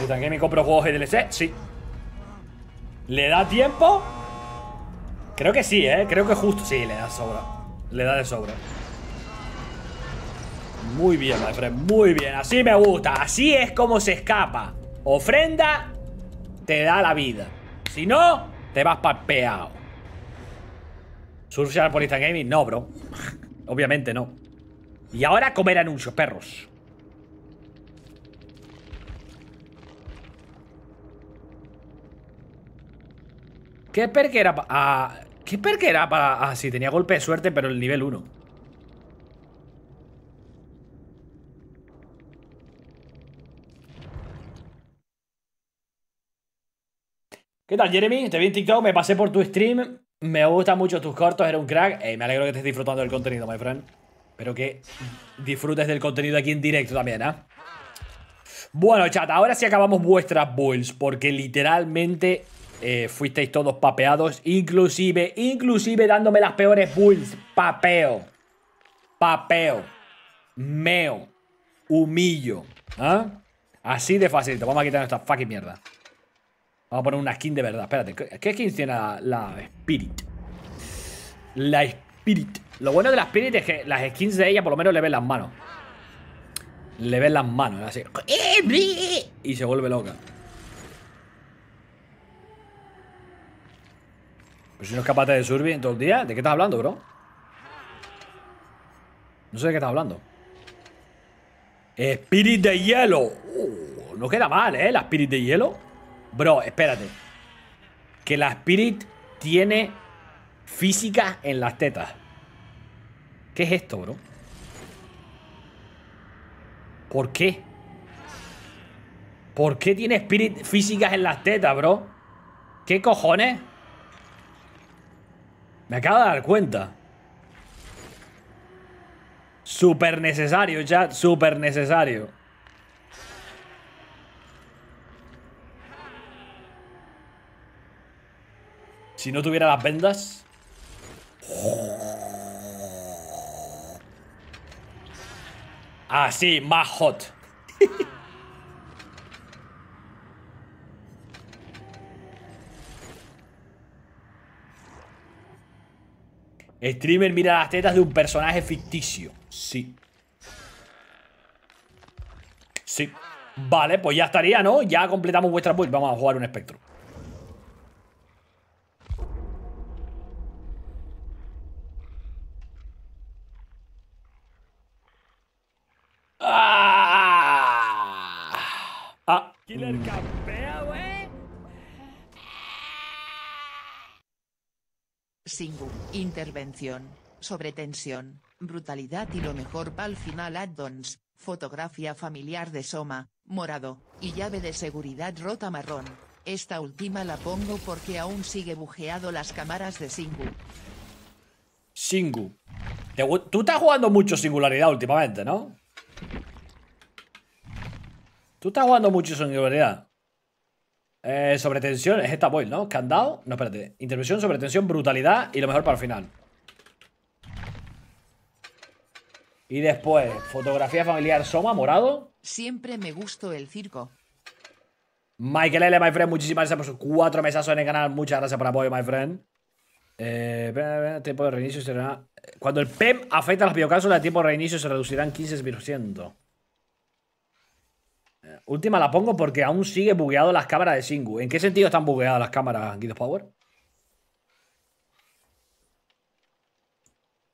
Speaker 2: Instant Gaming compro juegos DLC. Sí. ¿Le da tiempo? Creo que sí, ¿eh? Creo que justo. Sí, le da sobra. Le da de sobra. Muy bien, my friend. Muy bien. Así me gusta. Así es como se escapa. Ofrenda te da la vida. Si no, te vas papeado. ¿Surfear por Instant Gaming? No, bro. Obviamente no. Y ahora comer anuncios, perros. ¿Qué perk era para.? Ah, ¿Qué perk era para.? Ah, sí, tenía golpe de suerte, pero el nivel 1. ¿Qué tal, Jeremy? Te vi en TikTok, me pasé por tu stream. Me gustan mucho tus cortos, eres un crack. Eh, me alegro que estés disfrutando del contenido, my friend. Espero que disfrutes del contenido aquí en directo también, ¿eh? Bueno, chat, ahora sí acabamos vuestras builds, porque literalmente eh, fuisteis todos papeados, inclusive, inclusive dándome las peores builds. Papeo. Papeo. Meo. Humillo. ¿Ah? Así de facilito. Vamos a quitar esta fucking mierda. Vamos a poner una skin de verdad. Espérate, ¿qué, skin tiene la, Spirit? La Spirit. Lo bueno de la Spirit es que las skins de ella por lo menos le ven las manos. Le ven las manos, así. Y se vuelve loca. Pero si no es capaz de survivir todo el día, ¿de qué estás hablando, bro? No sé de qué estás hablando. Spirit de hielo. Uh, no queda mal, ¿eh? La Spirit de hielo. Bro, espérate. Que la Spirit tiene física en las tetas. ¿Qué es esto, bro? ¿Por qué? ¿Por qué tiene Spirit físicas en las tetas, bro? ¿Qué cojones? Me acabo de dar cuenta. Súper necesario, chat. Súper necesario. Si no tuviera las vendas. Así, más hot. Streamer mira las tetas de un personaje ficticio. Sí. Sí. Vale, pues ya estaría, ¿no? Ya completamos vuestra build. Vamos a jugar un espectro. ¡Ah! Ah, Killer campea, güey.
Speaker 3: Singu, intervención, sobretensión, brutalidad y lo mejor pa'l final addons, fotografía familiar de Soma, morado, y llave de seguridad rota marrón. Esta última la pongo porque aún sigue bujeado las cámaras de Singu.
Speaker 2: Singu. Tú estás jugando mucho singularidad últimamente, ¿no? Tú estás jugando mucho singularidad. Eh, sobre tensión, es esta build, ¿no? Candado. No, espérate. Intervención, sobre tensión, brutalidad y lo mejor para el final. Y después, fotografía familiar Soma, morado.
Speaker 3: Siempre me gustó el circo.
Speaker 2: Michael L, my friend, muchísimas gracias por sus cuatro mesazos en el canal. Muchas gracias por el apoyo, my friend. Eh, tiempo de reinicio será. Cuando el PEM afecta a las biocápsulas, el tiempo de reinicio se reducirá en 15%. Última la pongo porque aún sigue bugueado las cámaras de Singu. ¿En qué sentido están bugueadas las cámaras, Guido Power?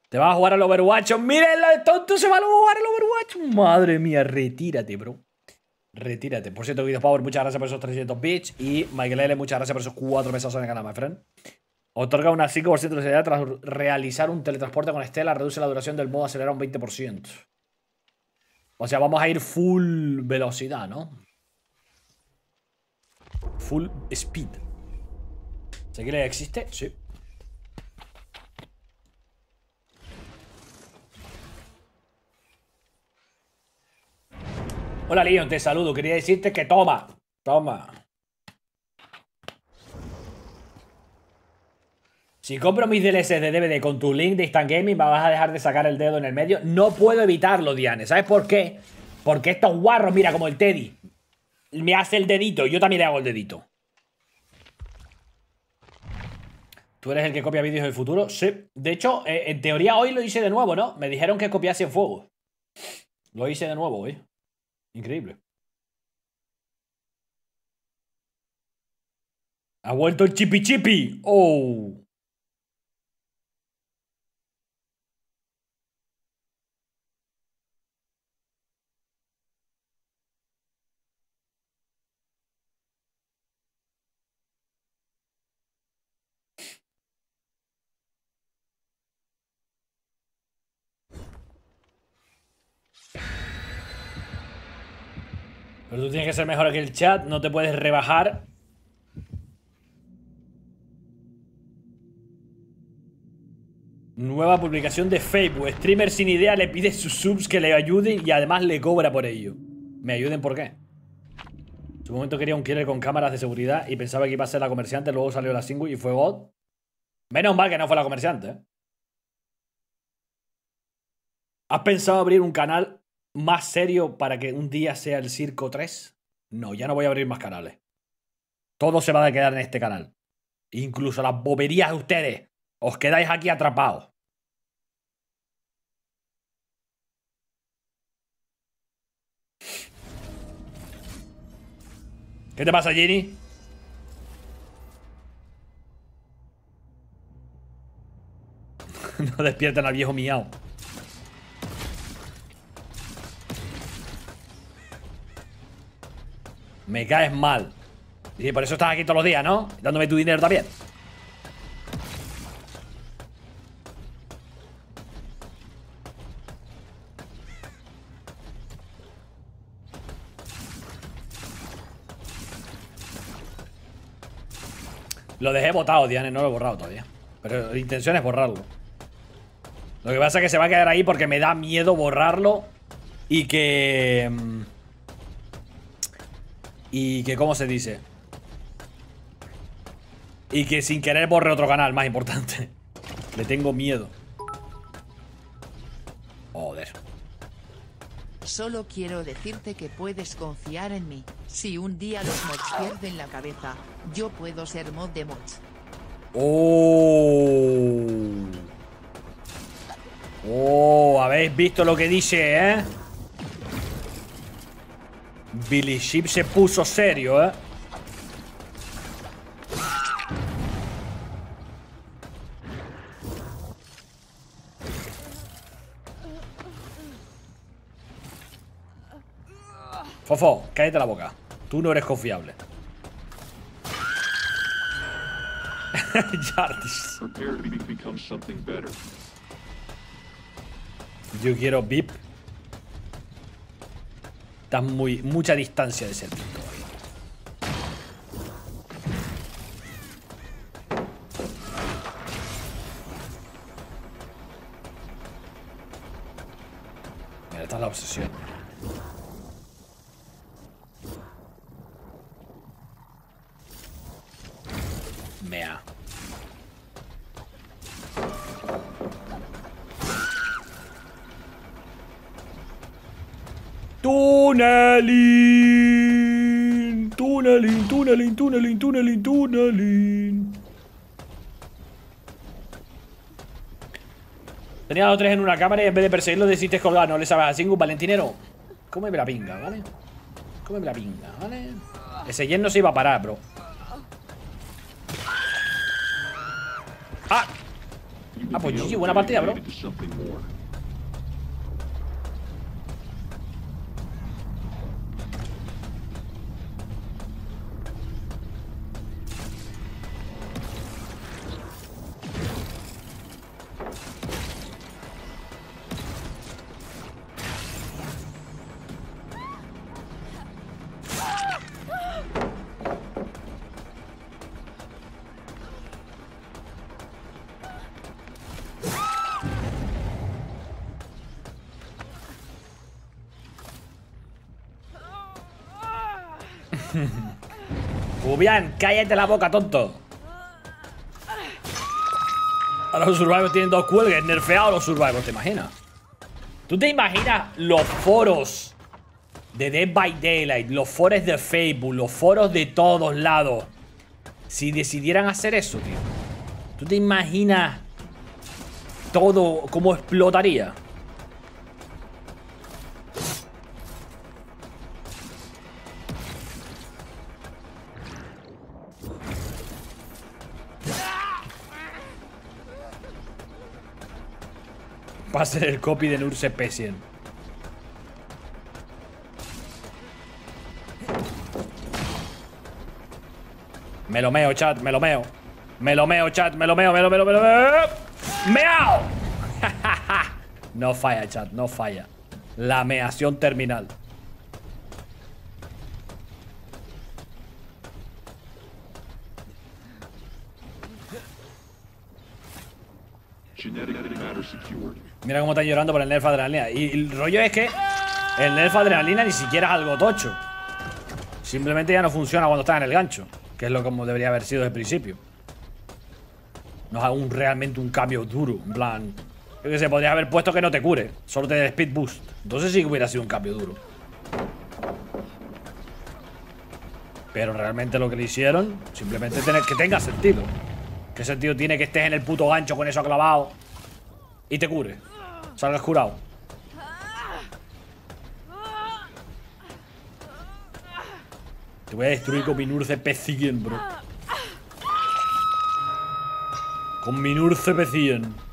Speaker 2: ¿Te vas a jugar al Overwatch? ¡Miren, el tonto se va a jugar al Overwatch! Madre mía, retírate, bro. Retírate. Por cierto, Guido Power, muchas gracias por esos 300 bits. Y Michael L, muchas gracias por esos 4 pesos en el canal, my friend. Otorga una 5% de seguridad tras realizar un teletransporte con Estela. Reduce la duración del modo acelerar un 20%. O sea, vamos a ir full velocidad, ¿no? Full speed. ¿Se que existe? Sí. Hola Leon, te saludo. Quería decirte que toma. Toma. Si compro mis DLCs de DVD con tu link de Instant Gaming, me vas a dejar de sacar el dedo en el medio. No puedo evitarlo, Diane. ¿Sabes por qué? Porque estos guarros, mira, como el Teddy, me hace el dedito. Yo también le hago el dedito. ¿Tú eres el que copia vídeos del futuro? Sí. De hecho, eh, en teoría hoy lo hice de nuevo, ¿no? Me dijeron que copiase en fuego. Lo hice de nuevo hoy. Increíble. Ha vuelto el chipi. Oh. Pero tú tienes que ser mejor que el chat, no te puedes rebajar. Nueva publicación de Facebook. Streamer sin idea le pide sus subs que le ayuden y además le cobra por ello. ¿Me ayuden por qué? En su momento quería un killer con cámaras de seguridad y pensaba que iba a ser la comerciante, luego salió la single y fue God. Menos mal que no fue la comerciante. ¿eh? ¿Has pensado abrir un canal más serio para que un día sea el Circo 3? No, ya no voy a abrir más canales. Todo se va a quedar en este canal. Incluso las boberías de ustedes. Os quedáis aquí atrapados. ¿Qué te pasa, Ginny? no despierten al viejo miau. Me caes mal. Y por eso estás aquí todos los días, ¿no? Dándome tu dinero también. Lo dejé botado, Diane, no lo he borrado todavía. Pero la intención es borrarlo. Lo que pasa es que se va a quedar ahí porque me da miedo borrarlo y que... Y que, ¿cómo se dice? Y que sin querer borre otro canal, más importante. Le tengo miedo. Joder.
Speaker 3: Solo quiero decirte que puedes confiar en mí. Si un día los mods pierden la cabeza, yo puedo ser mod de mods.
Speaker 2: Oh. Oh, habéis visto lo que dice, ¿eh? Billy Sheep se puso serio, ¿eh? Fofo, cállate la boca. Tú no eres confiable.
Speaker 6: Better.
Speaker 2: Yo quiero VIP. Estás muy mucha distancia de ser VIP todavía. Mira, esta es la obsesión. Tunelin. Tunelin, tunelin, tunelin, tunelin, tunelin. Tenía a los tres en una cámara y en vez de perseguirlo decidiste colgar. No le sabes a Singus, Valentinero. Cómeme la pinga, ¿vale? Cómeme la pinga, ¿vale? Ese Yen no se iba a parar, bro. ¡Ah! Ah, pues GG, buena partida, bro. Cubian, cállate la boca, tonto. Ahora los survivors tienen dos cuelgues, nerfeados los survivors, ¿te imaginas? ¿Tú te imaginas los foros de Dead by Daylight, los foros de Facebook, los foros de todos lados? Si decidieran hacer eso, tío. ¿Tú te imaginas todo cómo explotaría? Va a ser el copy de Nurse Pesien. Me lo meo, chat, me lo meo. Me lo meo, chat, me lo meo, me lo meo, me lo meo. ¡Meao! no falla, chat, no falla. La meación terminal.
Speaker 6: Genetic matter secured.
Speaker 2: Mira cómo están llorando por el nerf adrenalina. Y el rollo es que el nerf adrenalina ni siquiera es algo tocho. Simplemente ya no funciona cuando está en el gancho. Que es lo como debería haber sido desde el principio. No es un, realmente un cambio duro. En plan. Yo que sé, podría haber puesto que no te cure. Solo te dé speed boost. Entonces sí que hubiera sido un cambio duro. Pero realmente lo que le hicieron, simplemente tener, que tenga sentido. ¿Qué sentido tiene que estés en el puto gancho con eso clavado y te cure? Salgas curado. Te voy a destruir con mi Nurce P100, bro. Con mi Nurce P100.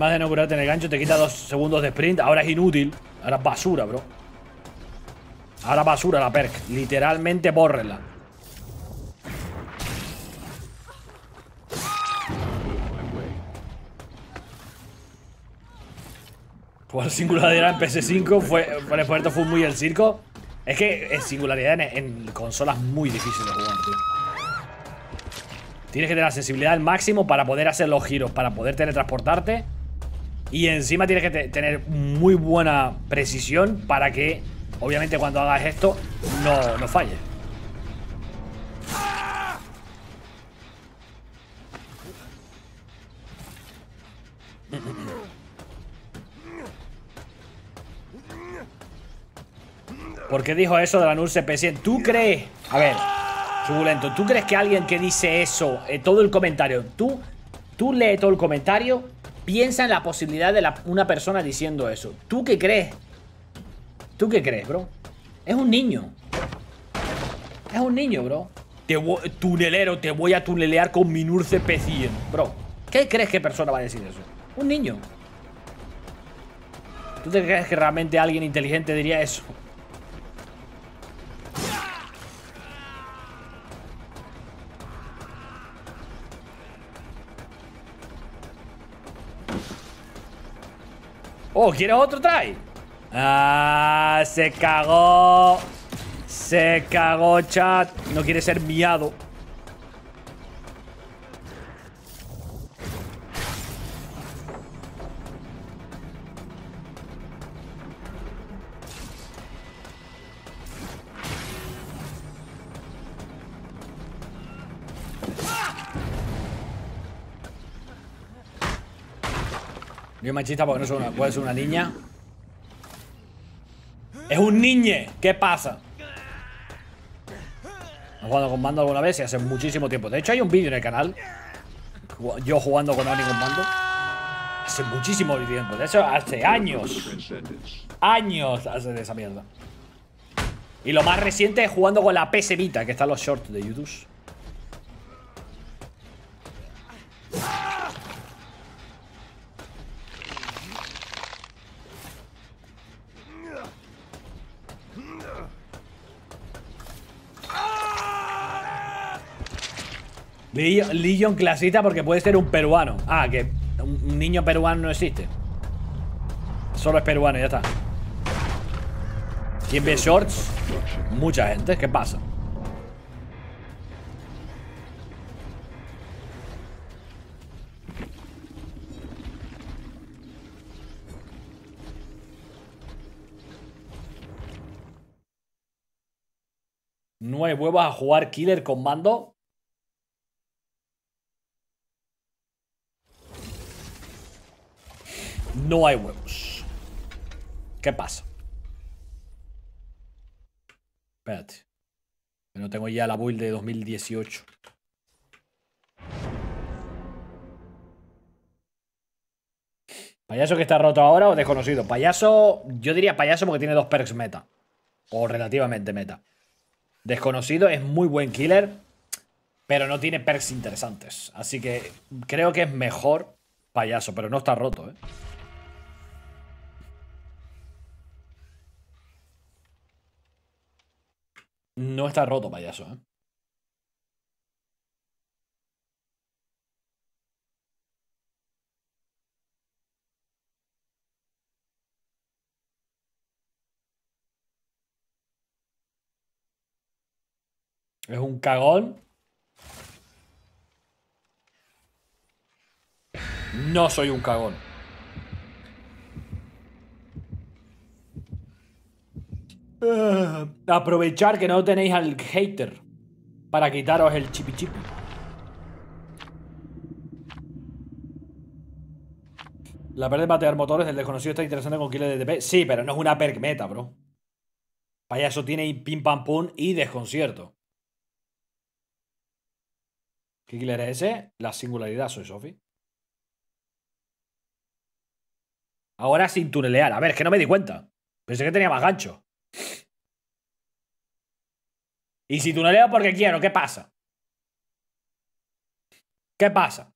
Speaker 2: Además de no curarte en el gancho, te quita dos segundos de sprint. Ahora es inútil. Ahora es basura, bro. Ahora basura la perk. Literalmente bórrela. Jugar singularidad en PS5 fue. Por el puerto fue muy el circo. Es que en singularidad en, en consolas es muy difícil de jugar, tío. Tienes que tener la sensibilidad al máximo para poder hacer los giros, para poder teletransportarte. Y encima tienes que te- tener muy buena precisión para que, obviamente, cuando hagas esto, no, no falle. ¿Por qué dijo eso de la Nurse P100? ¿Tú crees? A ver, Suculento, ¿tú crees que alguien que dice eso, eh, todo el comentario, tú, tú lee todo el comentario, piensa en la posibilidad de la- una persona diciendo eso? ¿Tú qué crees? ¿Tú qué crees, bro? Es un niño. Es un niño, bro. Te tunelero, te voy a tunelear con mi Nurce P100, bro. ¿Qué crees que persona va a decir eso? Un niño. ¿Tú te crees que realmente alguien inteligente diría eso? Oh, ¿quieres otro try? Ah, se cagó. Se cagó, chat. No quiere ser miado. Yo machista porque no soy una, puede ser una niña. Es un niñe. ¿Qué pasa? He jugado con mando alguna vez y hace muchísimo tiempo. De hecho, hay un vídeo en el canal. Yo jugando con Oni con mando. Hace muchísimo tiempo. De hecho, hace años. Años hace de esa mierda. Y lo más reciente es jugando con la PS Vita, que están los shorts de YouTube. Legion clasista porque puede ser un peruano. Ah, que un niño peruano no existe. Solo es peruano ya está. ¿Quién ve shorts? Mucha gente. ¿Qué pasa? No hay huevos a jugar killer con mando. No hay huevos. ¿Qué pasa? Espérate. Que no tengo ya la build de 2018. ¿Payaso que está roto ahora o desconocido? Payaso, yo diría payaso porque tiene dos perks meta. O relativamente meta. Desconocido es muy buen killer, pero no tiene perks interesantes. Así que creo que es mejor payaso, pero no está roto, ¿eh? No está roto, payaso, ¿eh? Es un cagón. No soy un cagón. Eh, aprovechar que no tenéis al hater para quitaros el chipi chipi. La perk de batear motores del desconocido está interesante con killer de TP. Sí, pero no es una perk meta, bro. Payaso tiene pim pam pum y desconcierto. ¿Qué killer es ese? La singularidad, soy Sofi. Ahora sin tunelear. A ver, es que no me di cuenta. Pensé que tenía más gancho. Y si tuneleo porque quiero, ¿qué pasa? ¿Qué pasa?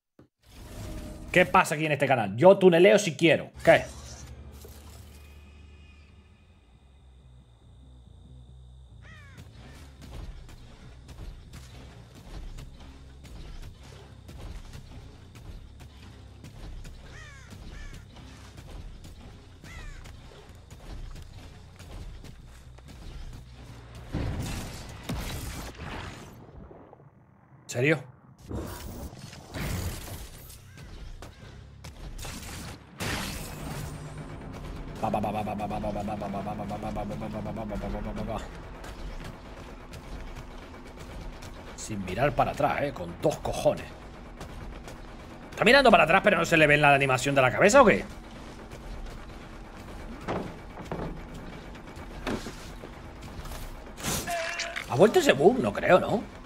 Speaker 2: ¿Qué pasa aquí en este canal? Yo tuneleo si quiero. ¿Qué? Serio? Sin mirar para atrás, eh, con dos cojones. ¿Está mirando para atrás pero no se le ve en la animación de la cabeza o qué? ¿Ha vuelto ese bug? No creo, ¿no?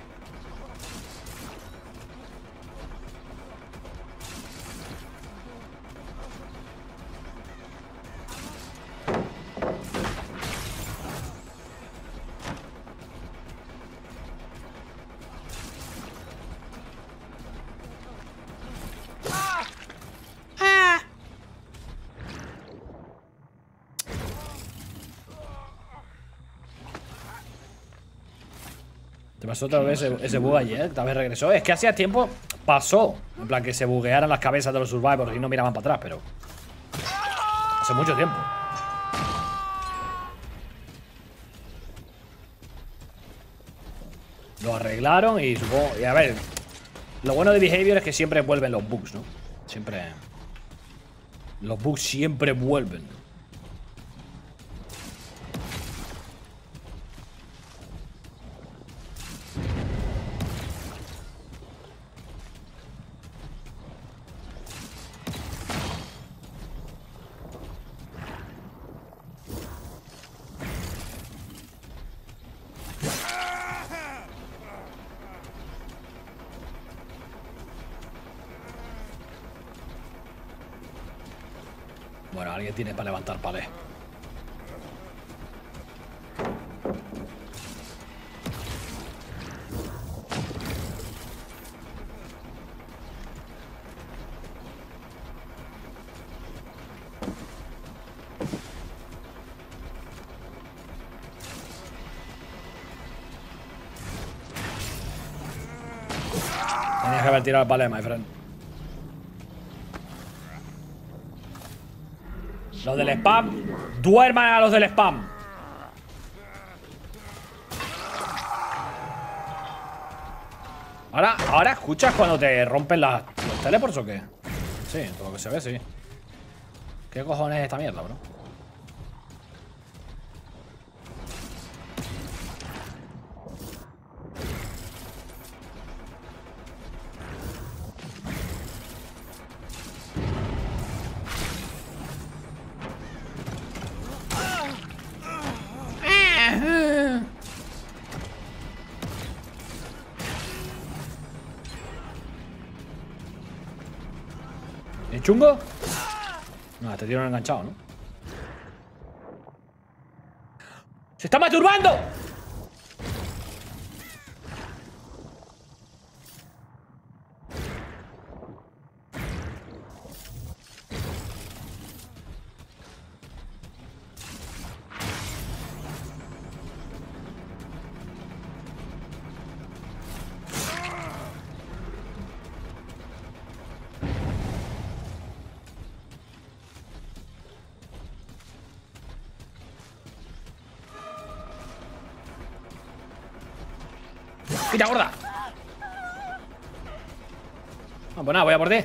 Speaker 2: ¿Te pasó otra vez ese, ese bug ayer? ¿Tal vez regresó? Es que hacía tiempo pasó. En plan, que se buguearan las cabezas de los survivors y no miraban para atrás, pero. Hace mucho tiempo. Lo arreglaron y supongo. Y a ver. Lo bueno de Behavior es que siempre vuelven los bugs, ¿no? Siempre. Los bugs siempre vuelven. Bueno, alguien tiene para levantar palé. Tenías que haber tirado el palé, my friend. Los del spam. Duerman a los del spam. Ahora, ahora escuchas cuando te rompen las, los teleports o qué? Sí, todo lo que se ve, sí. ¿Qué cojones es esta mierda, bro? Chungo? No, lo ha enganchado, ¿no? ¡Se está masturbando! ¡Quita, gorda! Ah, pues nada, voy a por ti.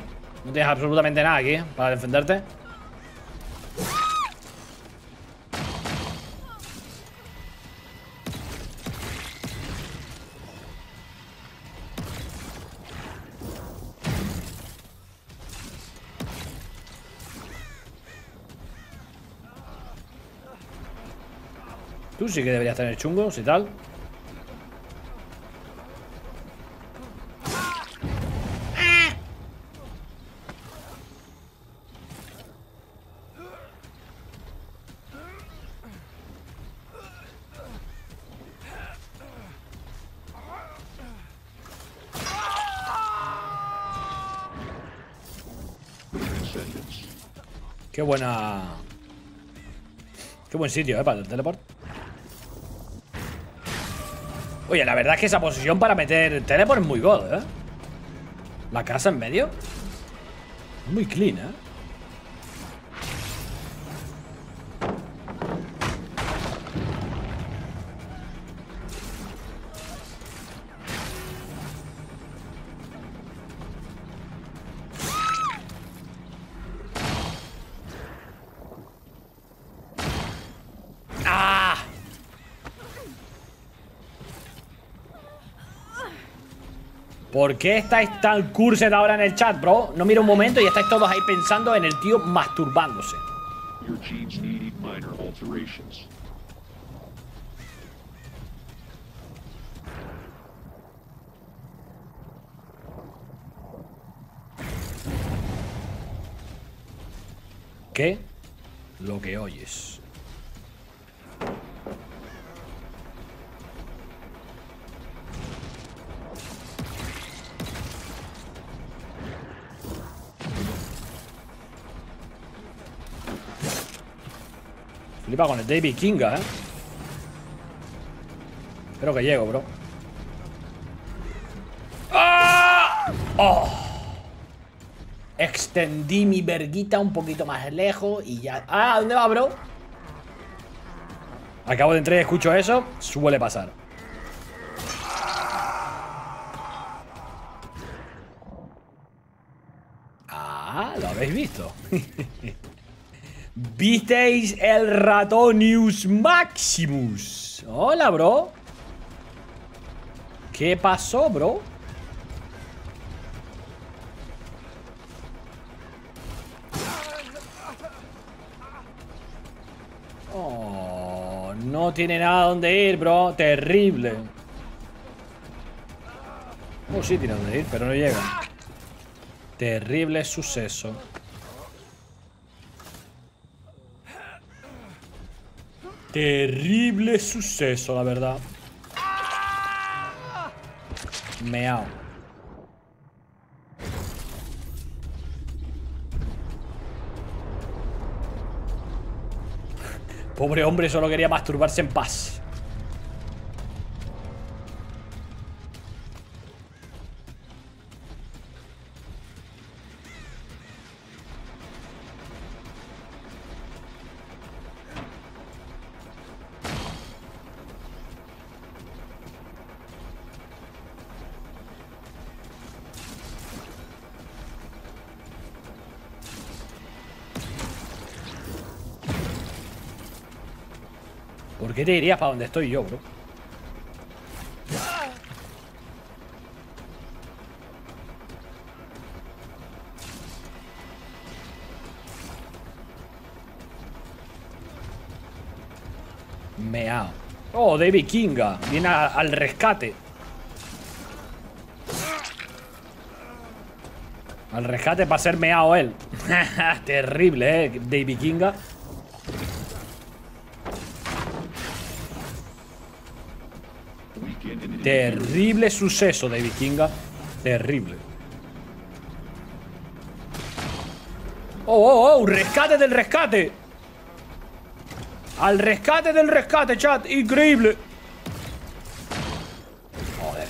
Speaker 2: No tienes absolutamente nada aquí ¿eh? para defenderte. Tú sí que deberías tener chungos y tal. Qué buena. Qué buen sitio, eh, para el teleport. Oye, la verdad es que esa posición para meter teleport es muy god, eh. La casa en medio. Muy clean, eh. ¿Por qué estáis tan cursed ahora en el chat, bro? No mira un momento y estáis todos ahí pensando en el tío masturbándose.
Speaker 6: Your genes need minor alterations.
Speaker 2: ¿Qué? Lo que oyes. Flipa con el David Kinga, ¿eh? Espero que llego, bro. ¡Ah! ¡Oh! Extendí mi verguita un poquito más lejos y ya... ¡Ah! ¿Dónde va, bro? Acabo de entrar y escucho eso. Suele pasar. Ah, lo habéis visto. ¿Visteis el Ratonius Maximus? Hola, bro. ¿Qué pasó, bro? Oh, no tiene nada donde ir, bro. Terrible. Oh, sí tiene donde ir, pero no llega. Terrible suceso. Terrible suceso, la verdad. Meao. Pobre hombre, solo quería masturbarse en paz. ¿Por qué te irías para donde estoy yo, bro? Meao. Oh, David Kinga. Viene al rescate. Al rescate para ser meao él. Terrible, eh, David Kinga. Terrible suceso, David Kinga. Terrible. Oh, oh, oh, rescate del rescate. Al rescate del rescate, chat. Increíble. Joder.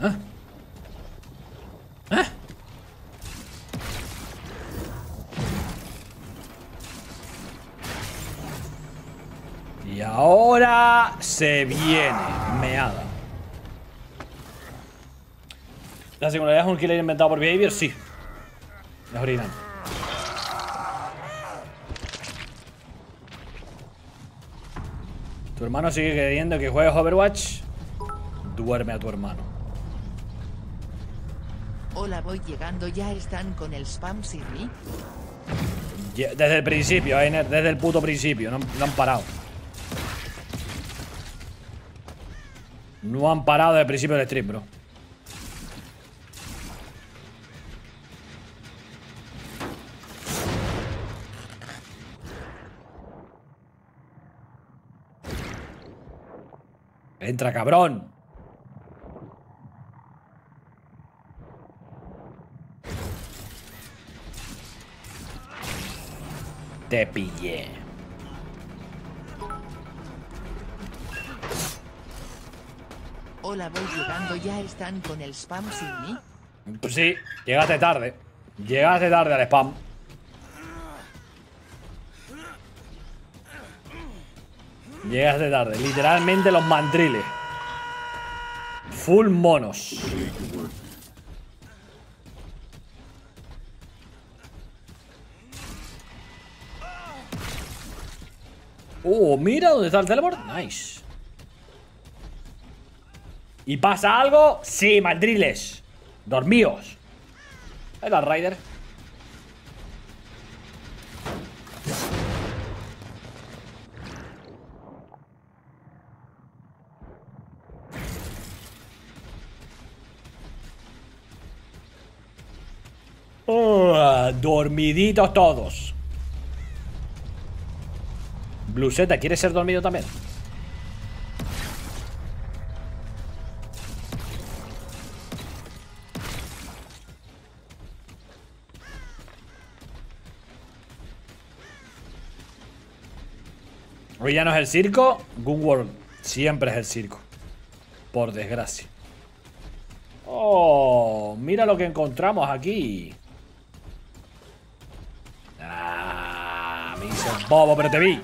Speaker 2: ¿Ah? ¿Ah? Y ahora se viene. Meada. ¿La singularidad es un killer inventado por Behavior? Sí. Es original. Tu hermano sigue queriendo que juegues Overwatch. Duerme a tu hermano.
Speaker 3: Hola, voy llegando. ¿Ya están con el spam Siri?
Speaker 2: Desde el principio, Einer, desde el puto principio. No, no han parado. No han parado desde el principio del stream, bro. Entra, cabrón. Te pillé.
Speaker 3: Hola, voy llegando. ¿Ya están con el spam Siri?
Speaker 2: Pues sí, llegaste tarde. Llegaste tarde al spam. Llegaste tarde. Literalmente los mandriles. Full monos. Oh, mira dónde está el teleport. Nice. ¿Y pasa algo? Sí, mandriles. Dormíos. Ahí va Ryder. Oh, dormiditos todos. Bluseta, ¿quieres ser dormido también? Hoy ya no es el circo, Gunworld siempre es el circo. Por desgracia. Oh, mira lo que encontramos aquí. Ah, me hice bobo, pero te vi.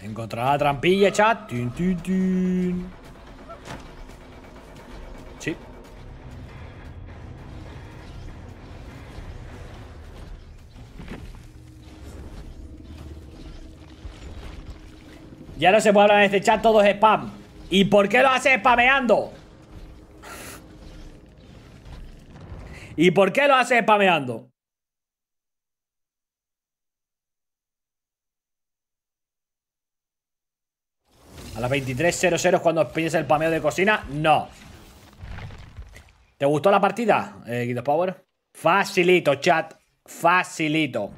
Speaker 2: Encontrará la trampilla, chat. Tin, tin, tin. Ya no se puede hablar en este chat, todo es spam. ¿Y por qué lo haces spameando? ¿Y por qué lo haces spameando? ¿A las 23.00 es cuando empieza el pameo de cocina? No. ¿Te gustó la partida, eh, Guido Power? Facilito, chat. Facilito.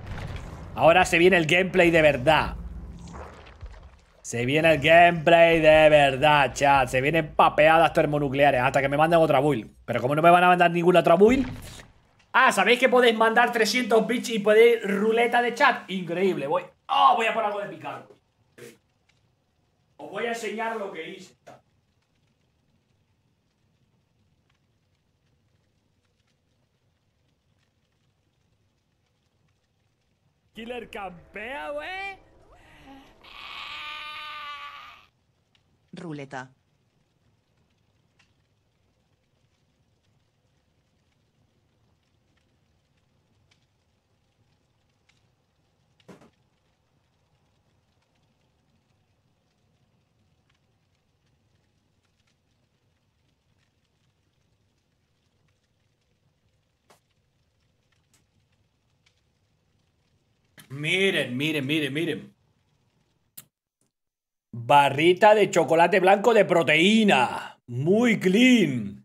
Speaker 2: Ahora se viene el gameplay de verdad. Se viene el gameplay de verdad, chat. Se vienen papeadas termonucleares hasta que me manden otra build. Pero como no me van a mandar ninguna otra build... Ah, ¿sabéis que podéis mandar 300 bits y podéis ruleta de chat? Increíble. Voy... Oh, voy a por algo de picar. Os voy a enseñar lo que hice. Killer campea, wey.
Speaker 3: Ruleta.
Speaker 2: Miren, miren, miren, miren. Barrita de chocolate blanco de proteína. Muy clean.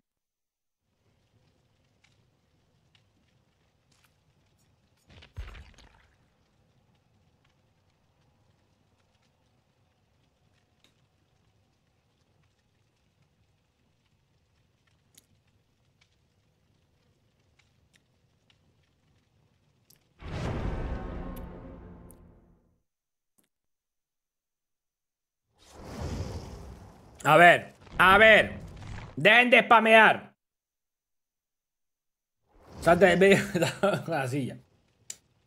Speaker 2: A ver, a ver. Dejen de spamear. Salte de medio de la silla.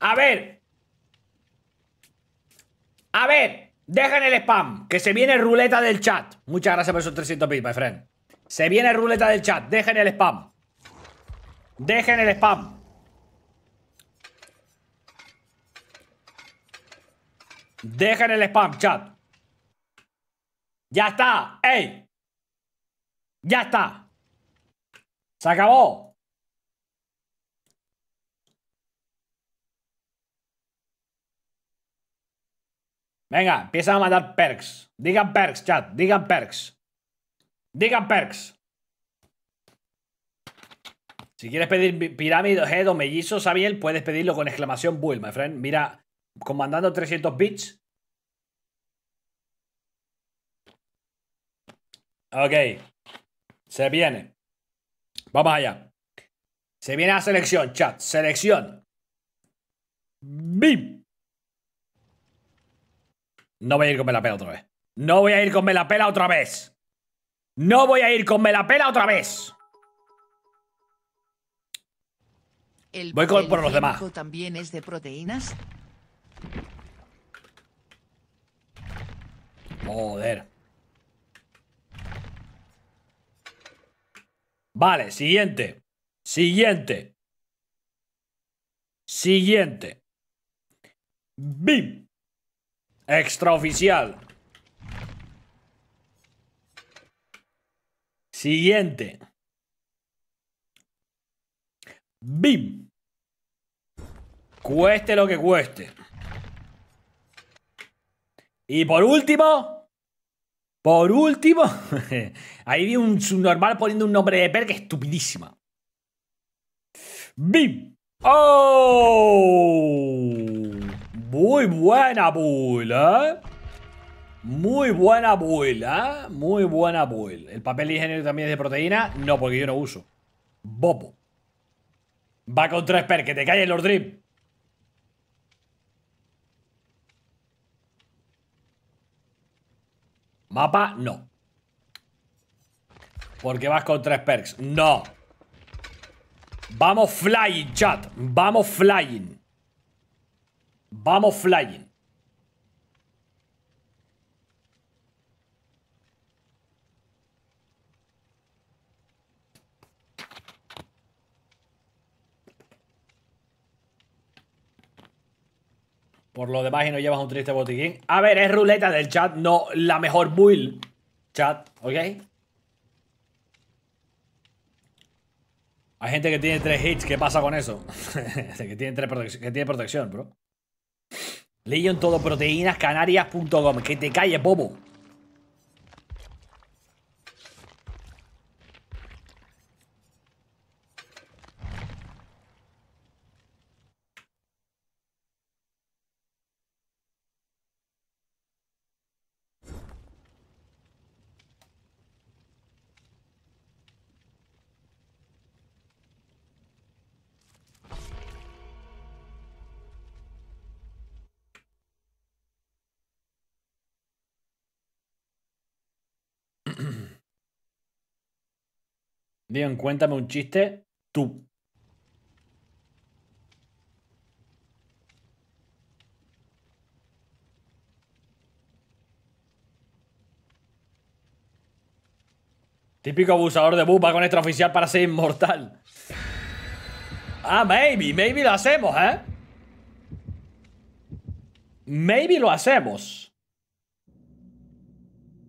Speaker 2: A ver. A ver. Dejen el spam. Que se viene ruleta del chat. Muchas gracias por esos 300 bits, my friend. Se viene ruleta del chat. Dejen el spam. Dejen el spam. Dejen el spam, chat. Ya está. ¡Ey! Ya está. Se acabó. Venga, empiezan a mandar perks. Digan perks, chat. Digan perks. Digan perks. Si quieres pedir pi- pirámide, head o mellizo, Sabiel, puedes pedirlo con exclamación bull, my friend. Mira, comandando 300 bits. Ok. Se viene. Vamos allá. Se viene a selección, chat. Selección. ¡Bim! No voy a ir con Melapela otra vez. No voy a ir con Melapela otra vez. No voy a ir con Melapela otra vez.
Speaker 3: El
Speaker 2: Voy con- por los demás.
Speaker 3: también es de proteínas.
Speaker 2: Joder. Vale, siguiente. Siguiente. Siguiente. BIM. Extraoficial. Siguiente. BIM. Cueste lo que cueste. Y por último, por último, ahí vi un subnormal poniendo un nombre de perk estupidísima. ¡Bim! ¡Oh! Muy buena bull, ¿eh? Muy buena bull, ¿eh? Muy buena bull. ¿El papel higiénico también es de proteína? No, porque yo no uso. Bobo. Va con tres perks, que te calles, Lord Dream. Mapa, no. Porque vas con tres perks. No. Vamos flying, chat. Vamos flying. Vamos flying. Por lo demás, y no llevas un triste botiquín. A ver, es ruleta del chat, no la mejor build. Chat, ¿ok? Hay gente que tiene tres hits, ¿qué pasa con eso? que, tiene tres que tiene protección, bro. Legion todo proteínas canarias.com. Que te calles, bobo. Dion, cuéntame un chiste. Tú. Típico abusador de bupa con extraoficial para ser inmortal. Ah, maybe, maybe lo hacemos, ¿eh? Maybe lo hacemos.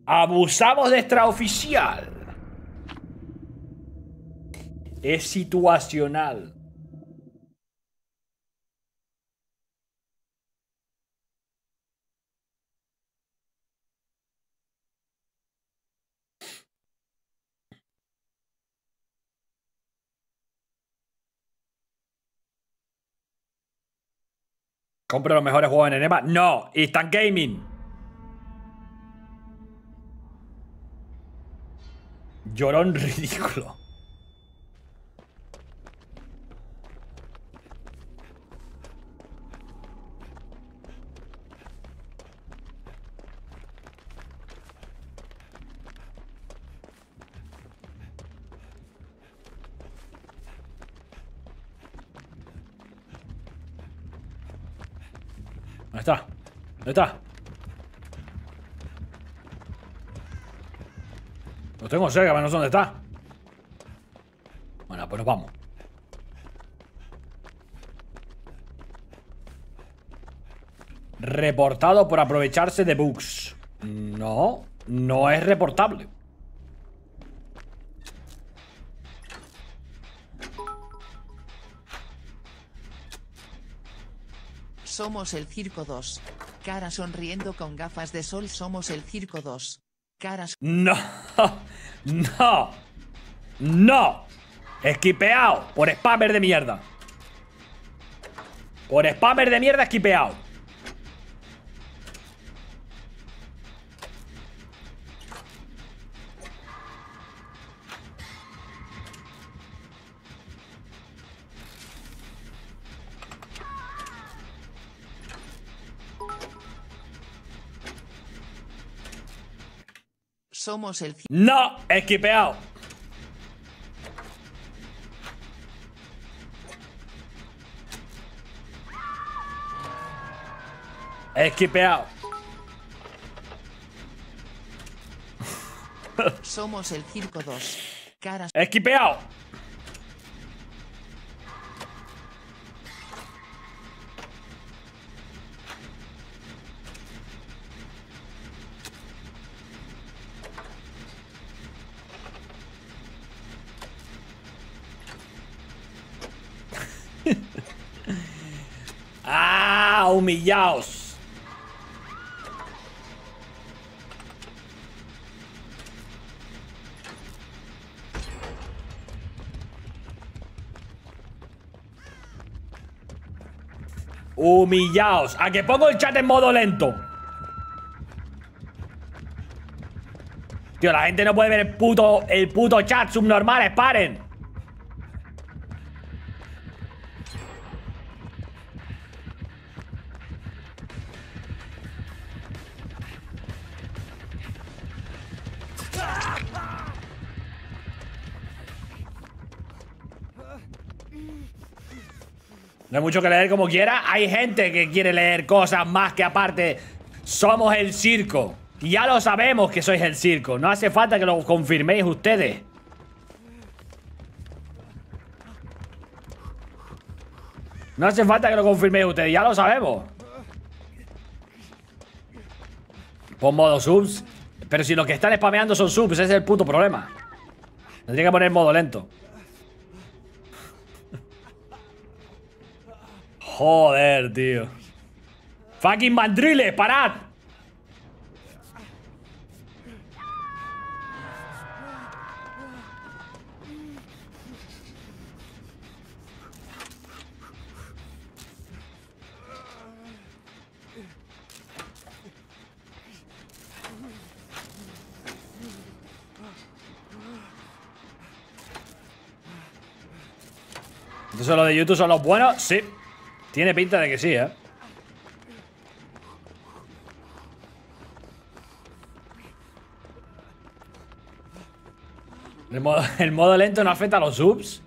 Speaker 2: Abusamos de extraoficial. Es situacional. ¿Compro los mejores juegos en Enema? No, Instant Gaming. Llorón ridículo. ¿Dónde está? Lo tengo cerca, pero dónde está. Bueno, pues nos vamos. Reportado por aprovecharse de bugs. No, no es reportable.
Speaker 3: Somos el Circo 2. Cara sonriendo con gafas de sol. Somos el Circo 2. Caras.
Speaker 2: No, no, no. Esquipeado por spammer de mierda. Por spammer de mierda esquipeado.
Speaker 3: Somos el.
Speaker 2: No, esquipeado. Esquipeado.
Speaker 3: Somos el Circo 2. Caras.
Speaker 2: Esquipeado. ¡Ah! Humillaos. Humillaos. A que pongo el chat en modo lento. Tío, la gente no puede ver el puto, el puto chat. Subnormales, paren. Mucho que leer como quiera. Hay gente que quiere leer cosas más que aparte. Somos el circo. Y ya lo sabemos que sois el circo. No hace falta que lo confirméis ustedes. No hace falta que lo confirméis ustedes. Ya lo sabemos. Pon modo subs. Pero si los que están spameando son subs, ese es el puto problema. Tendría que poner modo lento. Joder, tío. Fucking mandriles, parad. Entonces los de YouTube son los buenos, sí. Tiene pinta de que sí, ¿eh? El modo, lento no afecta a los subs.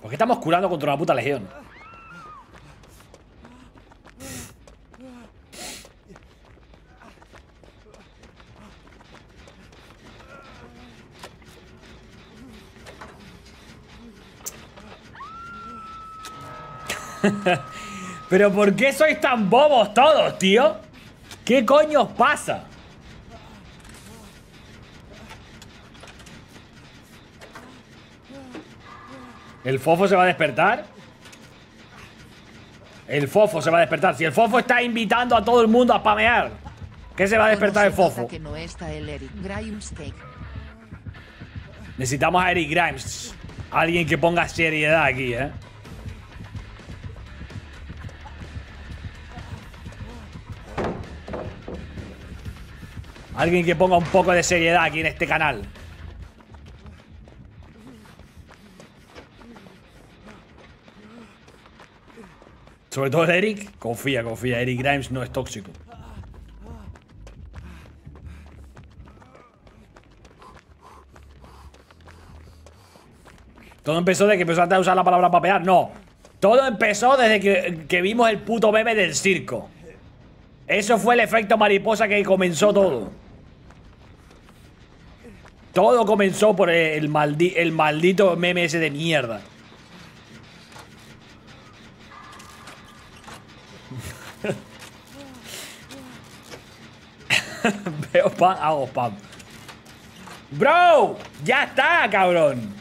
Speaker 2: ¿Por qué estamos curando contra una puta legión? Pero ¿por qué sois tan bobos todos, tío? ¿Qué coño os pasa? ¿El fofo se va a despertar? El fofo se va a despertar. Si el fofo está invitando a todo el mundo a spamear, ¿qué se va a despertar el
Speaker 3: ¿Cómo se
Speaker 2: fofo?
Speaker 3: nota que no está el Eric Grimes Cake?
Speaker 2: Necesitamos a Eric Grimes. Alguien que ponga seriedad aquí, ¿eh? Alguien que ponga un poco de seriedad aquí en este canal. Sobre todo Eric. Confía, confía. Eric Grimes no es tóxico. Todo empezó de que empezaste a usar la palabra papear. No. Todo empezó desde que, que vimos el puto bebé del circo. Eso fue el efecto mariposa que comenzó todo. Todo comenzó por el, maldi- el maldito meme de mierda. Veo pan, hago pan. Bro, ya está, cabrón.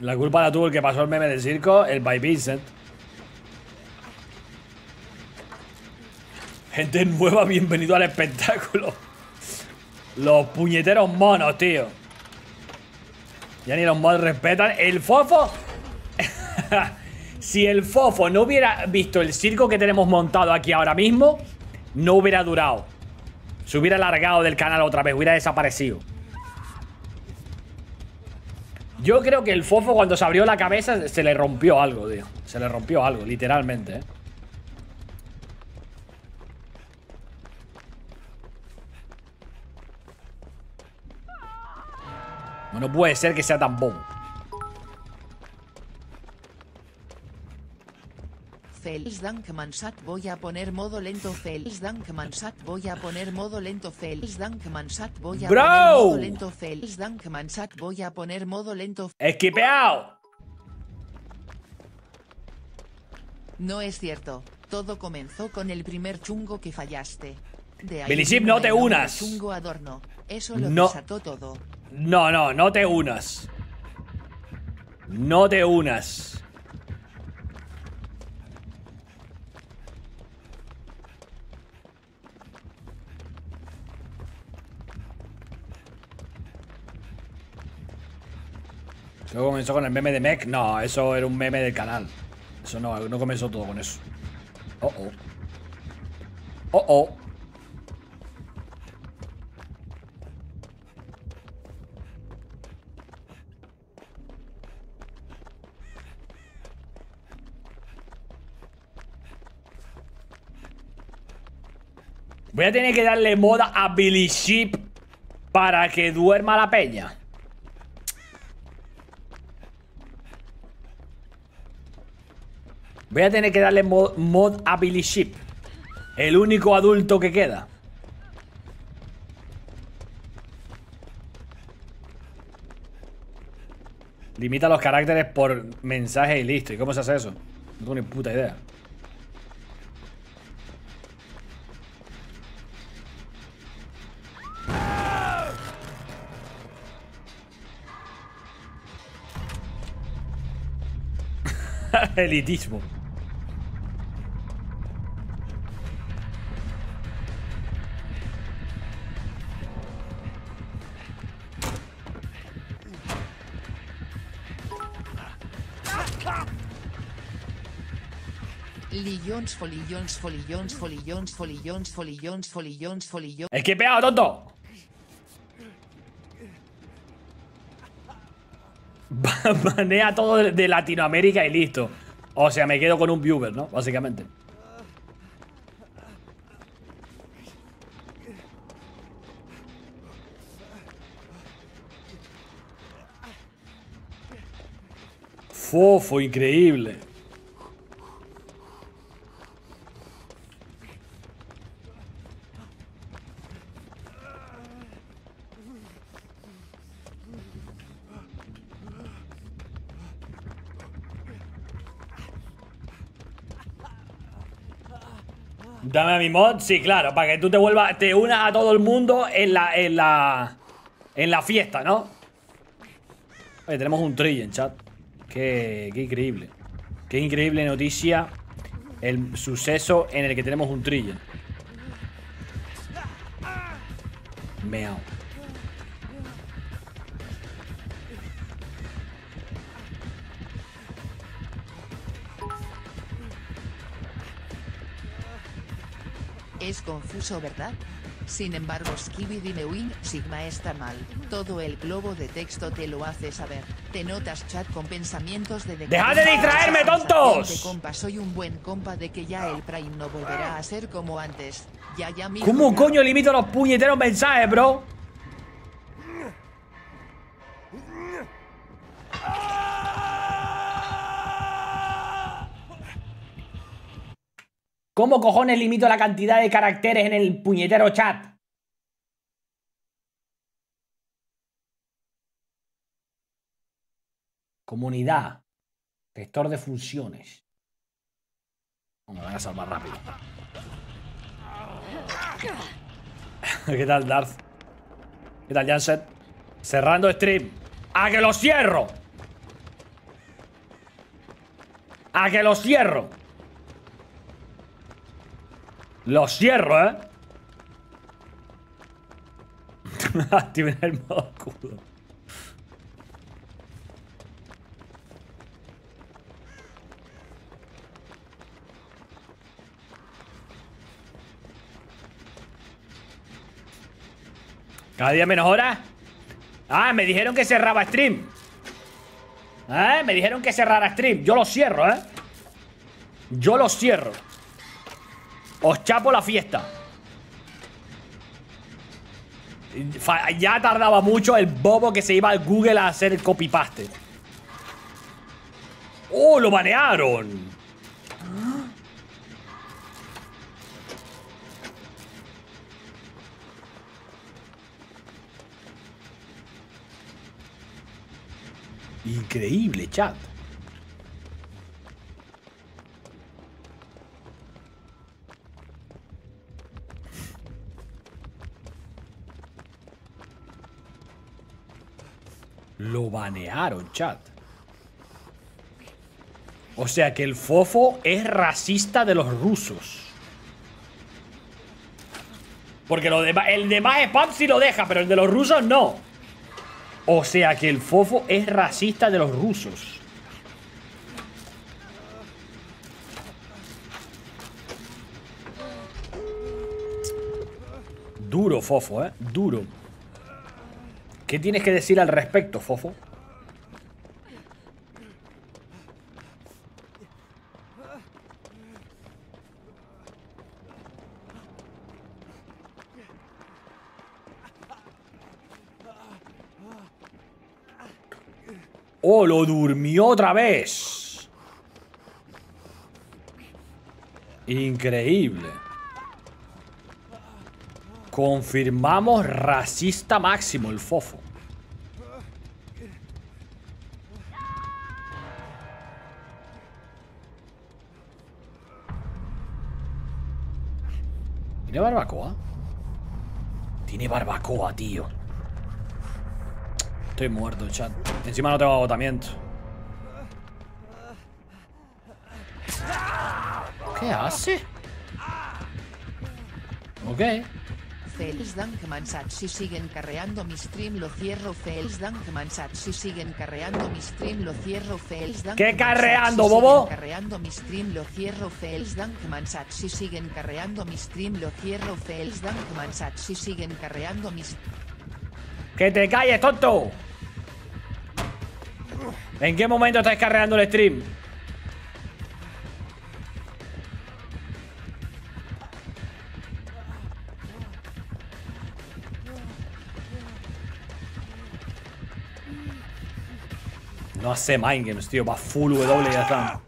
Speaker 2: La culpa la tuvo el que pasó el meme del circo, el by Vincent. Gente nueva, bienvenido al espectáculo. Los puñeteros monos, tío. Ya ni los mods respetan. El fofo. si el fofo no hubiera visto el circo que tenemos montado aquí ahora mismo, no hubiera durado. Se hubiera largado del canal otra vez, hubiera desaparecido. Yo creo que el fofo cuando se abrió la cabeza se le rompió algo, tío. Se le rompió algo, literalmente, ¿eh? No puede ser que sea tan bobo.
Speaker 3: Fels Dankmansat voy a poner modo lento Fels Dankmansat voy a poner modo lento Fels Dankmansat voy a
Speaker 2: Bro.
Speaker 3: poner modo lento Fels Dankmansat voy a poner modo lento
Speaker 2: ¡Esquipeado!
Speaker 3: No es cierto, todo comenzó con el primer chungo que fallaste. De ahí
Speaker 2: no te unas.
Speaker 3: Chungo adorno. Eso lo
Speaker 2: No.
Speaker 3: desató todo.
Speaker 2: No, no, no te unas. No te unas. ¿Todo comenzó con el meme de Mech? No, eso era un meme del canal. Eso no, no comenzó todo con eso. Oh, oh. Oh, oh. Voy a tener que darle moda a Billy Sheep para que duerma la peña. Voy a tener que darle mod, mod a Billy Sheep. El único adulto que queda. Limita los caracteres por mensaje y listo. ¿Y cómo se hace eso? No tengo ni puta idea. Elitismo.
Speaker 3: Lillons, folillons, folillons, folillons, folillons, folillons, folillons, folillons.
Speaker 2: Es que he pegado, tonto. Ba- Banea todo de Latinoamérica y listo. O sea, me quedo con un viewer, ¿no? Básicamente. Fofo, increíble. Dame a mi mod, sí, claro, para que tú te vuelvas, te unas a todo el mundo en la, en la, en la fiesta, ¿no? Oye, tenemos un trillen, chat. Qué, qué increíble. Qué increíble noticia el suceso en el que tenemos un trillen. Meao.
Speaker 3: Es confuso, ¿verdad? Sin embargo, Skibidi Win Sigma está mal. Todo el globo de texto te lo hace saber. Te notas chat con pensamientos de...
Speaker 2: ¡Dejad de distraerme, tontos!
Speaker 3: Compa, soy un buen compa de que ya el Prime no volverá a ser como antes. Ya, ya, mijo,
Speaker 2: ¿Cómo coño limito los puñeteros mensajes, bro? ¿Cómo cojones limito la cantidad de caracteres en el puñetero chat? Comunidad. Gestor de funciones. Vamos, me van a salvar rápido. ¿Qué tal, Darth? ¿Qué tal, Janset? Cerrando stream. ¡A que lo cierro! ¡A que lo cierro! Lo cierro, ¿eh? Activen el modo escudo. Cada día menos horas. Ah, me dijeron que cerraba stream. ¿Eh? Me dijeron que cerrara stream. Yo lo cierro, ¿eh? Yo lo cierro. Os chapo la fiesta. Ya tardaba mucho el bobo que se iba al Google a hacer el copy-paste. ¡Oh, lo banearon! Increíble, chat. Lo banearon, chat. O sea que el fofo es racista de los rusos. Porque lo el demás spam sí lo deja, pero el de los rusos no. O sea que el fofo es racista de los rusos. Duro, fofo, eh. Duro. ¿Qué tienes que decir al respecto, fofo? ¡Oh, lo durmió otra vez! Increíble. Confirmamos racista máximo el fofo. ¿Tiene barbacoa? Tiene barbacoa, tío. Estoy muerto, chat. Encima no tengo agotamiento. ¿Qué hace? Ok.
Speaker 3: Dankmansat si siguen carreando mi stream lo cierro Fails Dankmansat si siguen carreando mi stream lo cierro Fails
Speaker 2: ¿Qué carreando,
Speaker 3: si siguen
Speaker 2: bobo?
Speaker 3: carreando mi stream lo cierro Fails Dankmansat si siguen carreando mi stream lo cierro Fails Dankmansat si siguen carreando mis
Speaker 2: ¡Que te calles, tonto! ¿En qué momento estás cargando el stream? No hace mind games, tío. Va full W ya está.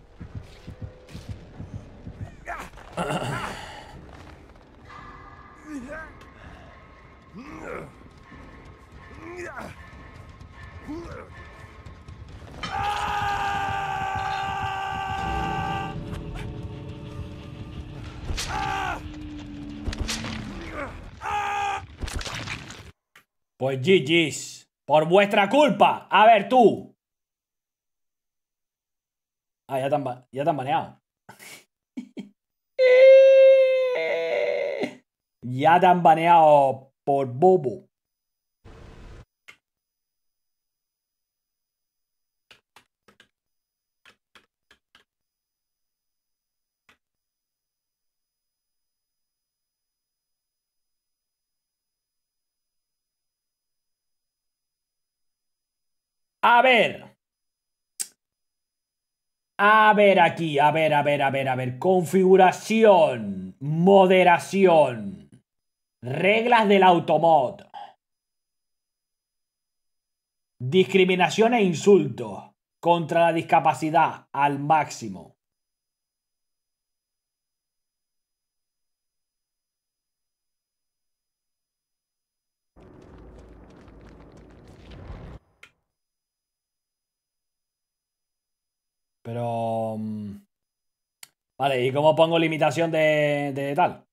Speaker 2: Pues GG's. Por vuestra culpa. A ver, tú. Ah, ya te han, ba- ya te han baneado. ya te han baneado por bobo. A ver. A ver aquí, a ver, a ver, a ver, a ver. Configuración, moderación, reglas del automod, discriminación e insultos contra la discapacidad al máximo. Pero... mm, Vale, ¿y cómo pongo limitación de, de tal?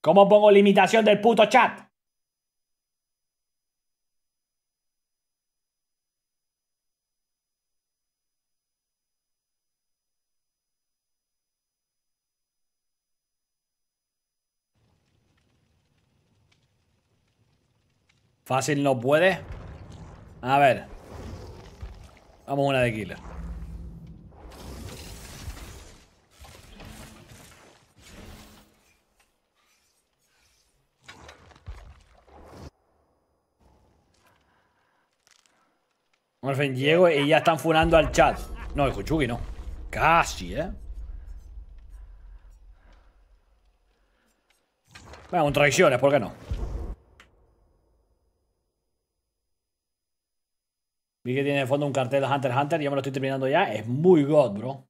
Speaker 2: ¿Cómo pongo limitación del puto chat? Fácil no puede. A ver. Vamos una de killer. Fin llego y ya están funando al chat. No, el Kuchugi no. Casi, ¿eh? Bueno, con traiciones, ¿por qué no? Vi que tiene de fondo un cartel de Hunter x Hunter. Yo me lo estoy terminando ya. Es muy god, bro.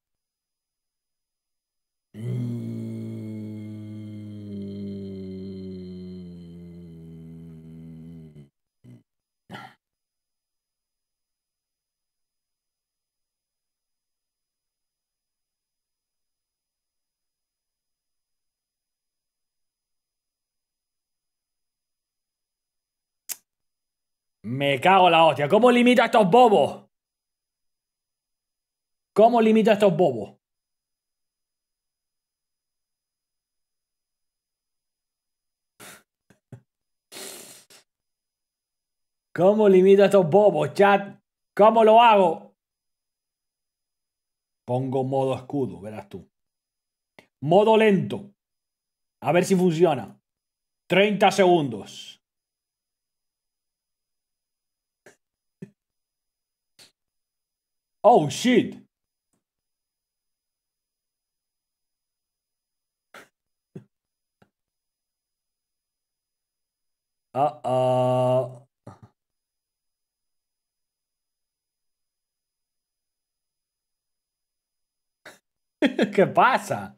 Speaker 2: Me cago en la hostia. ¿Cómo limito a estos bobos? ¿Cómo limito a estos bobos? ¿Cómo limito a estos bobos, chat? ¿Cómo lo hago? Pongo modo escudo, verás tú. Modo lento. A ver si funciona. 30 segundos. Oh shit. Uh oh. ¿Qué pasa?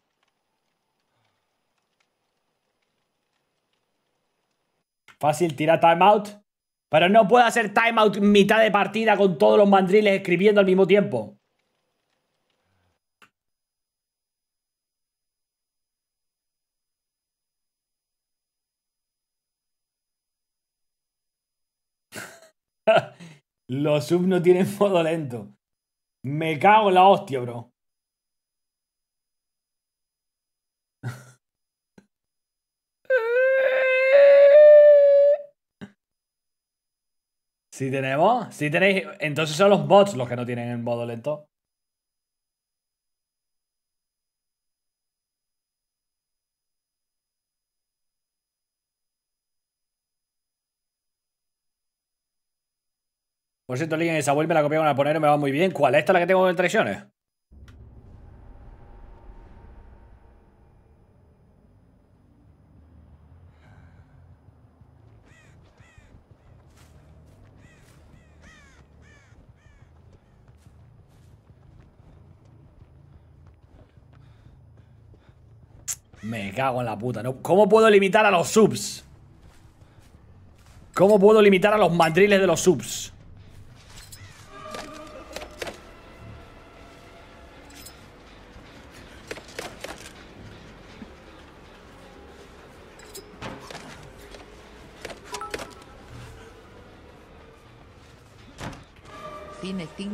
Speaker 2: Fácil, tira timeout. Pero no puedo hacer timeout mitad de partida con todos los mandriles escribiendo al mismo tiempo. Los subs no tienen modo lento. Me cago en la hostia, bro. Si tenemos, si tenéis, entonces son los bots los que no tienen el modo lento. Por cierto, alguien esa vuelve me la copiaron a poner y me va muy bien. ¿Cuál? ¿Esta es la que tengo en traiciones? Me cago en la puta. ¿no? ¿Cómo puedo limitar a los subs? ¿Cómo puedo limitar a los mandriles de los subs?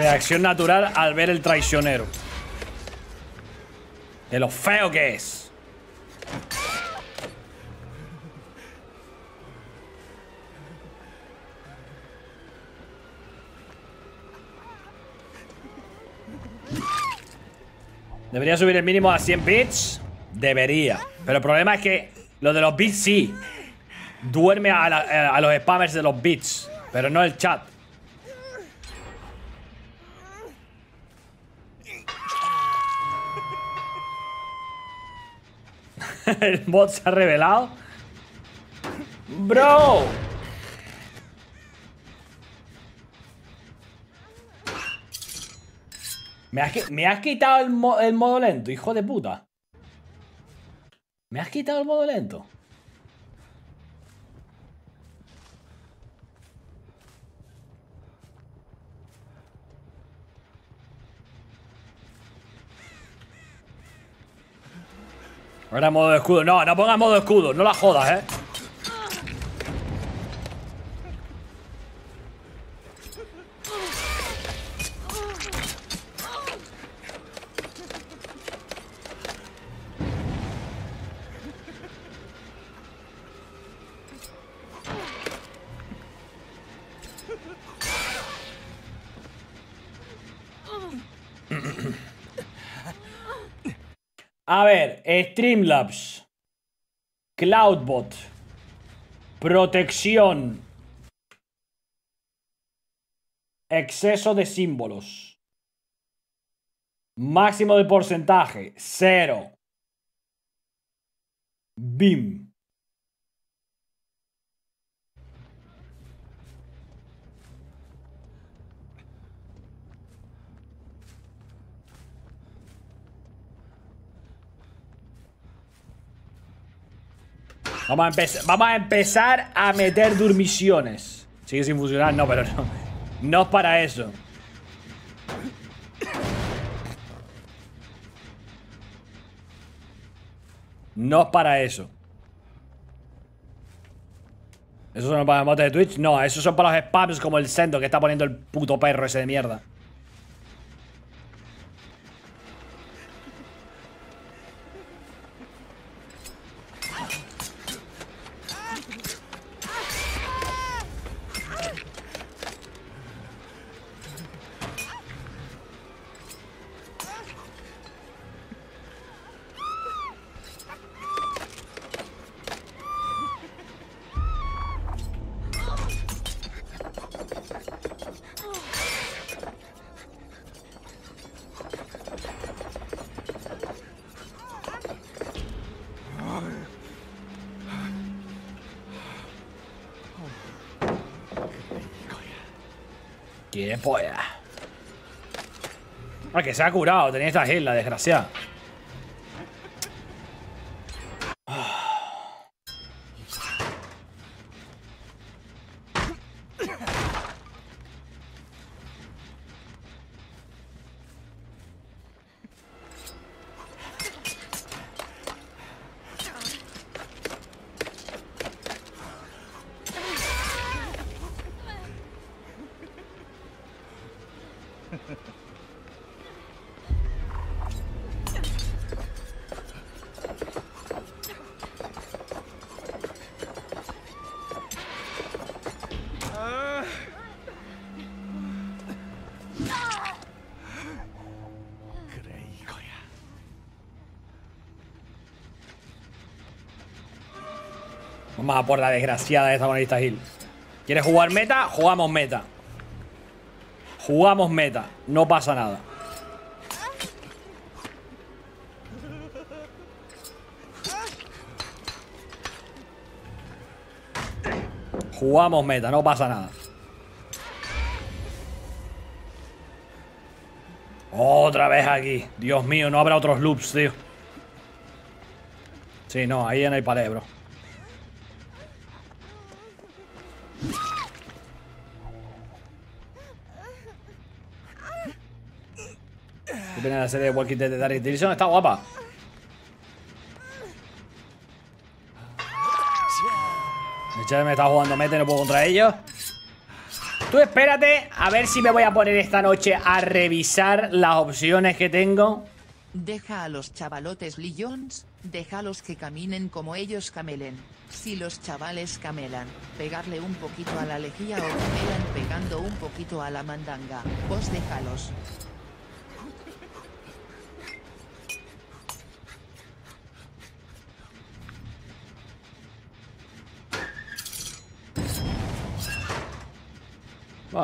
Speaker 2: Reacción natural al ver el traicionero. De lo feo que es. ¿Debería subir el mínimo a 100 bits? Debería. Pero el problema es que lo de los bits sí. Duerme a, la- a los spammers de los bits. Pero no el chat. El bot se ha revelado. Bro. Me has, quitado el modo lento, hijo de puta. Me has quitado el modo lento. Ahora modo de escudo. No, no pongas modo de escudo. No la jodas, eh. A ver, Streamlabs. Cloudbot. Protección. Exceso de símbolos. Máximo de porcentaje. Cero. BIM. Vamos a, empezar, a meter durmisiones. Sigue sin funcionar, no, pero no. No es para eso. No es para eso. ¿Esos son para los emotes de Twitch? No, esos son para los spams como el Sendo que está poniendo el puto perro ese de mierda. Que se ha curado. Tenía esta heal, la desgraciada. Vamos por la desgraciada de esta bonita Hill. ¿Quieres jugar meta? Jugamos meta. Jugamos meta. No pasa nada. Jugamos meta, no pasa nada. Otra vez aquí. Dios mío, no habrá otros loops, tío. Sí, no, ahí en el pared, bro. ¿Qué opinas de la serie de Walking Dead de Darius Dilson? Está guapa. El chat me está jugando meta y no puedo contra ellos. Tú espérate a ver si me voy a poner esta noche a revisar las opciones que tengo.
Speaker 3: Deja a los chavalotes Lions, déjalos que caminen como ellos camelen. Si los chavales camelan, pegarle un poquito a la lejía o camelan pegando un poquito a la mandanga, vos déjalos.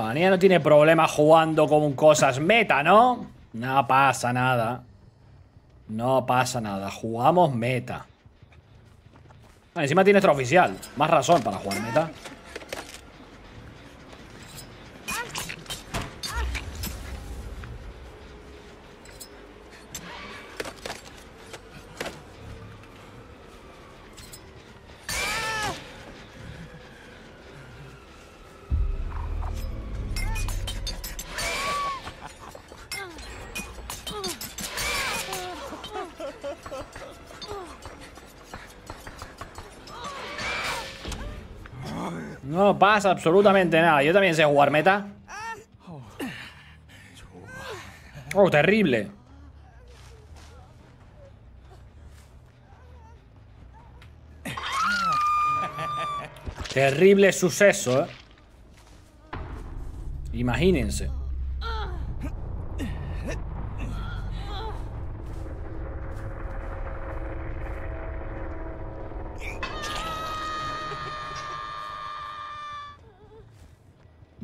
Speaker 2: Bueno, no tiene problema jugando con cosas meta, ¿no? No pasa nada. No pasa nada. Jugamos meta. Encima tiene extraoficial. Más razón para jugar meta. Absolutamente nada. Yo también sé jugar meta. Oh, terrible. Terrible suceso, ¿eh? Imagínense.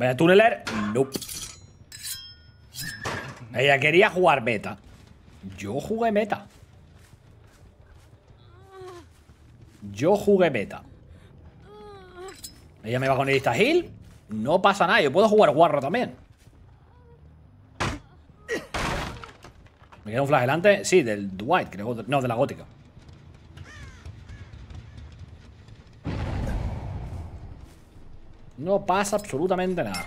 Speaker 2: Vaya tuneler. Nope. Ella quería jugar meta. Yo jugué meta. Yo jugué meta. Ella me va con el esta heal. No pasa nada. Yo puedo jugar guarro también. ¿Me queda un flagelante? Sí, del Dwight, creo. No, de la gótica. No pasa absolutamente nada.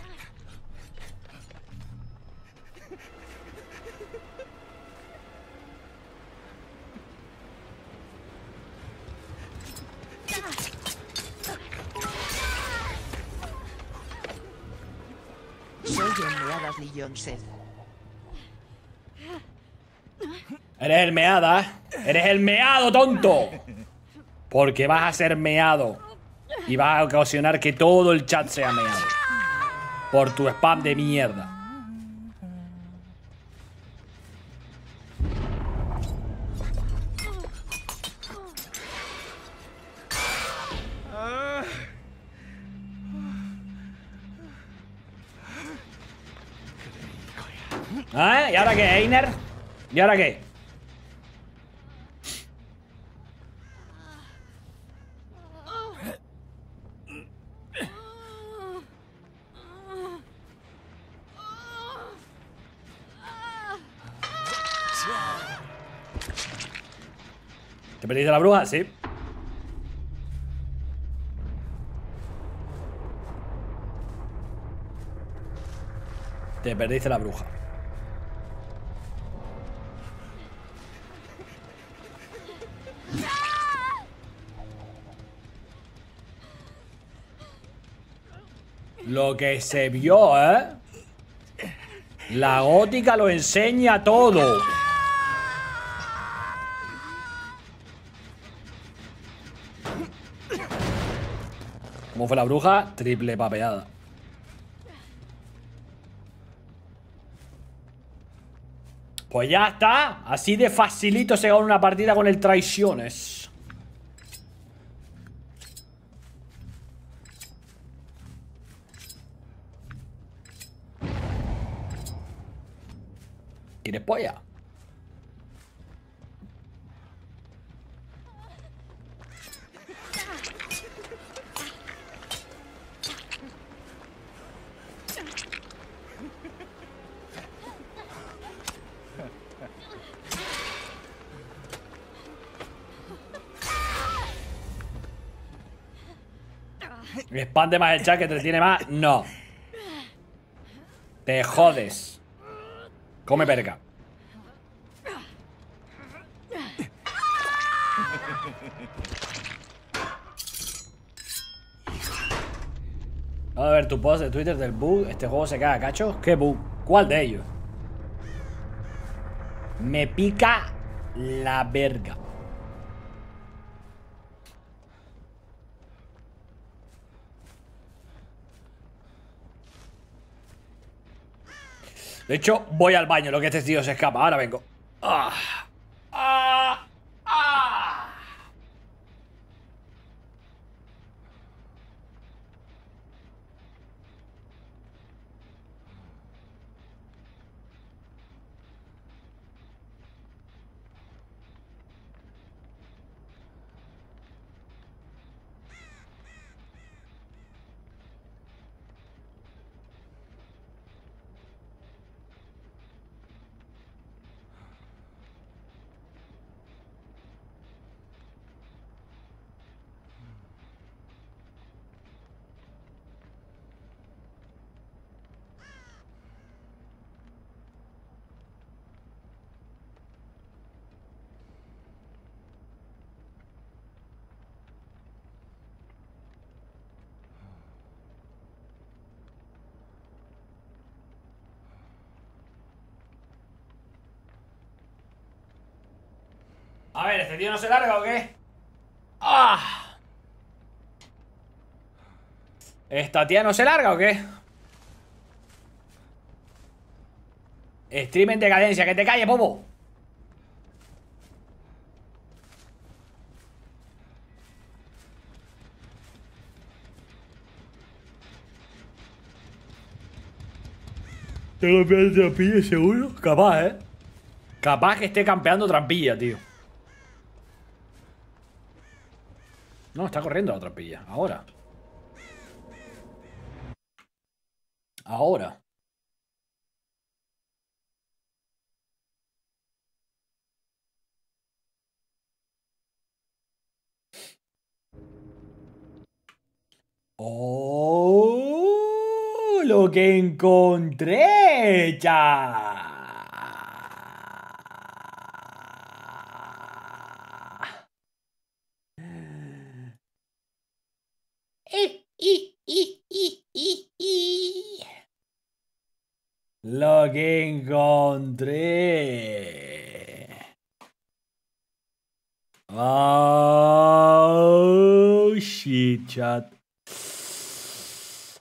Speaker 2: Eres el meada. Eres el meado, tonto. Porque vas a ser meado. Y vas a ocasionar que todo el chat sea meado. Por tu spam de mierda. ¿Ah? ¿Y ahora qué, Einer? ¿Y ahora qué? ¿Te perdiste la bruja? Sí. Te perdiste la bruja. Lo que se vio, ¿eh? La gótica lo enseña todo. ¿Cómo fue la bruja? Triple papeada. Pues ya está. Así de facilito se gana una partida con el traiciones. ¿Quieres polla? Expande más el chat que te tiene más. No. Te jodes. Come perca. Vamos a ver tu post de Twitter del bug. Este juego se caga, cacho. ¿Qué bug? ¿Cuál de ellos? Me pica la verga. De hecho, voy al baño, lo que este tío se escapa. Ahora vengo. Ah, ah. A ver, ¿este tío no se larga o qué? ¡Ah! ¿Esta tía no se larga o qué? Stream en decadencia, que te calle, popo. Tengo campeando trampilla, seguro. Capaz, eh. Capaz que esté campeando trampilla, tío. No, está corriendo la trampilla. Ahora. Ahora. ¡Oh! Lo que encontré, ya.
Speaker 4: Eh, i, i, i.
Speaker 2: Lo que encontré. Oh, shit, chat.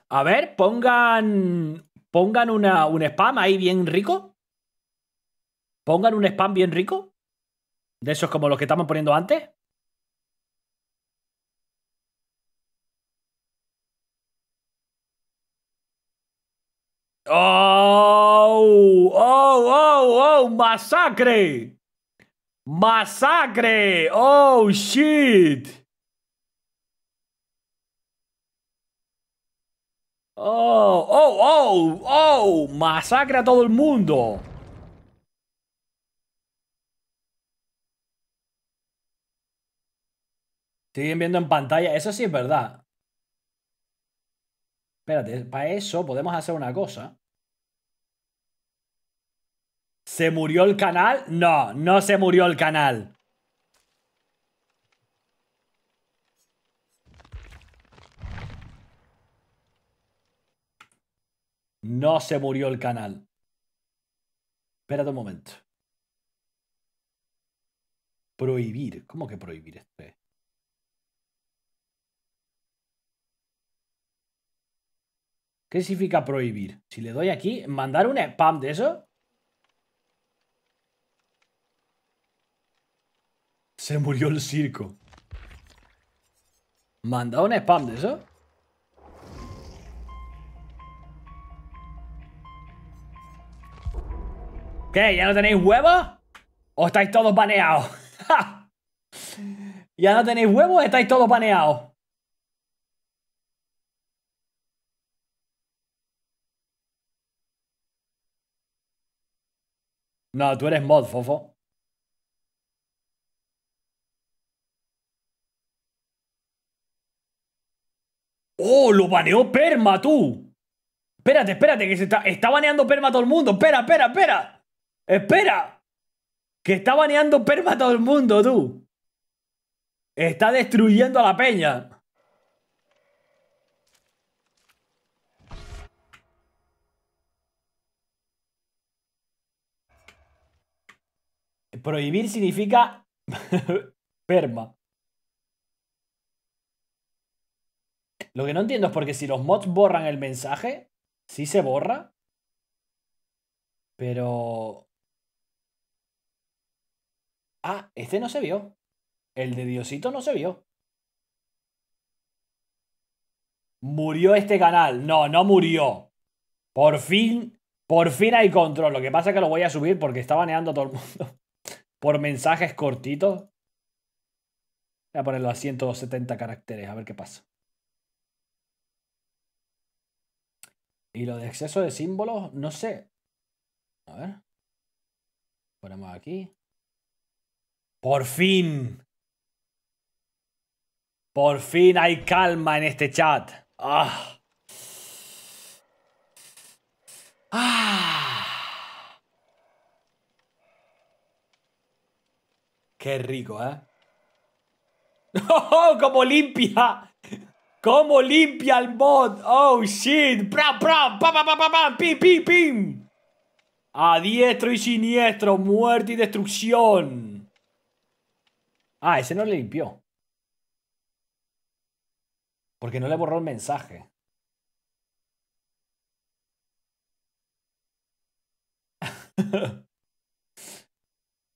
Speaker 2: A ver, pongan. Pongan una, un spam ahí bien rico. Pongan un spam bien rico. De esos como los que estamos poniendo antes. ¡Oh! ¡Oh! ¡Oh! ¡Oh! ¡Masacre! ¡Masacre! ¡Oh, shit! ¡Oh! ¡Oh! ¡Oh! ¡Oh! ¡Masacre a todo el mundo! Estoy viendo en pantalla. Eso sí es verdad. Espérate, para eso podemos hacer una cosa. ¿Se murió el canal? No, no se murió el canal. No se murió el canal. Espérate un momento. Prohibir. ¿Cómo que prohibir este? ¿Qué significa prohibir? Si le doy aquí, mandar un spam de eso. Se murió el circo. ¿Mandar un spam de eso? ¿Qué? ¿Ya no tenéis huevos? ¿O estáis todos baneados? ¿Ya no tenéis huevos o estáis todos baneados? No, tú eres mod, fofo. ¡Oh! ¡Lo baneó Perma, tú! Espérate, espérate, que se está, está baneando Perma a todo el mundo. Espera, espera, espera. Espera. Que está baneando Perma a todo el mundo, tú. Está destruyendo a la peña. Prohibir significa perma. Lo que no entiendo es porque si los mods borran el mensaje, sí se borra. Pero... Ah, este no se vio. El de Diosito no se vio. Murió este canal. No, no murió. Por fin, por fin hay control. Lo que pasa es que lo voy a subir porque está baneando a todo el mundo. Por mensajes cortitos. Voy a ponerlo a 170 caracteres, a ver qué pasa. Y lo de exceso de símbolos, no sé. A ver. Ponemos aquí. Por fin. Por fin hay calma en este chat. Ah. Ah. Qué rico, ¿eh? ¡Oh, ¡Como limpia! ¡Cómo limpia el mod! ¡Oh, shit! ¡Pra, pra! ¡Pa, pa, pa, pa! ¡Pim, pim, pim! A diestro y siniestro, muerte y destrucción. Ah, ese no le limpió. Porque no le borró el mensaje.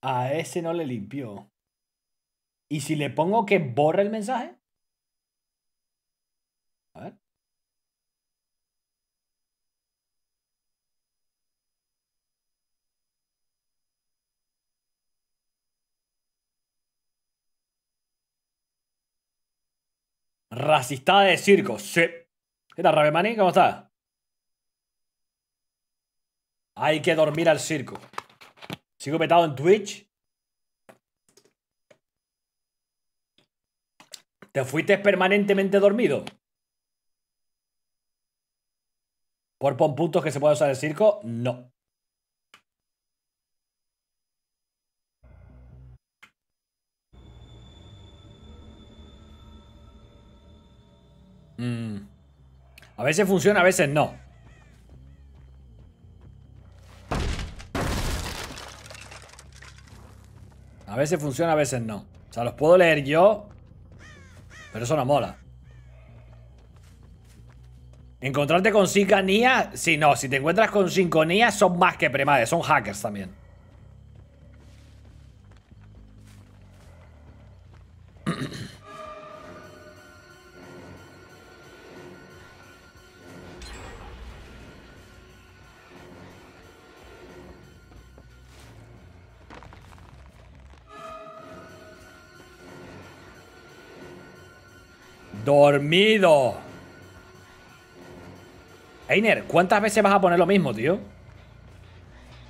Speaker 2: A ese no le limpió. ¿Y si le pongo que borre el mensaje? A ver. Racistada de circo, sí. ¿Qué tal, Rabemani? ¿Cómo estás? Hay que dormir al circo. Sigo petado en Twitch. ¿Te fuiste permanentemente dormido? ¿Por pon puntos que se puede usar el circo? No. Mm. A veces funciona, a veces no. A veces funciona, a veces no. O sea, los puedo leer yo, pero eso no mola. Encontrarte con sinconía. Sí, no, si te encuentras con sinconía son más que premades, son hackers también. Dormido. Einer, ¿cuántas veces vas a poner lo mismo, tío?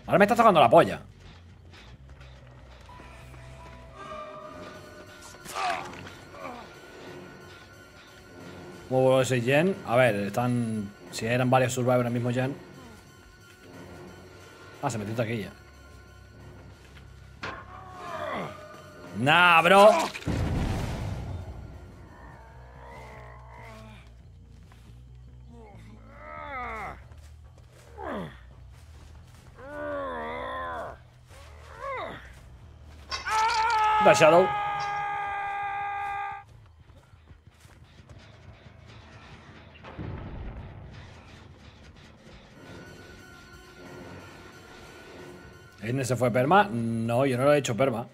Speaker 2: Ahora me estás tocando la polla. ¿Cómo vuelvo ese gen? A ver, están. Si eran varios survivors en el mismo gen. Ah, se metió taquilla. Nah, bro. Shadow. ¿N se fue perma? No, yo no lo he hecho perma.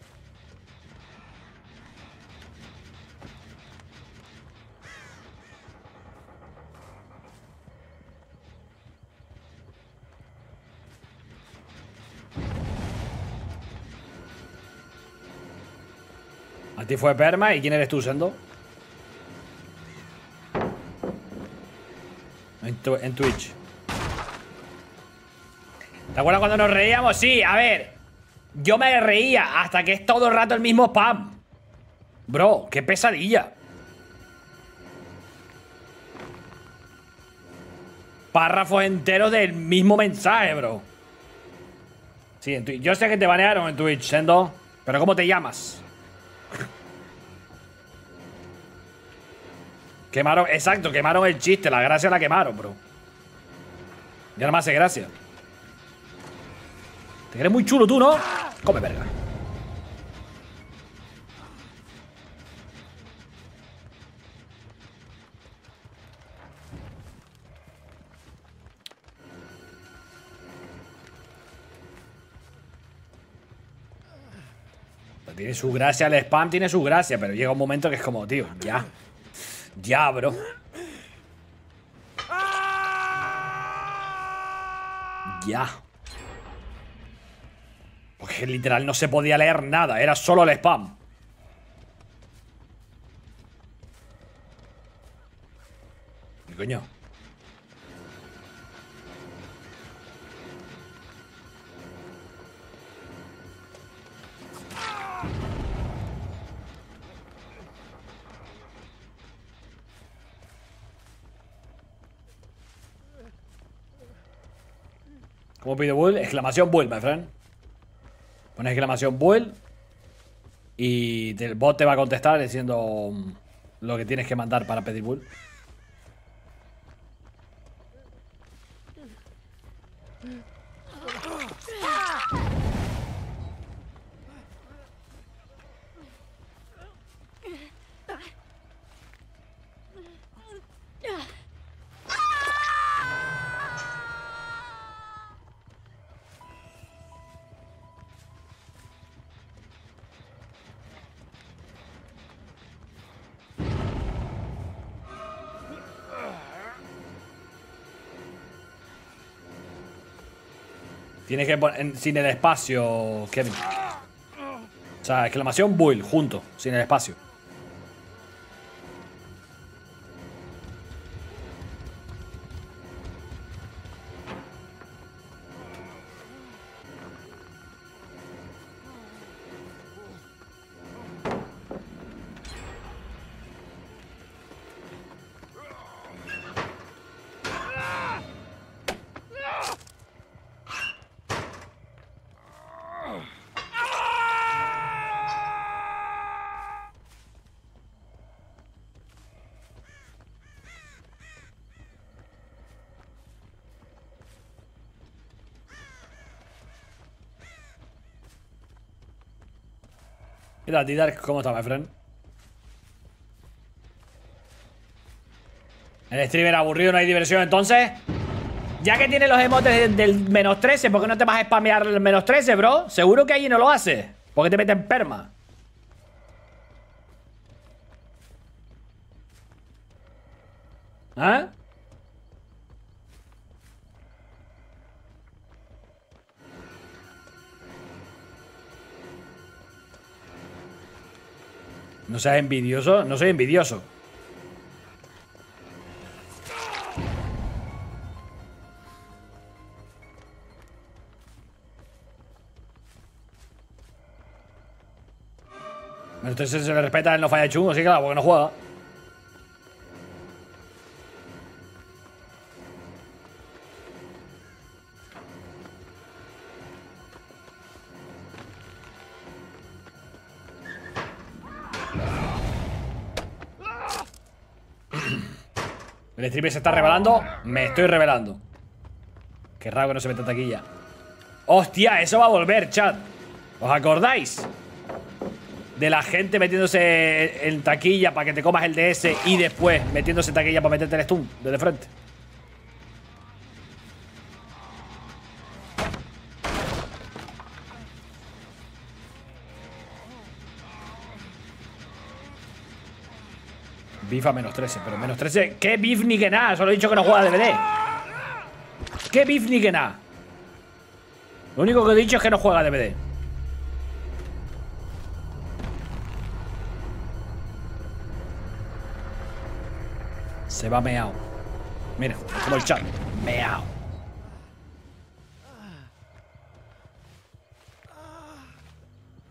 Speaker 2: Ti fue perma y quién eres tú, Sendo? En, Twitch. ¿Te acuerdas cuando nos reíamos? Sí, a ver. Yo me reía hasta que es todo el rato el mismo spam. Bro, qué pesadilla. Párrafos enteros del mismo mensaje, bro. Sí, en Twitch. Yo sé que te banearon en Twitch, Sendo. Pero ¿cómo te llamas? Quemaron, exacto, quemaron el chiste. La gracia la quemaron, bro. Ya no me hace gracia. Te crees muy chulo tú, ¿no? Come verga. Tiene su gracia, el spam tiene su gracia, pero llega un momento que es como, tío, ya. Ya, bro. Ya. Porque literal no se podía leer nada, era solo el spam. ¿Qué coño? ¿Cómo pide Bull? Exclamación Bull, my friend. Pones exclamación Bull. Y el bot te va a contestar diciendo lo que tienes que mandar para pedir Bull. Tienes que poner sin el espacio, Kevin. O sea, exclamación Bull, junto, sin el espacio. ¿Cómo está, my friend? El streamer aburrido, no hay diversión, entonces. Ya que tiene los emotes del, del menos 13, ¿por qué no te vas a spamear el menos 13, bro? Seguro que allí no lo hace. Porque te meten perma. No seas envidioso, no soy envidioso. Entonces se le respeta, él no falla chungo, sí, claro, porque no juega. El stripper se está revelando. Me estoy revelando. Qué raro que no se meta taquilla. ¡Hostia! Eso va a volver, chat. ¿Os acordáis? De la gente metiéndose en taquilla para que te comas el DS y después metiéndose en taquilla para meterte el stun desde frente. Menos 13, pero menos 13. ¿Qué beef ni que nada? Solo he dicho que no juega DVD. ¿Qué beef ni que nada? Lo único que he dicho es que no juega DVD. Se va meao. Mira, como el chat. Meao.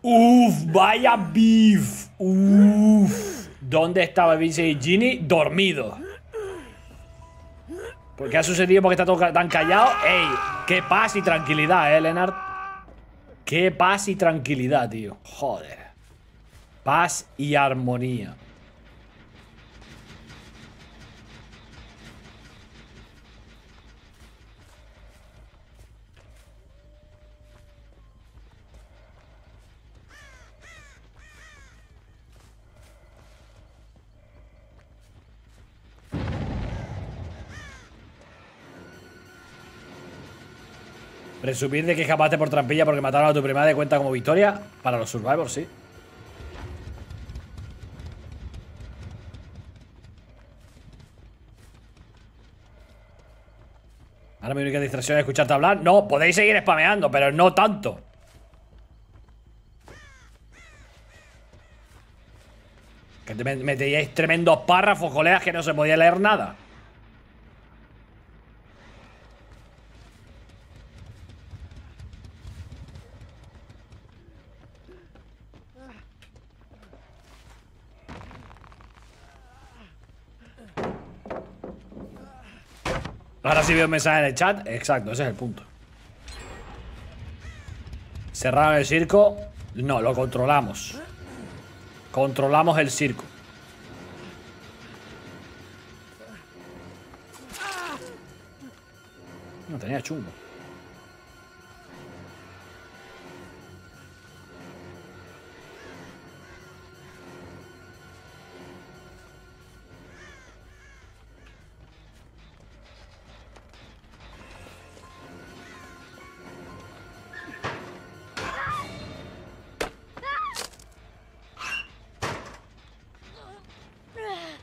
Speaker 2: Uf, vaya beef. Uf. ¿Dónde estaba Vince y Ginny? Dormido. ¿Por qué ha sucedido? Porque está todo tan callado. ¡Ey! ¡Qué paz y tranquilidad, eh, Leonard! ¡Qué paz y tranquilidad, tío! Joder. Paz y armonía. Presumir de que escapaste por trampilla porque mataron a tu prima de cuenta como victoria para los survivors, sí. Ahora mi única distracción es escucharte hablar. No, podéis seguir spameando, pero no tanto. Que te me- metíais tremendos párrafos, colegas, que no se podía leer nada. Ahora sí veo un mensaje en el chat. Exacto, ese es el punto. Cerraron el circo. No, lo controlamos. Controlamos el circo. No tenía chungo.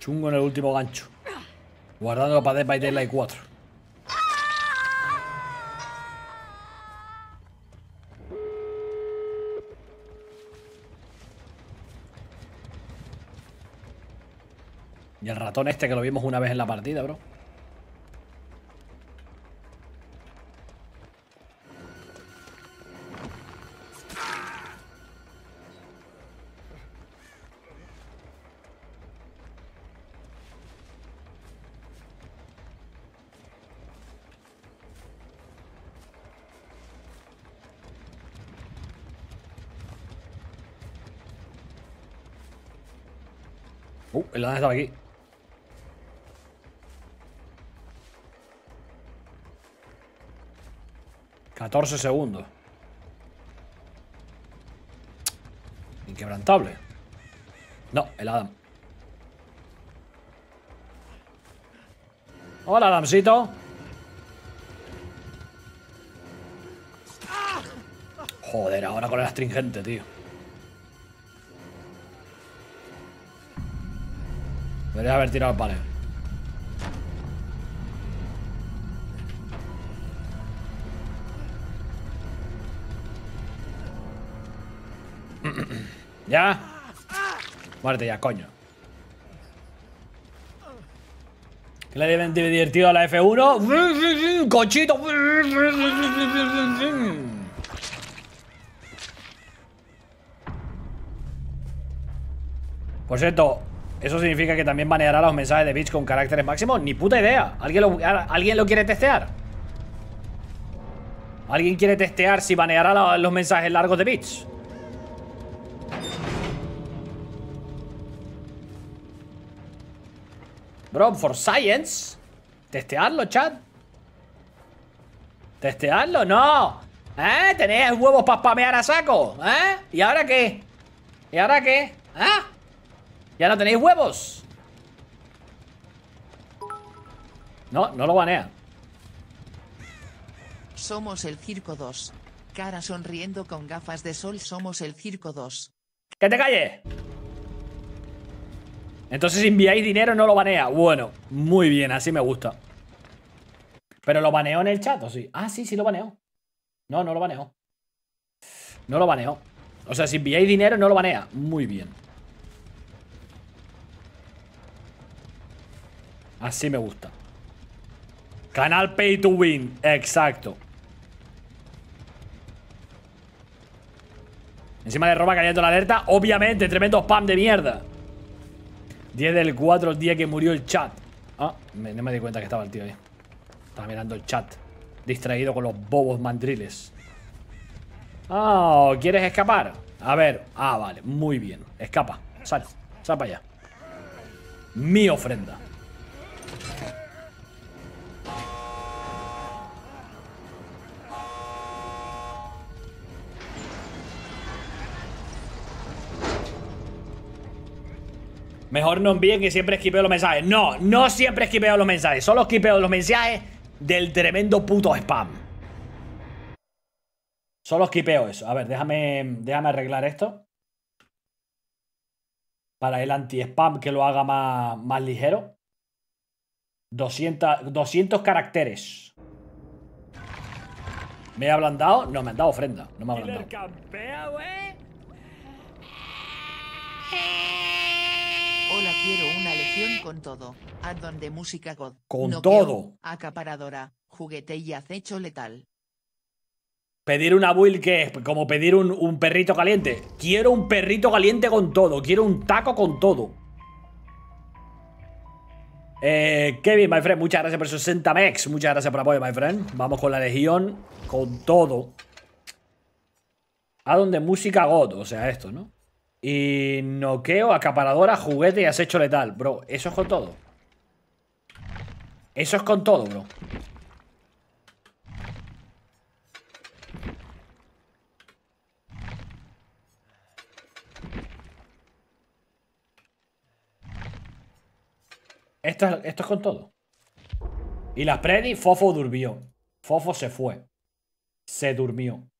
Speaker 2: Chungo en el último gancho. Guardando para Dead by Daylight 4. Y el ratón este que lo vimos una vez en la partida, bro. Aquí. Catorce segundos. Inquebrantable. No, el Adam. Hola, Adamcito. Joder, ahora con el astringente, tío. Deberías haber tirado el panel. ¿Ya? Muerte ya, coño. ¿Qué le deben de divertido a la F1? ¡Cochito! Por cierto, ¿eso significa que también baneará los mensajes de bits con caracteres máximos? Ni puta idea. ¿Alguien lo, ¿alguien lo quiere testear? ¿Alguien quiere testear si baneará los mensajes largos de bits? Bro, for science. Testearlo, chat. Testearlo, no. ¿Eh? ¿Tenéis huevos para spamear a saco? ¿Eh? ¿Y ahora qué? ¿Y ahora qué? ¿Ah? ¿Ya no tenéis huevos? No, no lo banea.
Speaker 3: Somos el Circo 2. Cara sonriendo con gafas de sol somos el Circo 2.
Speaker 2: ¡Que te calles! Entonces si enviáis dinero no lo banea. Bueno, muy bien, así me gusta. ¿Pero lo baneó en el chat o sí? Ah, sí, sí lo baneó. No, no lo baneó. No lo baneó. O sea, si enviáis dinero no lo banea. Muy bien. Así me gusta. Canal Pay to Win. Exacto. Encima de roba cayendo la alerta. Obviamente, tremendo spam de mierda. 10 del 4, el día que murió el chat. Ah, no me di cuenta que estaba el tío ahí. Estaba mirando el chat. Distraído con los bobos mandriles. Ah, ¿quieres escapar? A ver. Ah, vale. Muy bien. Escapa. Sal. Sal para allá. Mi ofrenda. Mejor no envíen que siempre esquipeo los mensajes. No, no siempre esquipeo los mensajes. Solo esquipeo los mensajes del tremendo puto spam. Solo esquipeo eso. A ver, déjame, déjame arreglar esto. Para el anti-spam que lo haga más, más ligero. 200, 200 caracteres. ¿Me he ablandado? No, me han dado ofrenda. No me ha ablandado.
Speaker 3: Quiero una legión con todo. Addon de música God.
Speaker 2: Con todo.
Speaker 3: Acaparadora, juguete y acecho letal.
Speaker 2: Pedir una build que es como pedir un, un perrito caliente. Quiero un perrito caliente con todo. Quiero un taco con todo. Eh, Kevin, my friend, muchas gracias por esos 60 mex. Muchas gracias por apoyo, my friend. Vamos con la legión con todo. A donde música God, o sea, esto, ¿no? Y noqueo, acaparadora, juguete y acecho letal. Bro, eso es con todo. Eso es con todo, bro. Esto, es- esto es con todo. Y las Predi, Fofo durmió. Fofo se fue. Se durmió.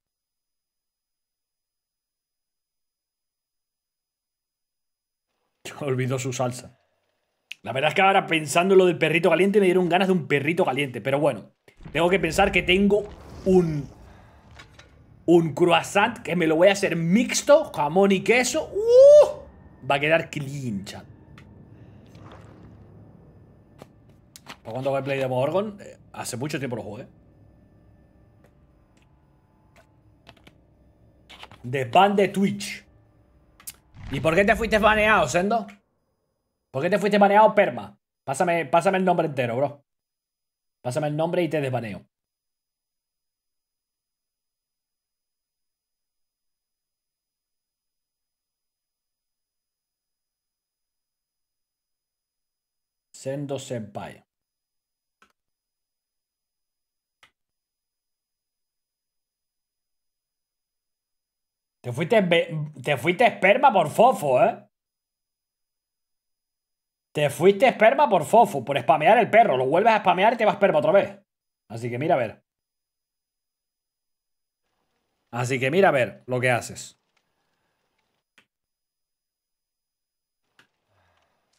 Speaker 2: Olvidó su salsa. La verdad es que ahora pensando en lo del perrito caliente me dieron ganas de un perrito caliente. Pero bueno, tengo que pensar que tengo un... Un croissant que me lo voy a hacer mixto, jamón y queso. ¡Uh! Va a quedar clean, chat. ¿Por cuándo va el play de Morgon? Eh, hace mucho tiempo lo jugué. De de Twitch. ¿Y por qué te fuiste baneado, Sendo? ¿Por qué te fuiste baneado, Perma? Pásame, pásame el nombre entero, bro. Pásame el nombre y te desbaneo. Sendo Senpai. Te fuiste, te fuiste esperma por fofo, ¿eh? Te fuiste esperma por fofo, por spamear el perro. Lo vuelves a spamear y te vas esperma otra vez. Así que mira a ver. Así que mira a ver lo que haces.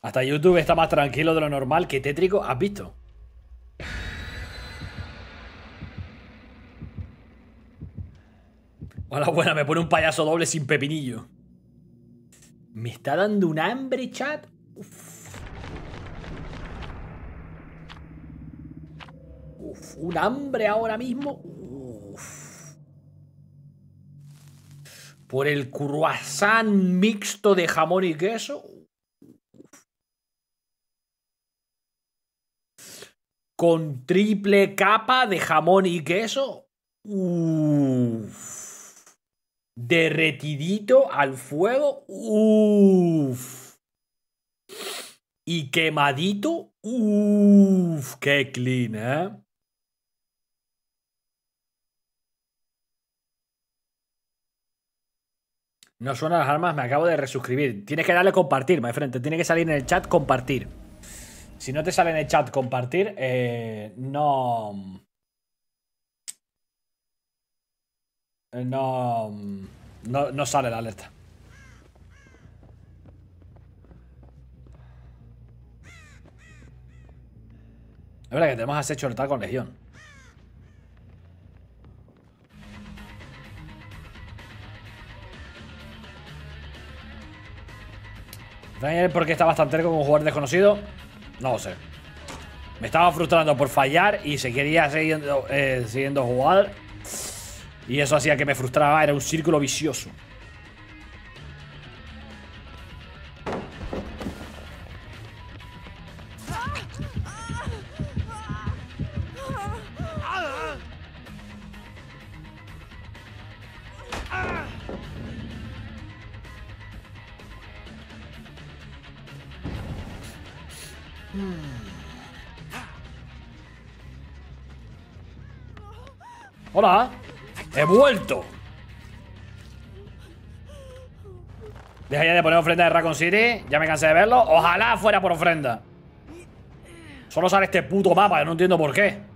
Speaker 2: Hasta YouTube está más tranquilo de lo normal que tétrico. ¿Has visto? Hola, buena, me pone un payaso doble sin pepinillo. ¿Me está dando un hambre, chat? Uf. Un hambre ahora mismo. Por el croissant mixto de jamón y queso. Con triple capa de jamón y queso. Uf. Derretidito al fuego. Uf. y quemadito. Uff, qué clean, ¿eh? No suenan las armas, me acabo de resuscribir. Tienes que darle compartir, my friend. Te tiene que salir en el chat compartir. Si no te sale en el chat compartir, eh, no. eh, No, no. No sale la alerta. Es verdad que tenemos acecho letal con Legión. Daniel, ¿por qué está bastante como un jugador desconocido? No lo sé. Me estaba frustrando por fallar y se quería siguiendo, eh, siguiendo jugar. Y eso hacía que me frustraba. Era un círculo vicioso. De Raccoon City. Ya me cansé de verlo. Ojalá fuera por ofrenda. Solo sale este puto mapa. Yo no entiendo por qué.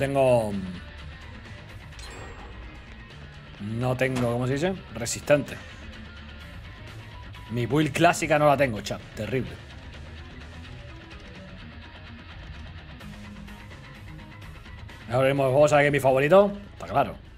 Speaker 2: Tengo... No tengo, ¿cómo se dice? Resistente. Mi build clásica no la tengo, chat. Terrible. Ahora mismo el juego sabe que es mi favorito. Está claro.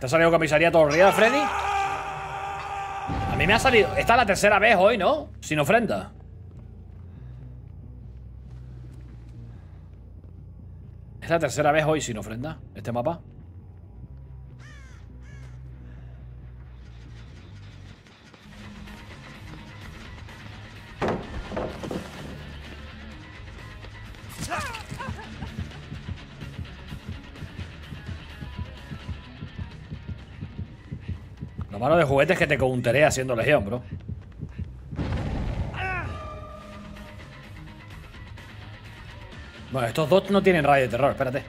Speaker 2: ¿Te ha salido comisaría todo el Freddy? A mí me ha salido... Esta es la tercera vez hoy, ¿no? Sin ofrenda. Es la tercera vez hoy sin ofrenda, este mapa. Lo malo de juguete es que te counteré haciendo legión, bro. Bueno, estos dos no tienen radio de terror, espérate.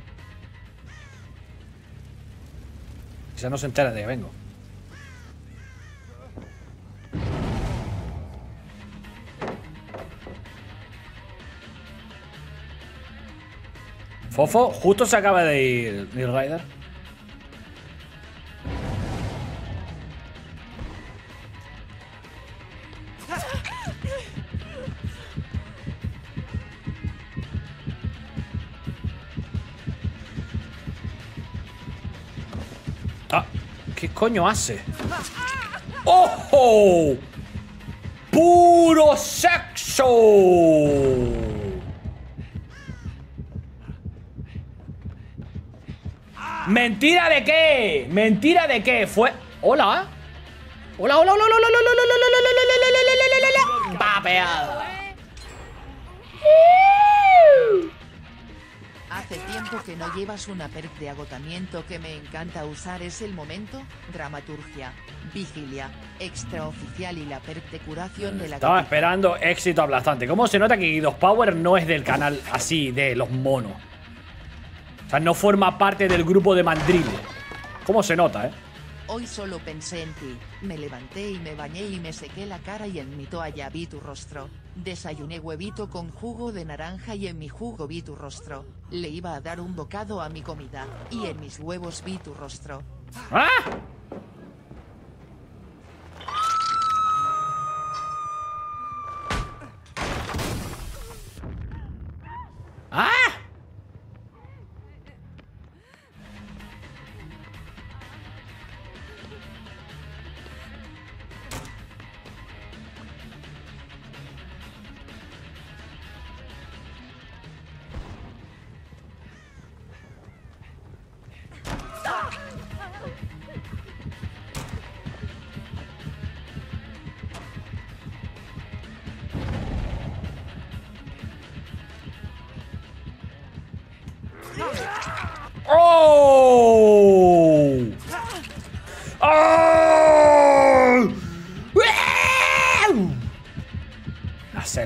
Speaker 2: Quizá no se enteren de que vengo. Fofo, justo se acaba de ir Neil Rider. Coño hace? ¡Ojo! ¡Puro sexo! ¿Mentira de qué? ¿Mentira de qué? Fue... Hola. Hola, hola, hola, hola, hola, hola, hola, hola, hola, hola, hola, hola, hola, hola, hola. Papeada.
Speaker 3: Hace tiempo que no llevas una perk de agotamiento que me encanta usar es el momento, dramaturgia, vigilia, extraoficial y la perk de curación de la
Speaker 2: Estaba
Speaker 3: gatita.
Speaker 2: esperando éxito aplastante. ¿Cómo se nota que Guidos Power no es del canal así de los monos? O sea, no forma parte del grupo de Mandrile. ¿Cómo se nota, eh?
Speaker 3: Hoy solo pensé en ti, me levanté y me bañé y me sequé la cara y en mi toalla vi tu rostro. Desayuné huevito con jugo de naranja y en mi jugo vi tu rostro. Le iba a dar un bocado a mi comida, y en mis huevos vi tu rostro.
Speaker 2: ¡Ah!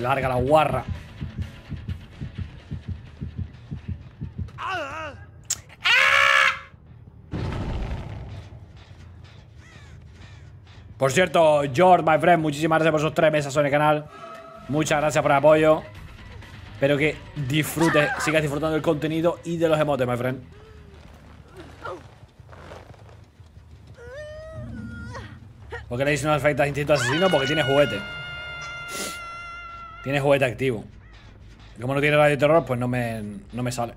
Speaker 2: Larga la guarra. Por cierto, George, my friend, muchísimas gracias por esos tres meses en el canal. Muchas gracias por el apoyo. Espero que disfrutes, sigas disfrutando del contenido y de los emotes, my friend. ¿Por qué le dices no afecta instinto asesino? Porque tiene juguete. Tiene juguete activo. Como no tiene radio terror, pues no me, no me sale.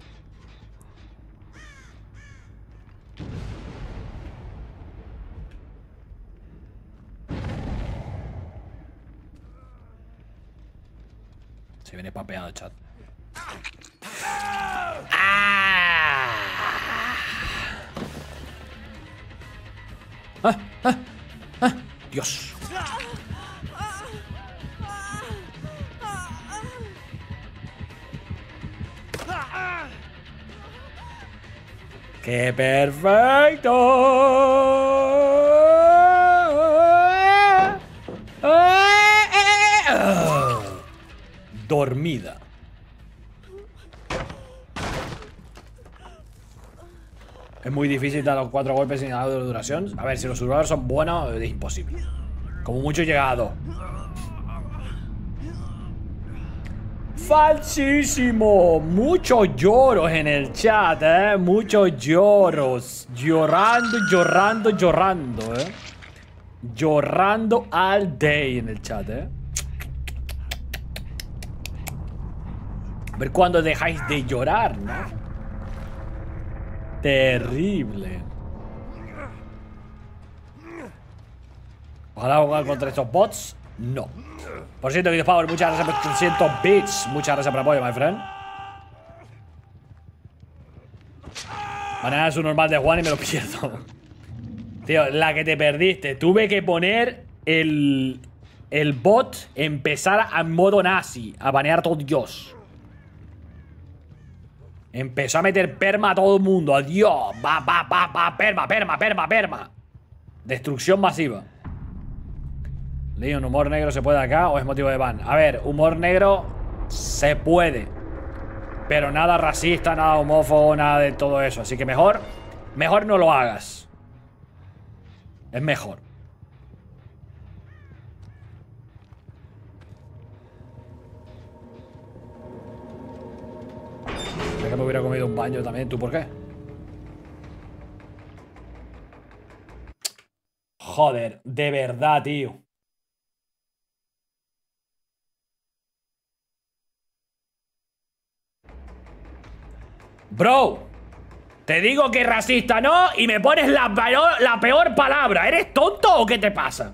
Speaker 2: Se viene papeado, chat. ¡Qué perfecto! Dormida. Es muy difícil dar los cuatro golpes sin nada de duración. A ver, si los survivors son buenos, es imposible. Como mucho llega a dos. Falsísimo. Muchos lloros en el chat, eh. Muchos lloros. Llorando, llorando, llorando, eh. Llorando all day en el chat, eh. A ver cuándo dejáis de llorar, ¿no? Terrible. Ojalá jugar contra estos bots. No. Por cierto, Video Power, muchas gracias por 300 bits. Muchas gracias por apoyo, my friend. Mañana es un normal de Juan y me lo pierdo. Tío, la que te perdiste. Tuve que poner el, el bot empezar a modo nazi. A banear a todo Dios. Empezó a meter perma a todo el mundo. Adiós. Va, va, va, va. Perma, perma, perma, perma. Destrucción masiva. Leon, ¿humor negro se puede acá o es motivo de ban? A ver, humor negro se puede. Pero nada racista, nada homófobo, nada de todo eso. Así que mejor, mejor no lo hagas. Es mejor. Que me hubiera comido un baño también. ¿Tú por qué? Joder, de verdad, tío. Bro, te digo que racista no y me pones la peor, la peor palabra. ¿Eres tonto o qué te pasa?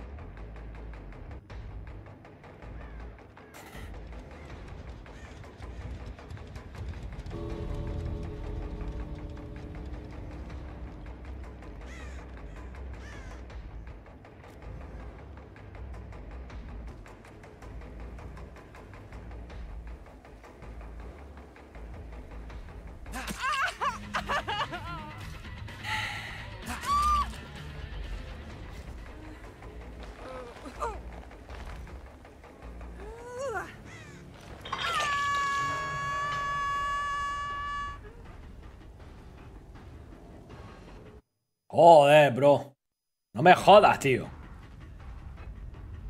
Speaker 2: Me jodas, tío.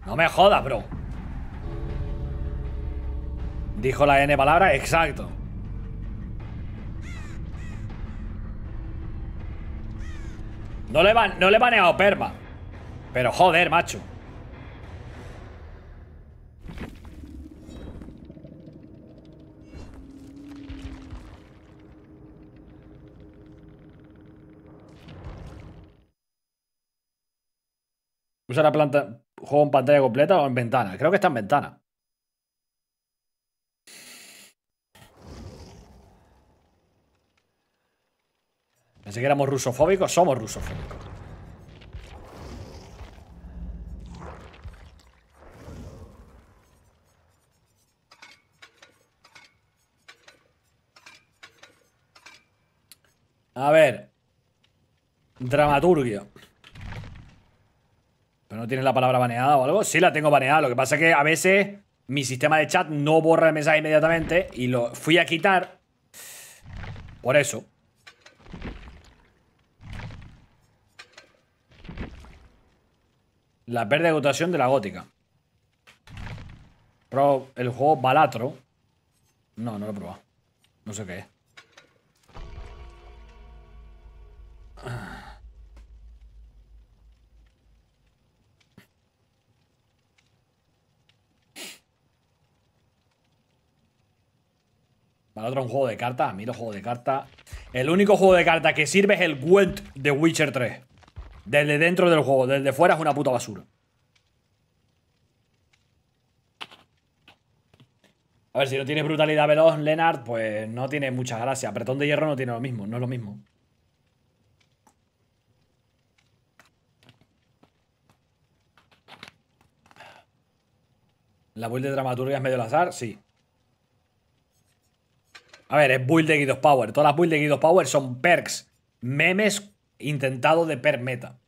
Speaker 2: No me jodas, bro. Dijo la N palabra, exacto. No le, van, no le baneado perma. Pero joder, macho. Usa la planta. ¿Juego en pantalla completa o en ventana? Creo que está en ventana. Pensé que éramos rusofóbicos, somos rusofóbicos. A ver. Dramaturgia. ¿Pero no tienes la palabra baneada o algo? Sí la tengo baneada. Lo que pasa es que a veces mi sistema de chat no borra el mensaje inmediatamente y lo fui a quitar. Por eso. La pérdida de votación de la gótica. Pro el juego Balatro. No, no lo he probado. No sé qué es. Balatro es un juego de cartas. A mí los juegos de cartas. El único juego de cartas que sirve es el Gwent de Witcher 3. Desde dentro del juego, desde fuera es una puta basura. A ver, si no tienes brutalidad veloz, Lennart, pues no tiene mucha gracia. Apretón de hierro no tiene lo mismo, no es lo mismo. La build de dramaturgia es medio al azar, sí. A ver, es build de Guidos Power. Todas las builds de Guidos Power son perks, memes intentados de per meta.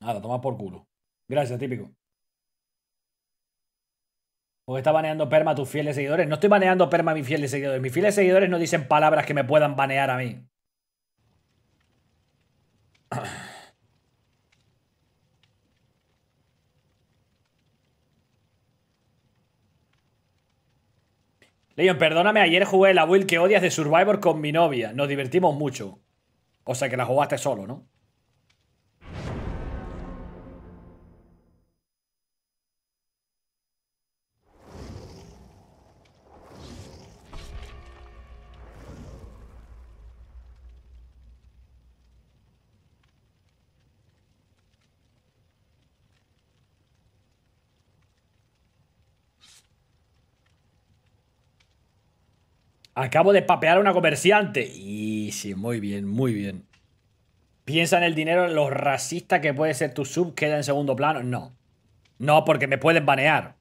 Speaker 2: Nada, toma por culo. Gracias, típico. Porque está baneando perma a tus fieles seguidores. No estoy baneando perma a mis fieles seguidores. Mis fieles seguidores no dicen palabras que me puedan banear a mí. Leon, perdóname, ayer jugué la build que odias de Survivor con mi novia. Nos divertimos mucho. O sea que la jugaste solo, ¿no? Acabo de papear a una comerciante. Y sí, muy bien, muy bien. Piensa en el dinero, lo racista que puede ser tu sub queda en segundo plano. No. No, porque me pueden banear.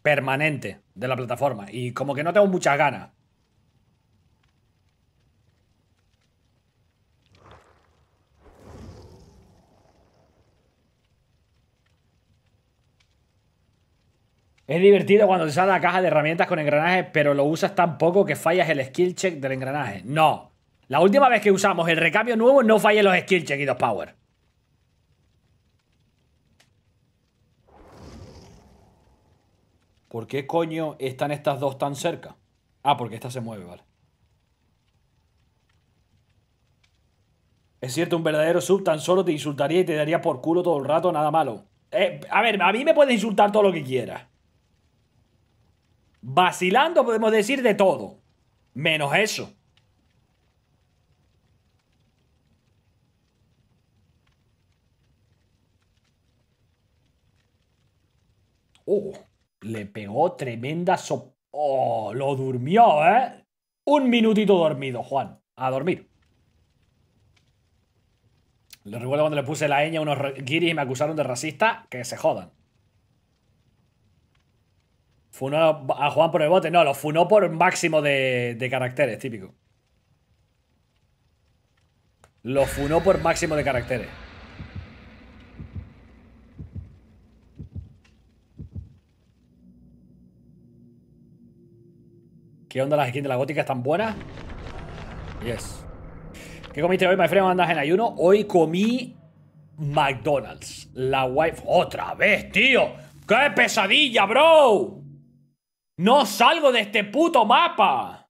Speaker 2: Permanente de la plataforma. Y como que no tengo muchas ganas. Es divertido cuando te sale la caja de herramientas con engranajes, pero lo usas tan poco que fallas el skill check del engranaje. No. La última vez que usamos el recambio nuevo no fallé los skill check y los power. ¿Por qué coño están estas dos tan cerca? Ah, porque esta se mueve, vale. Es cierto, un verdadero sub tan solo te insultaría y te daría por culo todo el rato, nada malo. Eh, a ver, a mí me puedes insultar todo lo que quieras. Vacilando podemos decir de todo. Menos eso. Oh, le pegó tremenda so... Oh, lo durmió, ¿eh? Un minutito dormido, Juan. A dormir. Le recuerdo cuando le puse la ñ a unos guiris y me acusaron de racista. Que se jodan. Funó a Juan por el bote. No, lo funó por máximo de, de caracteres, típico. Lo funó por máximo de caracteres. ¿Qué onda las skins de la gótica? ¿Están buenas? Yes. ¿Qué comiste hoy, my friend? ¿Andas en ayuno? Hoy comí McDonald's. La wife... ¡Otra vez, tío! ¡Qué pesadilla, bro! ¡No salgo de este puto mapa!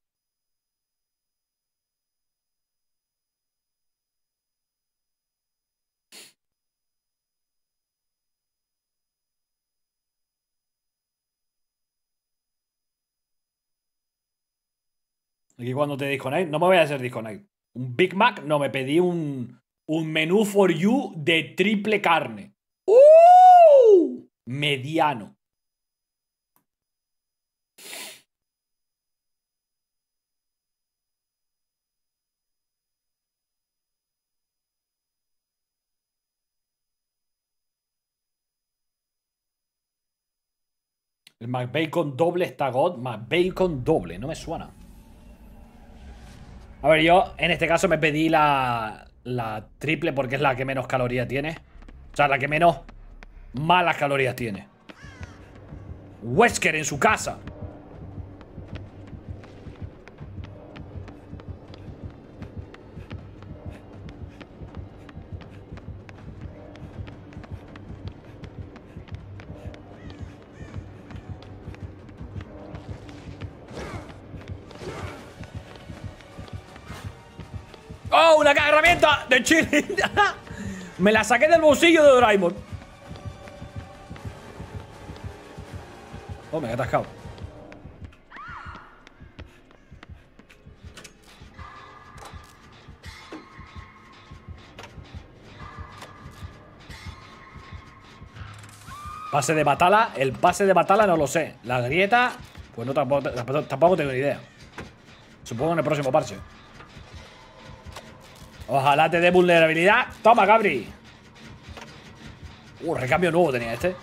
Speaker 2: Aquí cuando te disconnect, no me voy a hacer disconnect. Un Big Mac, no, me pedí un, un menú for you de triple carne. ¡Uh! Mediano. El McBacon doble está God. McBacon doble, no me suena. A ver, yo en este caso me pedí la, la triple porque es la que menos calorías tiene. O sea, la que menos malas calorías tiene. Wesker en su casa. De Chile! Me la saqué del bolsillo de Doraemon. Oh, me he atascado. Pase de batala. El pase de batala no lo sé. La grieta, pues no tampoco, tampoco- tengo ni idea. Supongo en el próximo parche. Ojalá te dé vulnerabilidad. Toma, Gabri. Uh, recambio nuevo tenía este.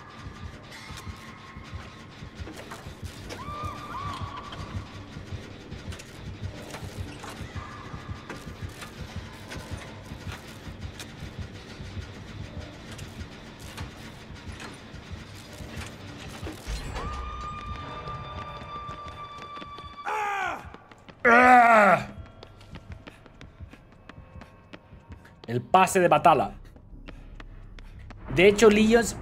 Speaker 2: El pase de batala. De hecho, Lions.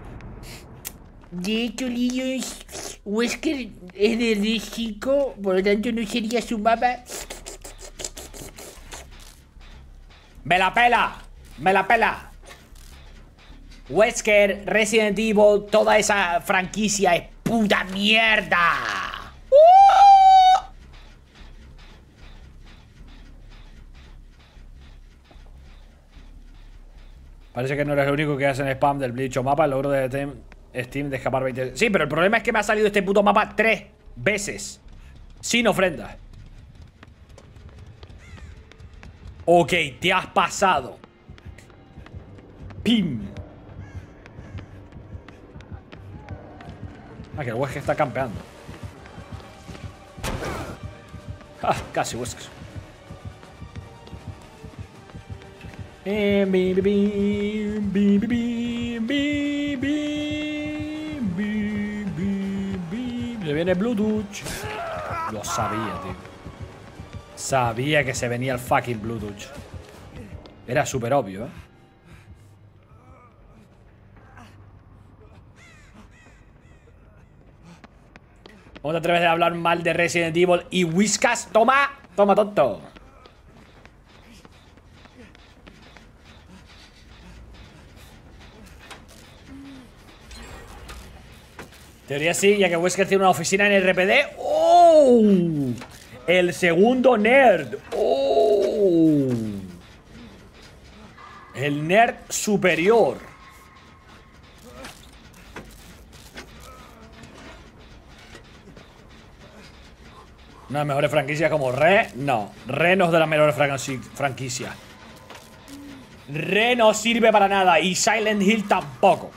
Speaker 4: De hecho, Lions, Wesker es de D5, por lo tanto no sería su mapa.
Speaker 2: ¡Me la pela! ¡Me la pela! Wesker, Resident Evil, toda esa franquicia es puta mierda. ¡Uh! Parece que no eres el único que hace spam del dicho mapa. El logro de Steam- de escapar 20. Sí, pero el problema es que me ha salido este puto mapa tres veces. Sin ofrendas. Ok, te has pasado. Pim. Ah, que el Wesker está campeando. Ah, casi Wesker. Le viene Bluetooth. Lo sabía, tío. Sabía que se venía el fucking Bluetooth. Era súper obvio, ¿eh? ¿Cómo te atreves a hablar mal de Resident Evil y Whiskas? ¡Toma! ¡Toma, tonto! Teoría sí, ya que Wesker tiene una oficina en RPD. ¡Oh! El segundo nerd. ¡Oh! El nerd superior. Una de las mejores franquicias como Re. No, Re no es de las mejores franqui- franquicias. Re no sirve para nada y Silent Hill tampoco.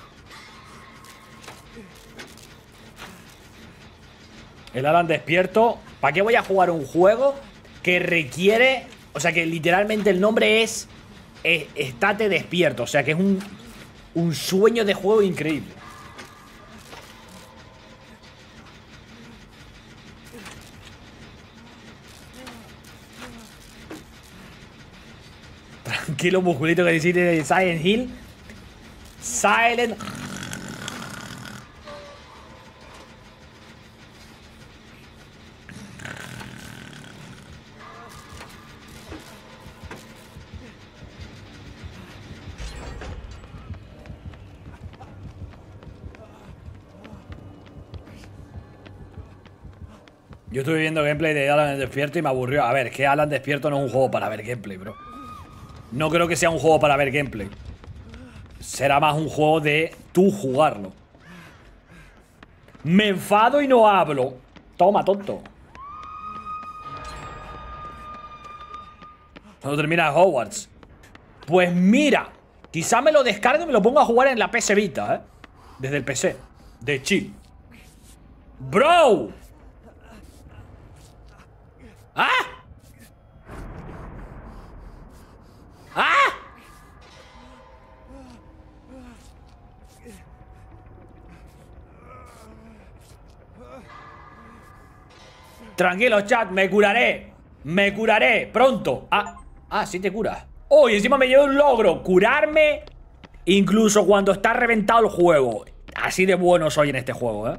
Speaker 2: El Alan despierto. ¿Para qué voy a jugar un juego que requiere... O sea, que literalmente el nombre es... eh, estate despierto. O sea, que es un, un sueño de juego increíble. Tranquilo, musculito que dijiste de Silent Hill. Silent... Yo estuve viendo gameplay de Alan Despierto y me aburrió. A ver, que Alan Despierto no es un juego para ver gameplay, bro. No creo que sea un juego para ver gameplay. Será más un juego de tú jugarlo. Me enfado y no hablo. Toma, tonto. Cuando termina Hogwarts. Pues mira, quizá me lo descargue y me lo ponga a jugar en la PS Vita, ¿eh? Desde el PC. De chill. Bro. ¡Ah! ¡Ah! Tranquilo, chat, me curaré. Me curaré pronto. Ah, ah, sí te curas. Oh, y encima me llevo un logro. Curarme incluso cuando está reventado el juego. Así de bueno soy en este juego, ¿eh?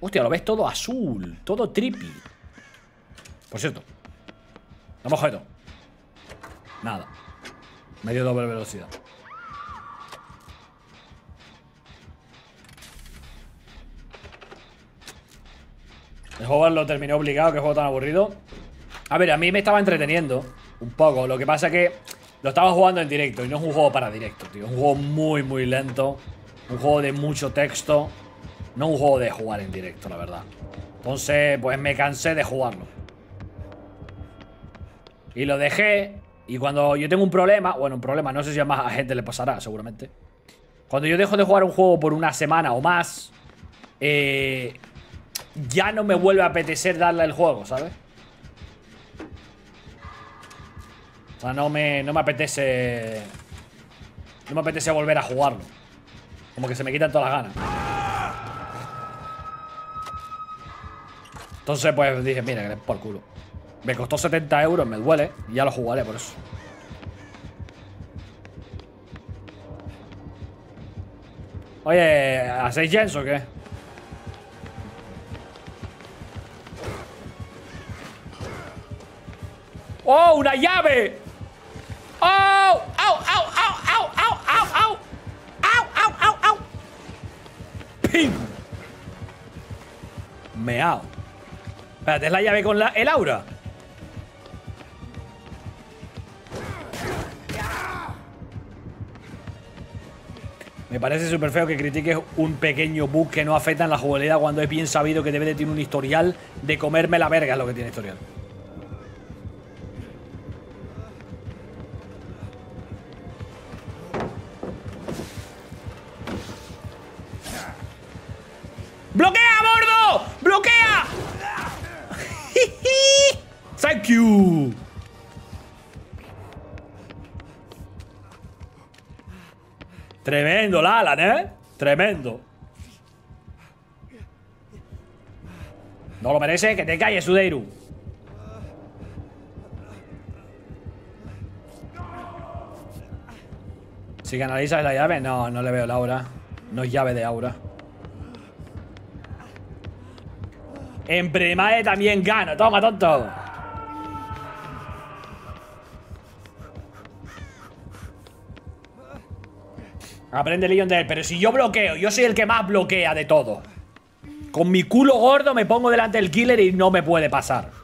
Speaker 2: Hostia, lo ves todo azul. Todo trippy. Por cierto. Dame objeto. Nada. Medio doble velocidad. El juego lo terminé obligado, que juego tan aburrido. A ver, a mí me estaba entreteniendo un poco. Lo que pasa es que lo estaba jugando en directo y no es un juego para directo, tío. Es un juego muy, muy lento. Un juego de mucho texto. No un juego de jugar en directo, la verdad. Entonces, pues me cansé de jugarlo. Y lo dejé. Y cuando yo tengo un problema, bueno, un problema, no sé si a más gente le pasará, seguramente. Cuando yo dejo de jugar un juego por una semana o más, eh, ya no me vuelve a apetecer darle el juego, ¿sabes? O sea, no me, no me apetece... No me apetece volver a jugarlo. Como que se me quitan todas las ganas. Entonces, pues dije, mira, que por culo. Me costó 70 euros, me duele. Ya lo jugaré por eso. Oye, ¿hacéis gens o qué? ¡Oh, una llave! ¡Oh! ¡Au, au, au, au, au, au, au! ¡Au, au, au, au! ¡Pim! Meao. Espérate, ¿es la llave con la, el aura? Me parece súper feo que critiques un pequeño bug que no afecta en la jugabilidad cuando es bien sabido que debe de tener un historial de comerme la verga lo que tiene historial. ¡Bloquea, bordo! ¡Bloquea! Thank you. Tremendo, Lalan, ¿eh? Tremendo. No lo merece, que te calles, Sudeiru. Si que analizas la llave, no, no le veo la aura. No es llave de aura. En Premae también gano. Toma, tonto. Aprende Legion de él. Pero si yo bloqueo, yo soy el que más bloquea de todo. Con mi culo gordo me pongo delante del killer y no me puede pasar.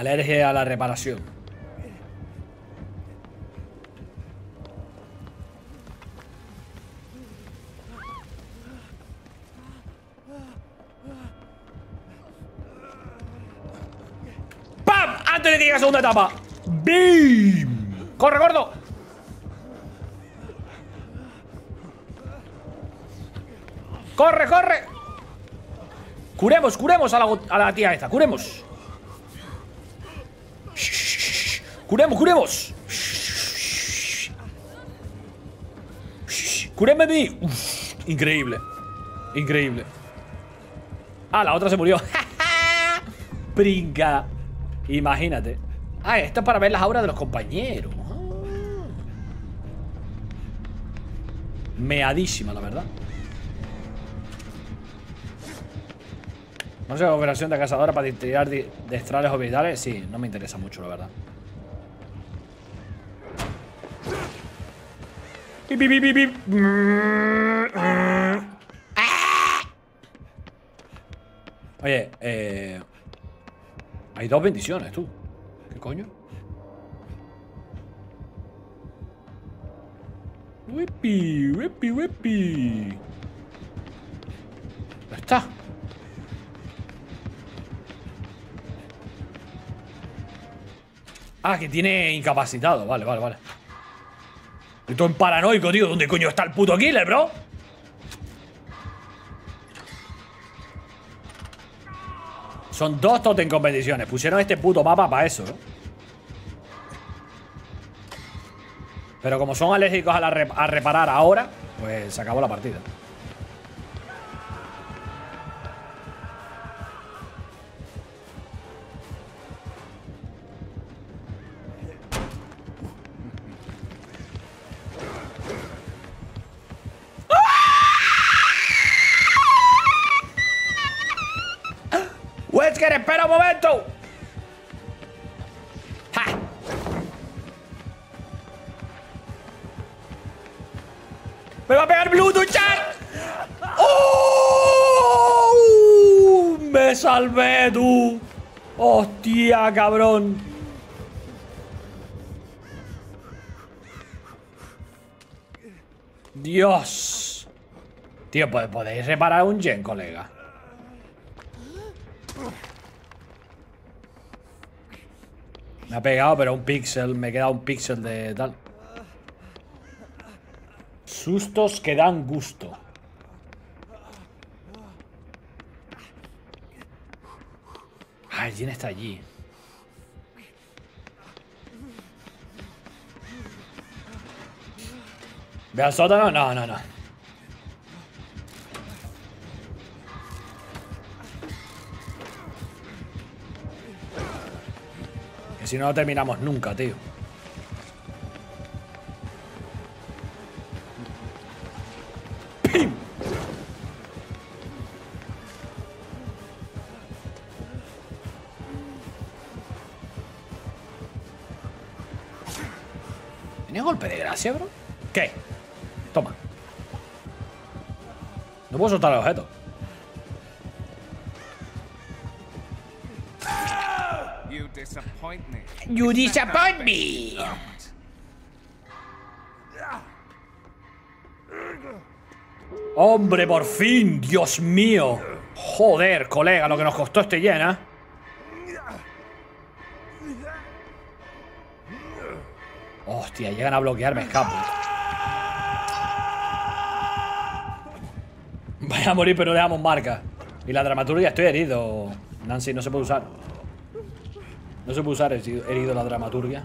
Speaker 2: Alergia a la reparación. ¡Pam! Antes de que llegue a segunda etapa. ¡Bim! ¡Corre, gordo! ¡Corre, corre! Curemos, curemos a la, tía esta, curemos. Curemos, curemos. Cureme mí. Uf, increíble. Increíble. Ah, la otra se murió. Pringa. Imagínate. Ah, esto es para ver las auras de los compañeros. Ah. Meadísima, la verdad. No sé, operación de cazadora para tirar de destrales orbitales. Sí, no me interesa mucho, la verdad. Pi, pi, pi, pi, pi. Oye, eh... Hay dos bendiciones, tú. ¿Qué coño? Whippy, whippy, whippy. ¿Dónde está? Ah, que tiene incapacitado. Vale, vale, vale. Estoy en paranoico, tío. ¿Dónde coño está el puto killer, bro? Son dos totem con bendiciones. Pusieron este puto mapa para eso, ¿no? Pero como son alérgicos a, a reparar ahora, pues se acabó la partida. Tío, podéis reparar un gen, colega. Me ha pegado, pero un píxel. Me queda un píxel de tal. Sustos que dan gusto. Ay, Jin está allí. ¿Ve al sótano? No, no, no. Si no, no terminamos nunca, tío. ¡Pim! ¿Tenía golpe de gracia, bro? ¿Qué? Toma. No puedo soltar el objeto.
Speaker 7: You disappoint me.
Speaker 2: ¡Hombre, por fin! ¡Dios mío! Joder, colega, lo que nos costó este llena. Hostia, llegan a bloquear, me escapo. Voy a morir, pero dejamos marca. Y la dramaturgia, estoy herido. Nancy, no se puede usar. No se puede usar herido la dramaturgia.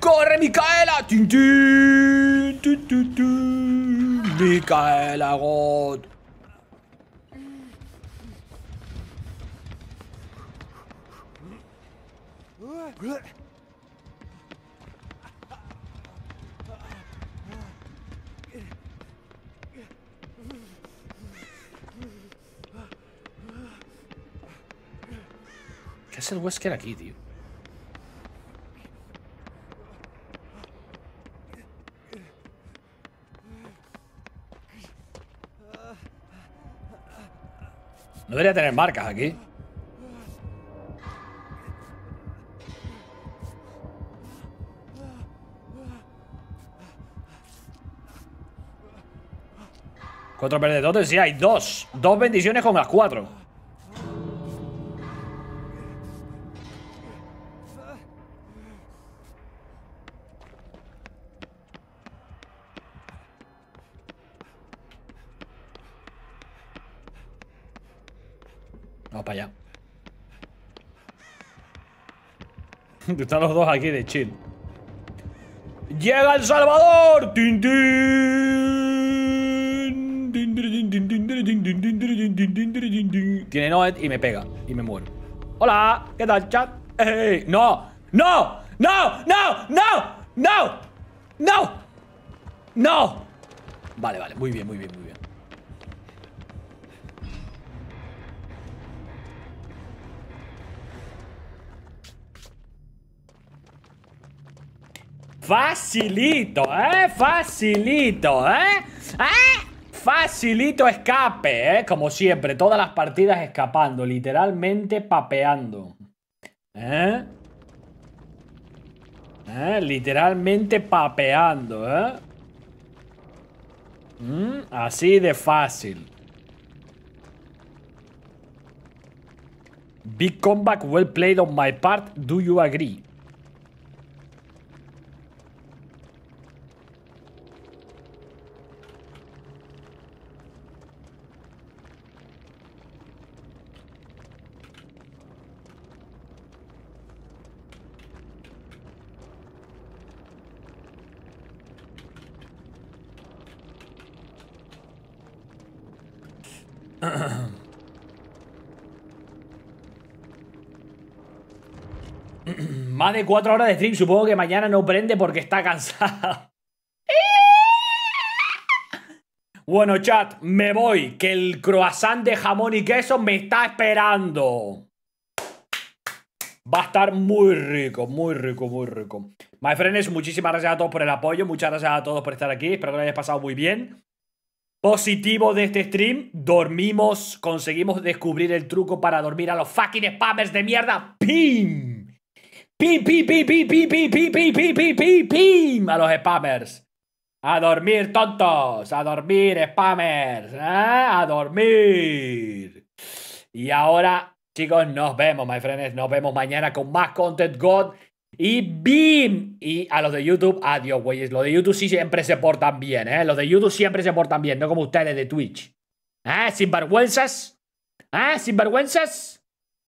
Speaker 2: ¡Corre, Micaela! ¡Tin. Micaela God. Es el Wesker aquí, tío? No debería tener marcas aquí. Cuatro perdedotes, sí, hay dos. Dos bendiciones con las cuatro. Están los dos aquí de chill. ¡Llega El Salvador! ¡Tin. Tiene Noed y me pega. Y me muero. Hola, ¿qué tal, chat? ¡Ey! ¡No! ¡No! ¡No! ¡No! ¡No! ¡No! ¡No! ¡No! Vale, vale, muy bien, muy bien, muy bien. Facilito, ¿eh? Facilito, ¿eh? ¿Eh? Facilito escape, ¿eh? Como siempre, todas las partidas escapando, literalmente papeando. ¿Eh? ¿Eh? Literalmente papeando, ¿eh? Mm, Así de fácil. Big comeback, well played on my part. Do you agree? Más de cuatro horas de stream. Supongo que mañana no prende porque está cansado. Bueno, chat, me voy. Que el croissant de jamón y queso me está esperando. Va a estar muy rico, muy rico, muy rico. My friends, muchísimas gracias a todos por el apoyo. Muchas gracias a todos por estar aquí. Espero que lo hayáis pasado muy bien. Positivo de este stream. Dormimos, conseguimos descubrir el truco para dormir a los fucking spammers de mierda. ¡Pim! ¡Pim, pim, pim, pim, pim, pim, pim, pim, pim, pim, pim, pim! A los spammers. A dormir, tontos. A dormir, spammers. ¿eh? A dormir. Y ahora, chicos, nos vemos, my friends. Nos vemos mañana con más Content God. Y BIM. Y a los de YouTube, adiós, güeyes. Los de YouTube sí siempre se portan bien, ¿eh? Los de YouTube siempre se portan bien, no como ustedes de Twitch. ¿Eh? Sinvergüenzas. ¿Eh? Sinvergüenzas.